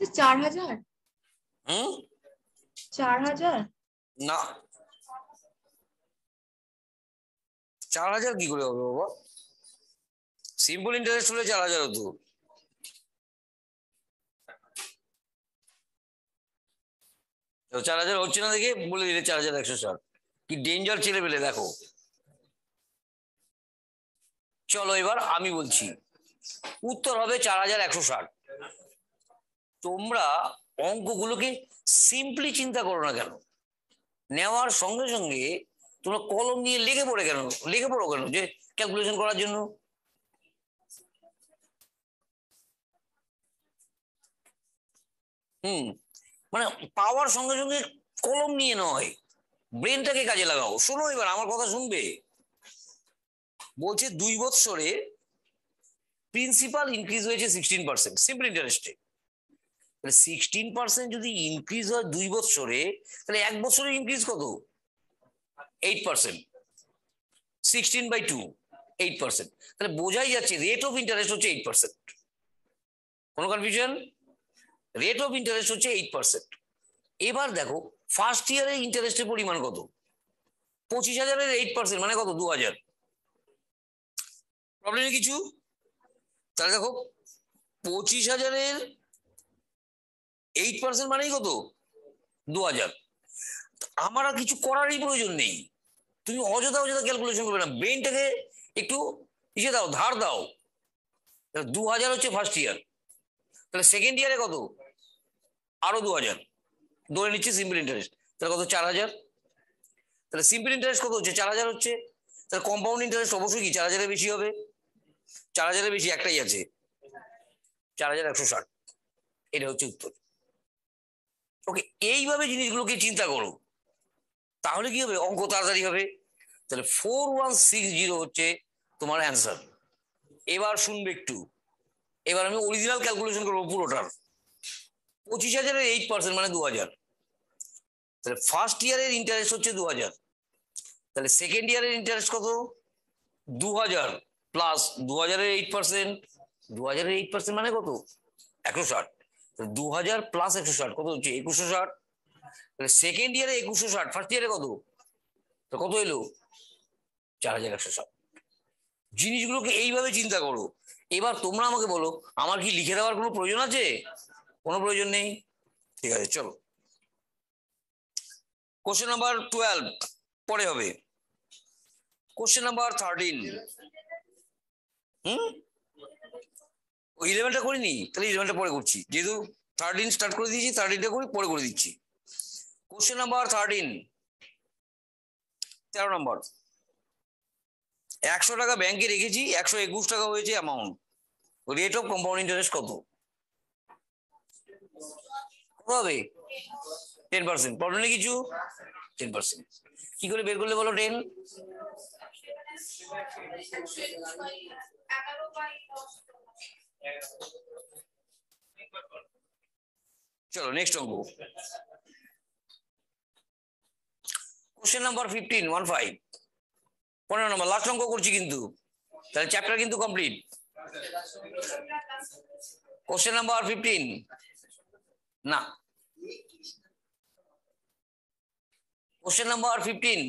চার হাজার? হুম? চার হাজার? না। চার হাজার কি করে হবে বাবা? সিম্পল ইন্টারেস্ট হলে চার হাজার হতো। চার হাজার হচ্ছে না দেখে বলে দিলে চার হাজার একশো ষাট। কি ডেঞ্জার ছেলে পেলে, দেখো। চলো এবার আমি বলছি। উত্তর হবে চার হাজার একশো ষাট। তোমরা অঙ্কগুলোকে সিম্পলি চিন্তা করো না কেন। নেওয়ার সঙ্গে সঙ্গে তোমরা কলম নিয়ে লেগে পড়ে কেন? লেগে পড়ো কেন যে ক্যালকুলেশন করার জন্য? হুম মানে পাওয়ার সঙ্গে সঙ্গে কলম নিয়ে নয়। ব্রেনটাকে কাজে লাগাও। শোনো এবার, আমার কথা শুনবে? বলছে দুই বৎসরে প্রিন্সিপাল ইনক্রিজ হয়েছে সিক্সটিন পার্সেন্ট সিম্পল ইন্টারেস্টে সিক্সটিন পার্সেন্ট যদি ইনক্রিজ হয় দুই বছরে তাহলে এক বছরে ইনক্রিজ কত? Eight percent sixteen by two eight percent তাহলে বোঝাই যাচ্ছে রেট অফ ইন্টারেস্ট হচ্ছে এইট পার্সেন্ট কোনো কনফিউশন রেট অফ ইন্টারেস্ট হচ্ছে এইট পার্সেন্ট এবার দেখো ফার্স্ট ইয়ারের ইন্টারেস্টের পরিমাণ কত? পঁচিশ হাজারের এইট পার্সেন্ট মানে কত? দু হাজার প্রবলেম কিছু? তাহলে দেখো, পঁচিশ হাজারের এইট পার্সেন্ট মানেই কত? দু হাজার আমার আর কিছু করারই প্রয়োজন নেই। তুমি অযথা অযথা ক্যালকুলেশন করবে না। ব্রেনটাকে একটু ইসে দাও, ধার দাও। দু হাজার হচ্ছে ফার্স্ট ইয়ার তাহলে সেকেন্ড ইয়ারে কত? আরও দু হাজার। ধরে নিচ্ছে সিম্পল ইন্টারেস্ট তাহলে কত? চার হাজার। তাহলে সিম্পল ইন্টারেস্ট কত হচ্ছে? চার হাজার হচ্ছে। তাহলে কম্পাউন্ড ইন্টারেস্ট অবশ্যই কি? চার হাজারের বেশি হবে। চার হাজারের বেশি একটাই আছে। চার হাজার একশো ষাট। এটা হচ্ছে উত্তর। ওকে এইভাবে জিনিসগুলোকে চিন্তা করো। তাহলে কি হবে? অঙ্ক তাড়াতাড়ি হবে। তাহলে ফোর ওয়ান সিক্স জিরো হচ্ছে তোমার অ্যান্সার এবার শুনবে একটু। এবার আমি অরিজিনাল ক্যালকুলেশন করব পুরোটার। পঁচিশ হাজারের এইট পার্সেন্ট মানে দু হাজার। তাহলে ফার্স্ট ইয়ারের ইন্টারেস্ট হচ্ছে দু হাজার। তাহলে সেকেন্ড ইয়ারের ইন্টারেস্ট কত? দু হাজার প্লাস দু হাজারের এইট পার্সেন্ট দু হাজারের এইট পার্সেন্ট মানে কত? একশো ষাট। দু হাজার প্লাস একশো ষাট। কত হচ্ছে? একুশশো ষাট। তাহলে সেকেন্ড ইয়ারে একুশশো ষাট ফার্স্ট ইয়ারে কত? তো কত এলো? চার হাজার একশো ষাট। জিনিসগুলোকে এইভাবে চিন্তা করো। এবার তোমরা আমাকে বলো, আমার কি লিখে দেওয়ার কোনো প্রয়োজন আছে? কোনো প্রয়োজন নেই? ঠিক আছে, চলো। কোশ্চেন নাম্বার টুয়েলভ পরে হবে। কোশ্চেন নাম্বার থার্টিন হুম? ইলেভেনটা করিনি? তাহলে ইলেভেনটা পরে করছি। যেহেতু থার্টিন স্টার্ট করে দিয়েছি থার্টিনটা করি, পরে করে দিচ্ছি। কোশ্চেন নাম্বার থার্টিন তেরো নম্বর। একশো টাকা ব্যাংকে রেখেছি, একশো একুশ টাকা হয়েছে amount rate of compound interest কত? কত হবে? টেন পার্সেন্ট প্রবলেম নেই কিছু? টেন পার্সেন্ট কি করে বের করলে বলো টেন চলো নেক্সট অঙ্ক। Question number fifteen one five পনেরো নম্বর লাস্ট অঙ্ক করছি কিন্তু। তাহলে চ্যাপ্টার কিন্তু কমপ্লিট কোশ্চেন নাম্বার ফিফটিন না। কোশ্চেন নাম্বার ফিফটিন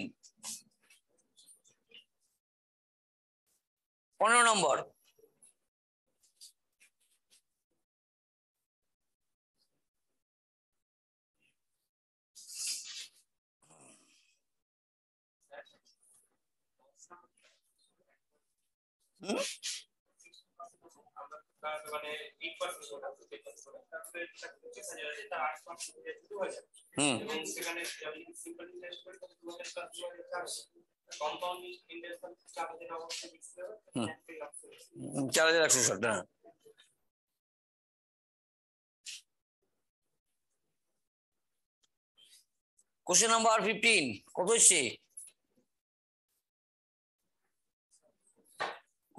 পনেরো নম্বর মানে এইট পার্সেন্ট তারপরে পঁচিশ হাজার আছে তার আট পার্সেন্ট দু হাজার হুম এবং সেখানে আমি সিম্পল ইন্টারেস্ট করি তাহলে দু হাজার প্লাস দু হাজার চারশো কম্পাউন্ড ইন্টারেস্ট চার হাজার একশো ষাট হ্যাঁ। কোশ্চেন নাম্বার ফিফটিন কত এসছে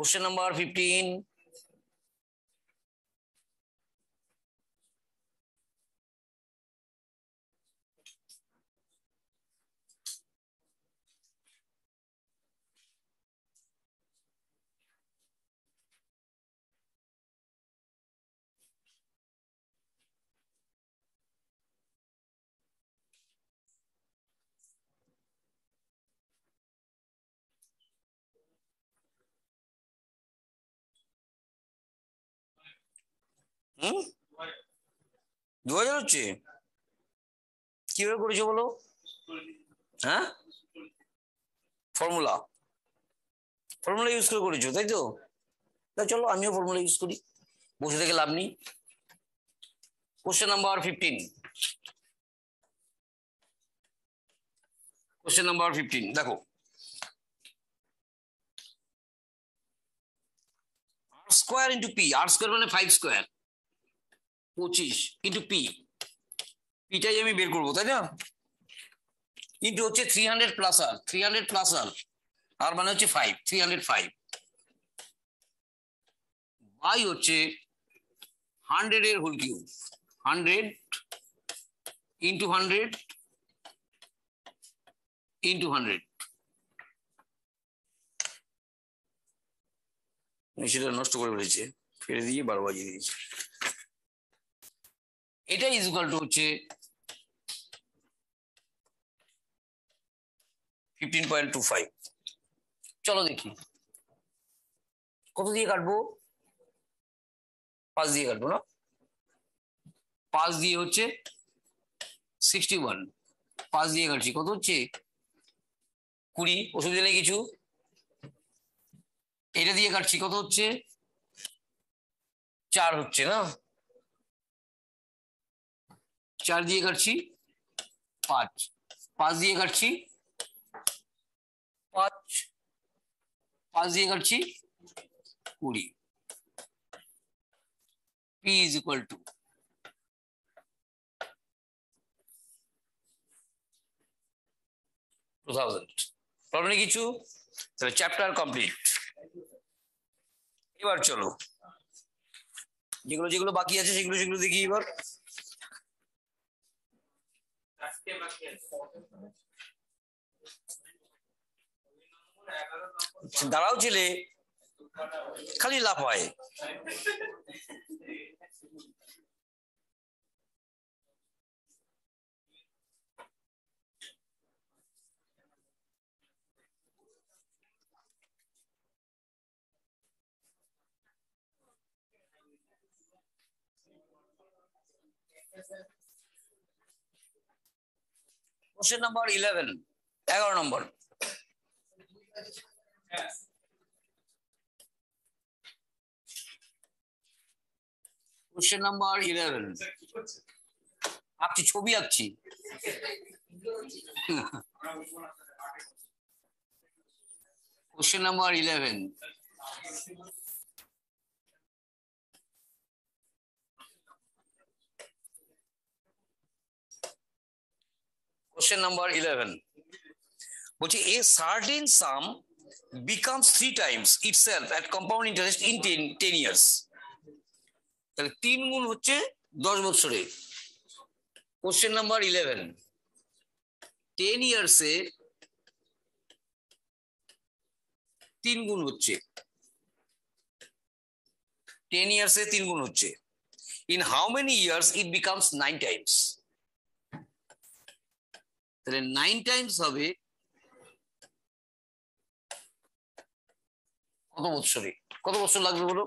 কোশ্চেন নাম্বার ফিফটিন দু হাজার হচ্ছে? কীভাবে করেছ বলো? হ্যাঁ? ফর্মুলা। ফর্মুলা ইউজ করে করেছ, তাই তো? তা চলো, আমিও ফর্মুলা ইউজ করি। বসে থেকে লাভ নেই। Question number fifteen question number fifteen দেখো। Square into P R square মানে ফাইভ স্কোয়ার পঁচিশ ইন্টু পি। পিটাই আমি বের করব, তাই না? ইন্টু হচ্ছে three hundred plus R three hundred plus R R মানে হচ্ছে five three hundred five by হচ্ছে হান্ড্রেড এর whole cube hundred into hundred into hundred সেটা নষ্ট করে ফেলেছে, ফেলে দিয়ে বারো বাজিয়ে দিয়েছে। এটা ইজুকাল টু হচ্ছে ফিফটিন পয়েন্ট টু ফাইভ চলো দেখি। কত দিয়ে কাটবো? পাঁচ দিয়ে কাটবো না? পাঁচ দিয়ে হচ্ছে সিক্সটি ওয়ান পাঁচ দিয়ে কাটছি। কত হচ্ছে? কুড়ি। অসুবিধা নেই কিছু? এটা দিয়ে কাটছি। কত হচ্ছে? চার হচ্ছে না? চার দিয়ে কাটছি পাঁচ পাঁচ দিয়ে কাটছি পাঁচ পাঁচ দিয়ে কাটছি কুড়ি P is equal to two thousand problem কিছু তাহলে চ্যাপ্টার কমপ্লিট এবার চলো। যেগুলো যেগুলো বাকি আছে সেগুলো সেগুলো দেখি এবার। চারটে বাকি আছে দাঁড়াও ছেলে খালি লাফায় কোশ্চেন নাম্বার ইলেভেন এগারো নম্বর। কোশ্চেন নাম্বার ইলেভেন আঁকছি ছবি আঁকছি। Question number eleven question number eleven বলছি a certain sum becomes three times itself at compound interest in ten ten years তাহলে তিন গুণ হচ্ছে দশ বছরে। কোশ্চেন নাম্বার ইলেভেন টেন ইয়ার্সে তিন গুণ হচ্ছে। টেন ইয়ার্সে তিন গুণ হচ্ছে। In how many years it becomes nine times তাহলে নাইন টাইমস হবে কত বছরে কত বছর লাগবে বলো?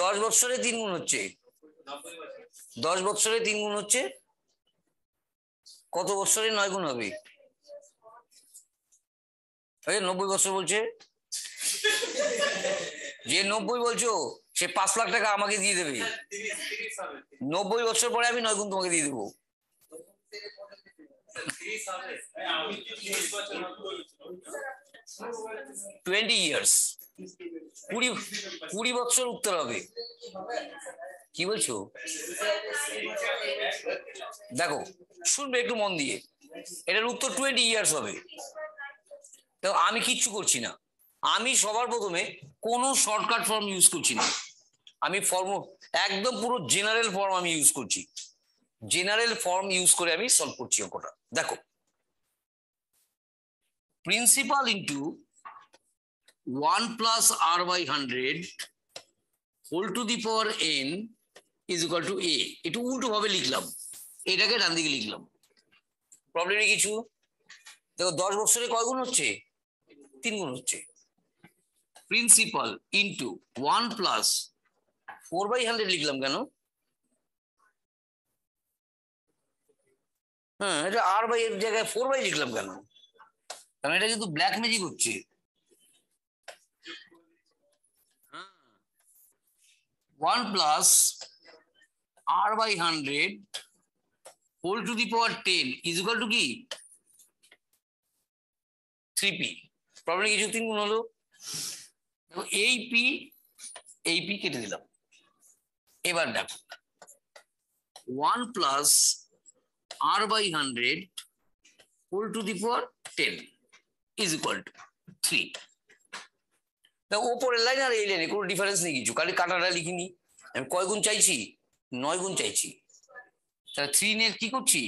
দশ বছরে তিন গুণ হচ্ছে। দশ বছরে তিন গুণ হচ্ছে। কত বছরে নয় গুণ হবে? নব্বই বছর বলছে। যে নব্বই বলছো, সে পাঁচ লাখ টাকা আমাকে দিয়ে দেবে। নব্বই বছর পরে আমি নয় গুণ তোমাকে দিয়ে দেবো। টোয়েন্টি ইয়ার্স কুড়ি কুড়ি বছর উত্তর হবে। কি বলছো? দেখো, শুনবে একটু মন দিয়ে। এটার উত্তর টোয়েন্টি ইয়ার্স হবে। তো আমি কিচ্ছু করছি না। আমি সবার প্রথমে কোনো শর্টকাট ফর্ম ইউজ করছি না। আমি ফর্ম একদম পুরো জেনারেল ফর্ম আমি ইউজ করছি। জেনারেল ফর্ম ইউজ করে আমি সলভ করছি অঙ্কটা। দেখো principal into one plus R by hundred whole to the power N is equal to A একটু উল্টো ভাবে লিখলাম, এটাকে ডান দিকে লিখলাম। প্রবলেমে কিছু। দেখো, দশ বছরে কয় গুণ হচ্ছে? তিন গুণ হচ্ছে। Principal into one plus four by hundred লিখলাম কেন? হ্যাঁ এটা আর বাই এর জায়গায় ফোর বাই লিখলাম কেন? কারণ এটা কিন্তু ব্ল্যাক ম্যাজিক হচ্ছে। One plus R by hundred whole to the power ten is equal to কি? থ্রি পি প্রবলেম কিছু তিন গুণ হলো। এই পি এই পি কেটে দিলাম। এবার দেখো। One plus R by hundred whole to the power ten is equal to three দেখো ওপরের লাইন আর এই লাইনে কোনো ডিফারেন্স নেই কিছু। খালি কাটাটা লিখিনি। আমি কয় গুণ চাইছি? নয় গুণ চাইছি। তাহলে থ্রি নিয়ে কি করছি?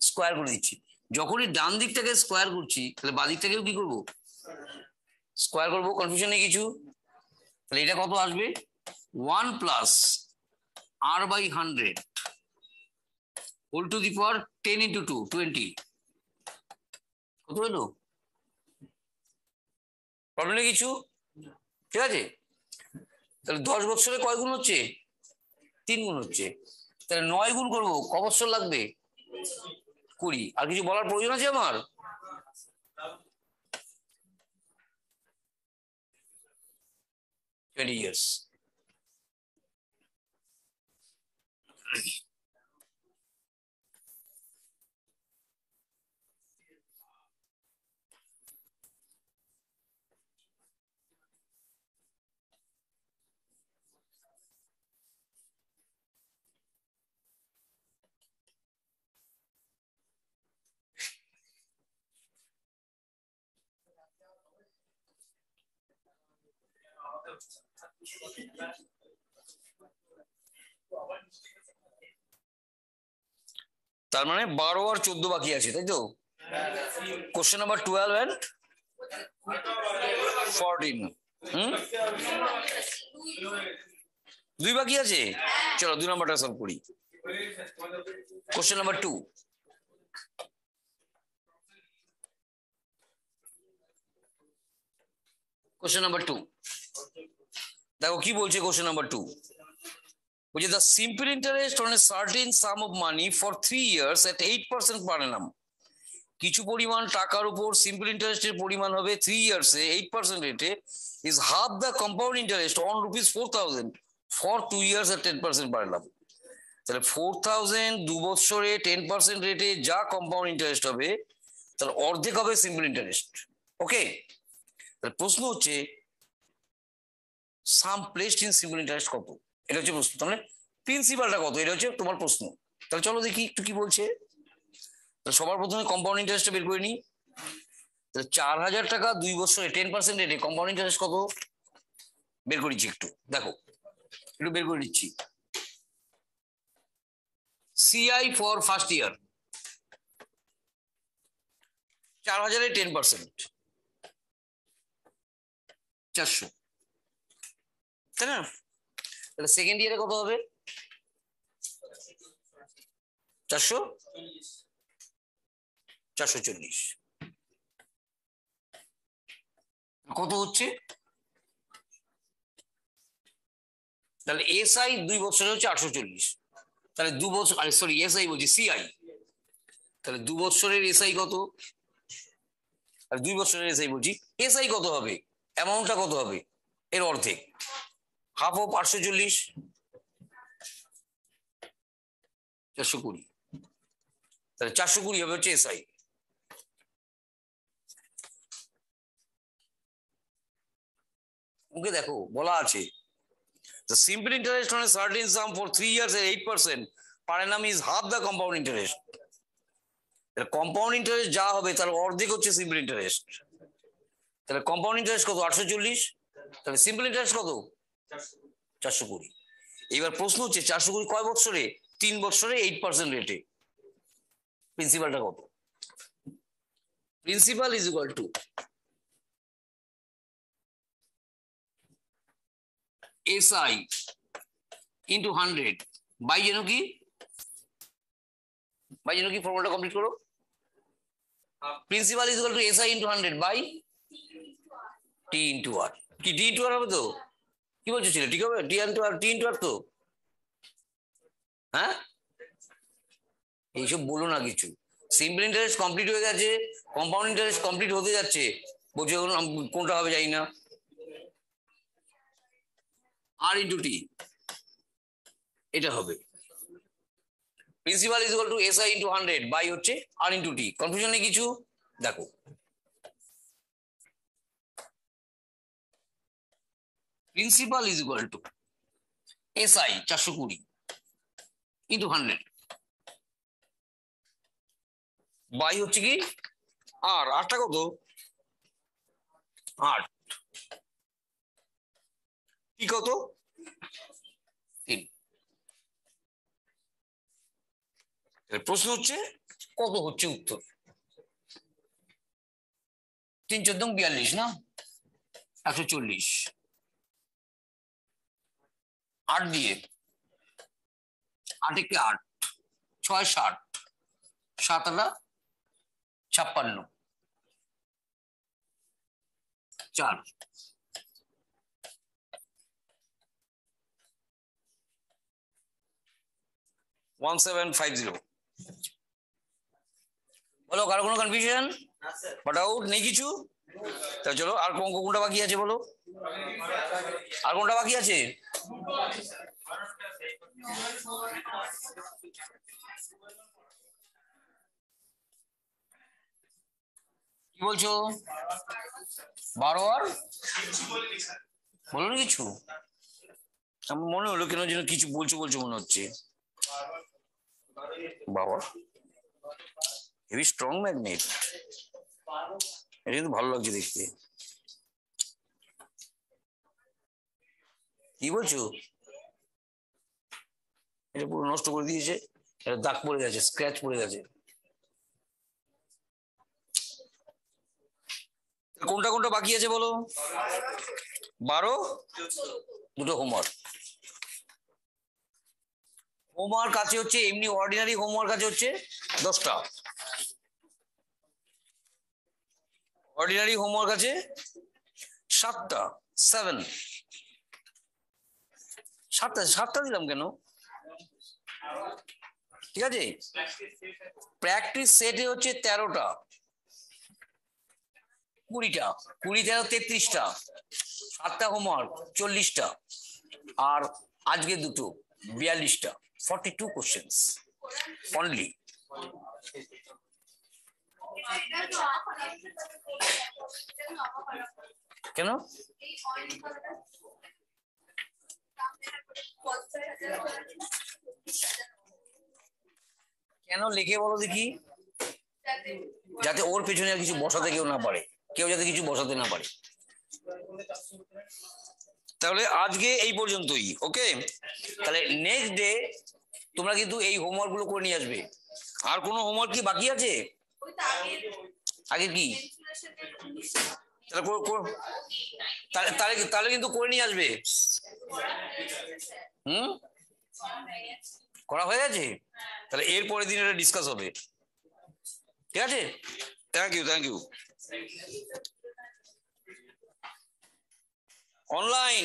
স্কোয়ার করে দিচ্ছি। যখনই ডান দিকটাকে স্কোয়ার করছি, তাহলে বাঁ দিকটাকেও কি করব? স্কোয়ার করব? কনফিউশন নেই কিছু? তাহলে এটা কত আসবে? One plus R by hundred whole to the power ten into two twenty কত হলো? প্রবলেম কিছু? ঠিক আছে? তাহলে দশ বছরে কয় গুণ হচ্ছে? তিন গুণ হচ্ছে। তাহলে নয় গুণ করব, ক বছর লাগবে? কুড়ি। আর কিছু বলার প্রয়োজন আছে আমার? টোয়েন্টি ইয়ার্স তার মানে বারো আর চোদ্দ বাকি আছে, তাই তো? Question number twelve and fourteen হুম? দুই বাকি আছে? চলো দুই নম্বরটা সলভ করি। Question number two question number two দেখো, কি বলছে কোশ্চেন নাম্বার টু বলছে the simple interest on on a certain sum of money for three years at 8% per annum. কিছু পরিমাণ টাকার উপর সিম্পল ইন্টারেস্টের পরিমাণ হবে থ্রি ইয়ার্সে এইট পার্সেন্ট রেটে is half the compound interest on rupees four thousand for two years at ten percent per annum. তাহলে ফোর থাউজেন্ড দু বছরে টেন পার্সেন্ট রেটে যা কম্পাউন্ড ইন্টারেস্ট হবে তাহলে অর্ধেক হবে সিম্পল ইন্টারেস্ট ওকে প্রশ্ন হচ্ছে sum placed in simple interest কত? এটা হচ্ছে প্রশ্ন। তাহলে প্রিন্সিপালটা কত? এটা হচ্ছে তোমার প্রশ্ন। তাহলে চলো দেখি একটু কি বলছে। তাহলে সবার প্রথমে কম্পাউন্ড ইন্টারেস্টটা বের করে নিই। তাহলে চার হাজার টাকা দুই বছরে টেন পার্সেন্ট রেটে কম্পাউন্ড ইন্টারেস্ট কত? বের করেছি একটু। দেখো, একটু বের করে দিচ্ছি। সিআই ফর ফার্স্ট ইয়ার চার হাজারে টেন পার্সেন্ট চারশো। তাই না? তাহলে সেকেন্ড ইয়ারে কত হবে? চারশো? চারশো চল্লিশ। কত হচ্ছে? তাহলে এসআই দুই বছরে হচ্ছে আটশো চল্লিশ। তাহলে দু বছর, আরে সরি এসআই বলছি সিআই। তাহলে দু বছরের এসআই কত? আর দুই বছরের এসআই বলছি, এসআই কত হবে? অ্যামাউন্টটা কত হবে? এর অর্ধেক। হাফ অফ আটশো চল্লিশ। চারশো কুড়ি। তাহলে চারশো কুড়ি হবে হচ্ছে এসআই। ওকে দেখো, বলা আছে, The simple interest on a certain sum for three years at eight percent per annum is half the compound interest. Compound interest যা হবে তার অর্ধেক হচ্ছে সিম্পল ইন্টারেস্ট তাহলে কম্পাউন্ড ইন্টারেস্ট কত? আটশো চল্লিশ। তাহলে সিম্পল ইন্টারেস্ট কত? চারশো কুড়ি। এবার প্রশ্ন হচ্ছে, চারশো কুড়ি কয় বছরে তিন বছরে এইট পার্সেন্ট রেটে প্রিন্সিপালটা কত? Principal is equal to S I into hundred by যেন কি? বাই যেন কি? ফর্মুলাটা কমপ্লিট করো। Principal is equal to S I into hundred by T into R কি টি ইন্টু আর হবে তো? কি বলছো ছেলে ঠিক হবে টি ইন্টু আর টি ইন্টু আর তো হ্যাঁ? এইসব বলো না কিছু। সিম্পল ইন্টারেস্ট কমপ্লিট হয়ে গেছে কম্পাউন্ড ইন্টারেস্ট কমপ্লিট হতে যাচ্ছে। বলছে কোনটা হবে জানি না। আর ইন্টু টি এটা হবে। Principal is equal to S I into hundred by হচ্ছে আর ইন্টু টি কনফিউশন কিছু? দেখো। Principal is equal to S I চারশো কুড়ি ইন্টু হান্ড্রেড বাই হচ্ছে কি? আর আটটা কত? আট। কি কত? তিন। প্রশ্ন হচ্ছে, কত হচ্ছে উত্তর? তিন চোদ্দ বিয়াল্লিশ, না? একশো চল্লিশ। আট দিয়ে। আট একে আট। ছয় ষাট। সাত আটা ছাপ্পান্ন। চার। One seven five zero. বলো কারও কোনো কনফিউশন বাট আউট নেই কিছু? তা চলো আর কোন কোনটা বাকি আছে বলো? আর কোনটা বাকি আছে? কি বলছো? বারো আর? বলো না কিছু। আমার মনে হলো কেন যেন কিছু বলছো বলছো মনে হচ্ছে। বাবা, হেভি স্ট্রং ম্যাগনেট এটা কিন্তু ভালো লাগছে দেখতে। কি বলছো? এটা পুরো নষ্ট করে দিয়েছে। এটা দাগ পড়ে গেছে স্ক্র্যাচ পড়ে গেছে। কোনটা কোনটা বাকি আছে বলো? বারো? দুটো হোমওয়ার্ক হোমওয়ার্ক আছে হচ্ছে, এমনি অর্ডিনারি হোমওয়ার্ক আছে হচ্ছে দশটা। অর্ডিনারি হোমওয়ার্ক আছে সাতটা সেভেন সাতটা সাতটা দিলাম কেন? ঠিক আছে? প্র্যাকটিস সেটে হচ্ছে তেরোটা। কুড়িটা। কুড়ি, তেরো, তেত্রিশটা। সাতটা হোমওয়ার্ক চল্লিশটা। আর আজকে দুটো, বিয়াল্লিশটা। ফর্টি টু কোশ্চেন্স অনলি কেন? কেন লিখে বলো দেখি? যাতে ওর পেছনে আর কিছু বসাতে কেউ না পারে। কেউ যাতে কিছু বসাতে না পারে। তাহলে আজকে এই পর্যন্তই ওকে? তাহলে নেক্সট ডে তোমরা কিন্তু এই হোমওয়ার্কগুলো করে নিয়ে আসবে। আর কোনো হোমওয়ার্ক কি বাকি আছে? আগে কি? তাহলে তাহলে কিন্তু করে নিয়ে আসবে। হুম? করা হয়ে গেছে? তাহলে এর পরের দিন এটা ডিসকাস হবে। ঠিক আছে? Thank you thank you online